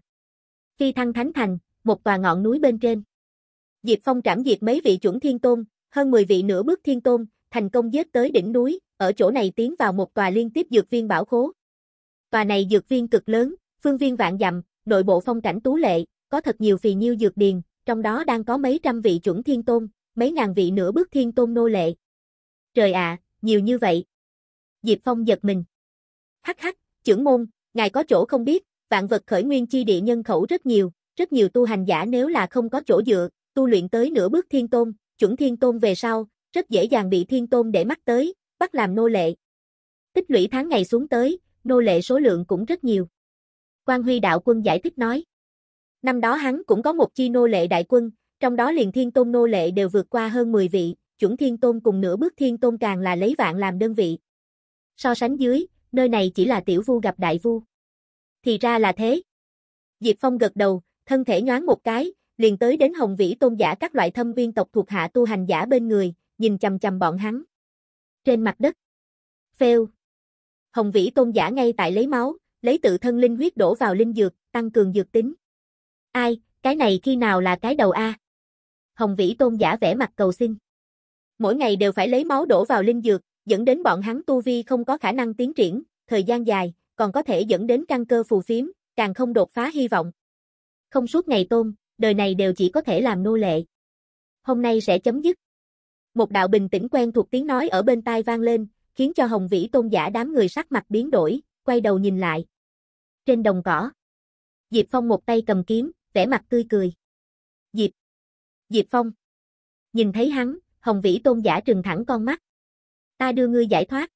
khi thăng thánh thành, một tòa ngọn núi bên trên. Diệp Phong trảm diệt mấy vị chuẩn thiên tôn, hơn 10 vị nửa bước thiên tôn, thành công giết tới đỉnh núi, ở chỗ này tiến vào một tòa liên tiếp dược viên bảo khố. Tòa này dược viên cực lớn, phương viên vạn dặm, nội bộ phong cảnh tú lệ, có thật nhiều phì nhiêu dược điền, trong đó đang có mấy trăm vị chuẩn thiên tôn, mấy ngàn vị nửa bước thiên tôn nô lệ. Trời ạ, nhiều như vậy. Diệp Phong giật mình. Hắc hắc, trưởng môn, ngài có chỗ không biết, vạn vật khởi nguyên chi địa nhân khẩu rất nhiều, rất nhiều tu hành giả nếu là không có chỗ dựa, tu luyện tới nửa bước thiên tôn, chuẩn thiên tôn về sau, rất dễ dàng bị thiên tôn để mắt tới, bắt làm nô lệ. Tích lũy tháng ngày xuống tới, nô lệ số lượng cũng rất nhiều. Quan Huy đạo quân giải thích nói. Năm đó hắn cũng có một chi nô lệ đại quân, trong đó liền thiên tôn nô lệ đều vượt qua hơn 10 vị, chuẩn thiên tôn cùng nửa bước thiên tôn càng là lấy vạn làm đơn vị. So sánh dưới, nơi này chỉ là tiểu vu gặp đại vu. Thì ra là thế. Diệp Phong gật đầu, thân thể nhoáng một cái, liền tới đến hồng vĩ tôn giả các loại thâm viên tộc thuộc hạ tu hành giả bên người, nhìn chầm chầm bọn hắn. Trên mặt đất. Phêu. Hồng vĩ tôn giả ngay tại lấy máu, lấy tự thân linh huyết đổ vào linh dược, tăng cường dược tính. Ai, cái này khi nào là cái đầu A? Hồng vĩ tôn giả vẽ mặt cầu xin. Mỗi ngày đều phải lấy máu đổ vào linh dược, dẫn đến bọn hắn tu vi không có khả năng tiến triển, thời gian dài, còn có thể dẫn đến căn cơ phù phiếm, càng không đột phá hy vọng. Không suốt ngày tôn, đời này đều chỉ có thể làm nô lệ. Hôm nay sẽ chấm dứt. Một đạo bình tĩnh quen thuộc tiếng nói ở bên tai vang lên, khiến cho Hồng Vĩ tôn giả đám người sắc mặt biến đổi, quay đầu nhìn lại. Trên đồng cỏ, Diệp Phong một tay cầm kiếm, vẻ mặt tươi cười. Diệp, Diệp Phong. Nhìn thấy hắn, Hồng Vĩ tôn giả trừng thẳng con mắt. Ta đưa ngươi giải thoát.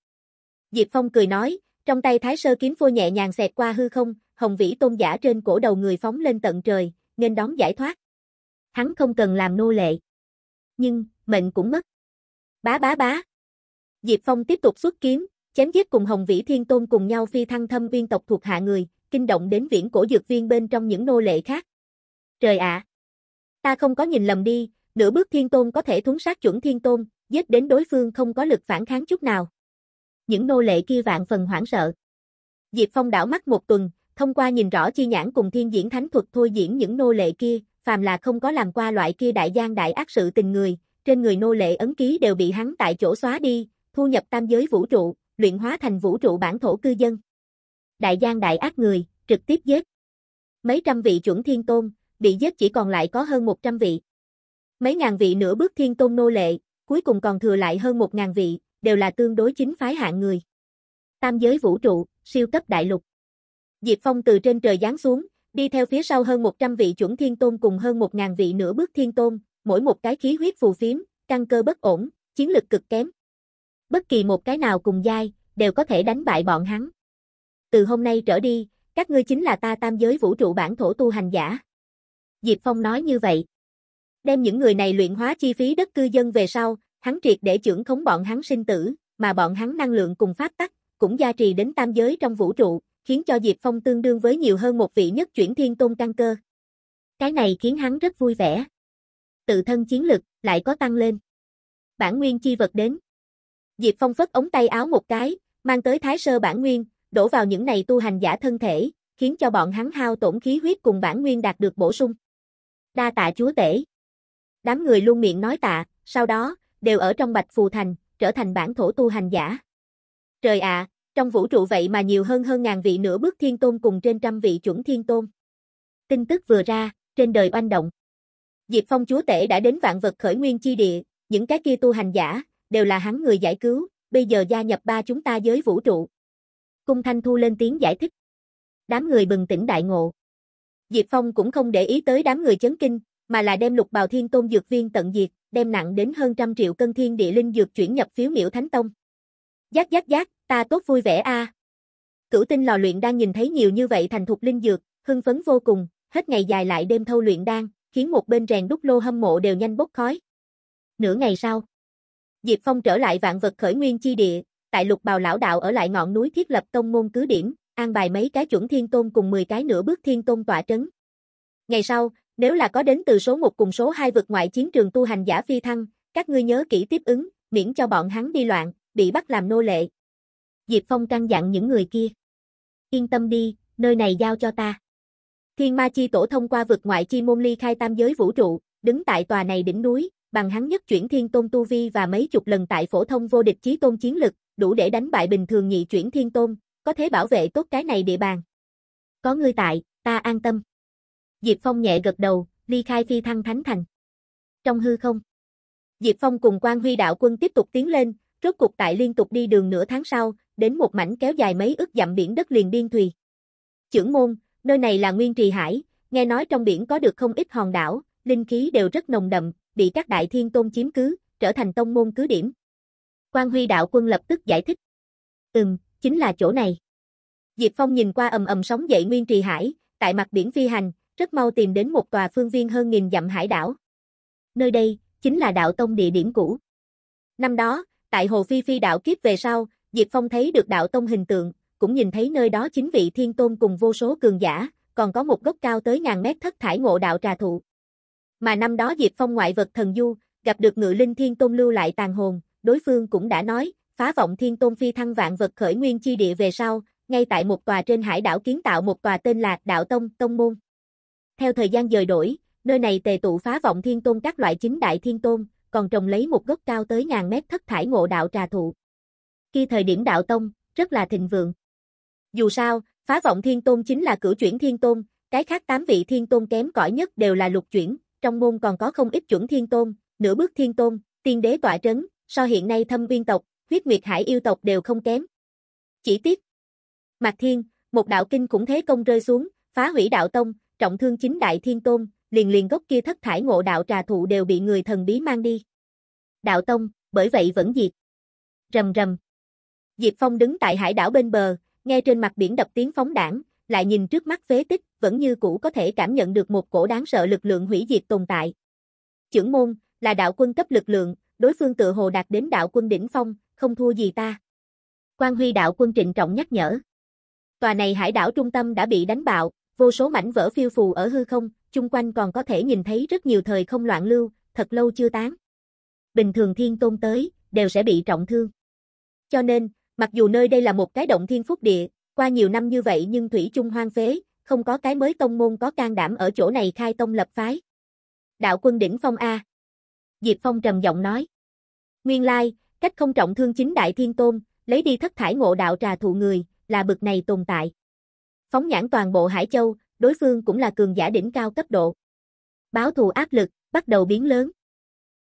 Diệp Phong cười nói, trong tay thái sơ kiếm phôi nhẹ nhàng xẹt qua hư không, Hồng Vĩ tôn giả trên cổ đầu người phóng lên tận trời, nên đón giải thoát. Hắn không cần làm nô lệ. Nhưng, mệnh cũng mất. Bá bá bá. Diệp Phong tiếp tục xuất kiếm, chém giết cùng Hồng Vĩ Thiên Tôn cùng nhau phi thăng thâm viên tộc thuộc hạ người, kinh động đến viễn cổ dược viên bên trong những nô lệ khác. Trời ạ! Ta không có nhìn lầm đi, nửa bước thiên tôn có thể thuấn sát chuẩn thiên tôn, giết đến đối phương không có lực phản kháng chút nào. Những nô lệ kia vạn phần hoảng sợ. Diệp Phong đảo mắt một tuần, thông qua nhìn rõ chi nhãn cùng thiên diễn thánh thuật thôi diễn những nô lệ kia, phàm là không có làm qua loại kia đại gian đại ác sự tình người, trên người nô lệ ấn ký đều bị hắn tại chỗ xóa đi, thu nhập tam giới vũ trụ, luyện hóa thành vũ trụ bản thổ cư dân. Đại gian đại ác người, trực tiếp giết. Mấy trăm vị chuẩn thiên tôn, bị giết chỉ còn lại có hơn 100 vị. Mấy ngàn vị nửa bước thiên tôn nô lệ, cuối cùng còn thừa lại hơn 1.000 vị, đều là tương đối chính phái hạng người. Tam giới vũ trụ, siêu cấp đại lục. Diệp Phong từ trên trời giáng xuống, đi theo phía sau hơn 100 vị chuẩn thiên tôn cùng hơn 1.000 vị nửa bước thiên tôn, mỗi một cái khí huyết phù phiếm, căn cơ bất ổn, chiến lực cực kém. Bất kỳ một cái nào cùng giai, đều có thể đánh bại bọn hắn. Từ hôm nay trở đi, các ngươi chính là ta tam giới vũ trụ bản thổ tu hành giả. Diệp Phong nói như vậy. Đem những người này luyện hóa chi phí đất cư dân về sau, hắn triệt để trưởng khống bọn hắn sinh tử, mà bọn hắn năng lượng cùng pháp tắc, cũng gia trì đến tam giới trong vũ trụ, khiến cho Diệp Phong tương đương với nhiều hơn một vị nhất chuyển thiên tôn căn cơ. Cái này khiến hắn rất vui vẻ. Tự thân chiến lực, lại có tăng lên. Bản nguyên chi vật đến. Diệp Phong phất ống tay áo một cái, mang tới thái sơ bản nguyên, đổ vào những này tu hành giả thân thể, khiến cho bọn hắn hao tổn khí huyết cùng bản nguyên đạt được bổ sung. Đa tạ chúa tể. Đám người luôn miệng nói tạ, sau đó, đều ở trong Bạch Phù Thành, trở thành bản thổ tu hành giả. Trời ạ, trong vũ trụ vậy mà nhiều hơn hơn ngàn vị nửa bước thiên tôn cùng trên trăm vị chuẩn thiên tôn. Tin tức vừa ra, trên đời oanh động. Diệp Phong chúa tể đã đến vạn vật khởi nguyên chi địa, những cái kia tu hành giả, đều là hắn người giải cứu, bây giờ gia nhập ba chúng ta giới vũ trụ. Cung Thanh Thu lên tiếng giải thích. Đám người bừng tỉnh đại ngộ. Diệp Phong cũng không để ý tới đám người chấn kinh, mà là đem lục bào thiên tôn dược viên tận diệt, đem nặng đến hơn trăm triệu cân thiên địa linh dược chuyển nhập phiếu miểu thánh tông. Giác giác giác, ta tốt vui vẻ a. Cửu tinh lò luyện đang nhìn thấy nhiều như vậy thành thục linh dược, hưng phấn vô cùng, hết ngày dài lại đêm thâu luyện đan, khiến một bên rèn đúc lô hâm mộ đều nhanh bốc khói. Nửa ngày sau, Diệp Phong trở lại vạn vật khởi nguyên chi địa, tại lục bào lão đạo ở lại ngọn núi thiết lập tông môn cứ điểm, an bài mấy cái chuẩn thiên tôn cùng 10 cái nửa bước thiên tôn tọa trấn. Ngày sau, nếu là có đến từ số 1 cùng số 2 vực ngoại chiến trường tu hành giả phi thăng, các ngươi nhớ kỹ tiếp ứng, miễn cho bọn hắn đi loạn, bị bắt làm nô lệ. Diệp Phong căn dặn những người kia. Yên tâm đi, nơi này giao cho ta. Thiên Ma Chi Tổ thông qua vực ngoại chi môn ly khai tam giới vũ trụ, đứng tại tòa này đỉnh núi, bằng hắn nhất chuyển thiên tôn tu vi và mấy chục lần tại phổ thông vô địch chí tôn chiến lực, đủ để đánh bại bình thường nhị chuyển thiên tôn, có thế bảo vệ tốt cái này địa bàn. Có ngươi tại, ta an tâm. Diệp Phong nhẹ gật đầu, ly khai phi thăng thánh thành. Trong hư không, Diệp Phong cùng quan huy đạo quân tiếp tục tiến lên, rốt cục tại liên tục đi đường nửa tháng sau, đến một mảnh kéo dài mấy ức dặm biển đất liền điên thùy. Chưởng môn, nơi này là nguyên trì hải, nghe nói trong biển có được không ít hòn đảo, linh khí đều rất nồng đậm, bị các đại thiên tôn chiếm cứ, trở thành tông môn cứ điểm. Quan Huy đạo quân lập tức giải thích. Ừm, chính là chỗ này. Diệp Phong nhìn qua ầm ầm sóng dậy nguyên trì hải, tại mặt biển phi hành, rất mau tìm đến một tòa phương viên hơn nghìn dặm hải đảo. Nơi đây, chính là đạo tông địa điểm cũ. Năm đó, tại Hồ Phi Phi đạo kiếp về sau, Diệp Phong thấy được đạo tông hình tượng, cũng nhìn thấy nơi đó chính vị thiên tôn cùng vô số cường giả, còn có một gốc cao tới ngàn mét thất thải ngộ đạo trà thụ. Mà năm đó Diệp Phong ngoại vật thần du, gặp được ngự linh thiên tôn lưu lại tàn hồn, đối phương cũng đã nói, phá vọng thiên tôn phi thăng vạn vật khởi nguyên chi địa về sau, ngay tại một tòa trên hải đảo kiến tạo một tòa tên là Đạo Tông, Tông Môn. Theo thời gian dời đổi, nơi này tề tụ phá vọng thiên tôn các loại chính đại thiên tôn, còn trồng lấy một gốc cao tới ngàn mét thất thải ngộ đạo trà thụ. Khi thời điểm đạo tông, rất là thịnh vượng. Dù sao, phá vọng thiên tôn chính là cửu chuyển thiên tôn, cái khác tám vị thiên tôn kém cỏi nhất đều là lục chuyển, trong môn còn có không ít chuẩn thiên tôn, nửa bước thiên tôn, tiên đế tọa trấn, so hiện nay thâm viên tộc, huyết nguyệt hải yêu tộc đều không kém. Chỉ tiếc. Mạc Thiên, một đạo kinh cũng thế công rơi xuống, phá hủy đạo tông, trọng thương chính đại thiên tôn, liền liền gốc kia thất thải ngộ đạo trà thụ đều bị người thần bí mang đi. Đạo tông, bởi vậy vẫn diệt. Rầm rầm. Diệp Phong đứng tại hải đảo bên bờ, nghe trên mặt biển đập tiếng phóng đảng, lại nhìn trước mắt phế tích, vẫn như cũ có thể cảm nhận được một cổ đáng sợ lực lượng hủy diệt tồn tại. Chưởng môn, là đạo quân cấp lực lượng, đối phương tự hồ đạt đến đạo quân đỉnh phong, không thua gì ta. Quan Huy đạo quân trịnh trọng nhắc nhở. Tòa này hải đảo trung tâm đã bị đánh bạo, vô số mảnh vỡ phiêu phù ở hư không, chung quanh còn có thể nhìn thấy rất nhiều thời không loạn lưu, thật lâu chưa tán. Bình thường thiên tôn tới, đều sẽ bị trọng thương. Cho nên, mặc dù nơi đây là một cái động thiên phúc địa, qua nhiều năm như vậy nhưng thủy chung hoang phế, không có cái mới tông môn có can đảm ở chỗ này khai tông lập phái. Đạo quân đỉnh phong A. Diệp Phong trầm giọng nói. Nguyên lai, cách không trọng thương chính đại thiên tôn, lấy đi thất thải ngộ đạo trà thụ người, là bực này tồn tại. Phóng nhãn toàn bộ Hải Châu, đối phương cũng là cường giả đỉnh cao cấp độ. Báo thù áp lực, bắt đầu biến lớn.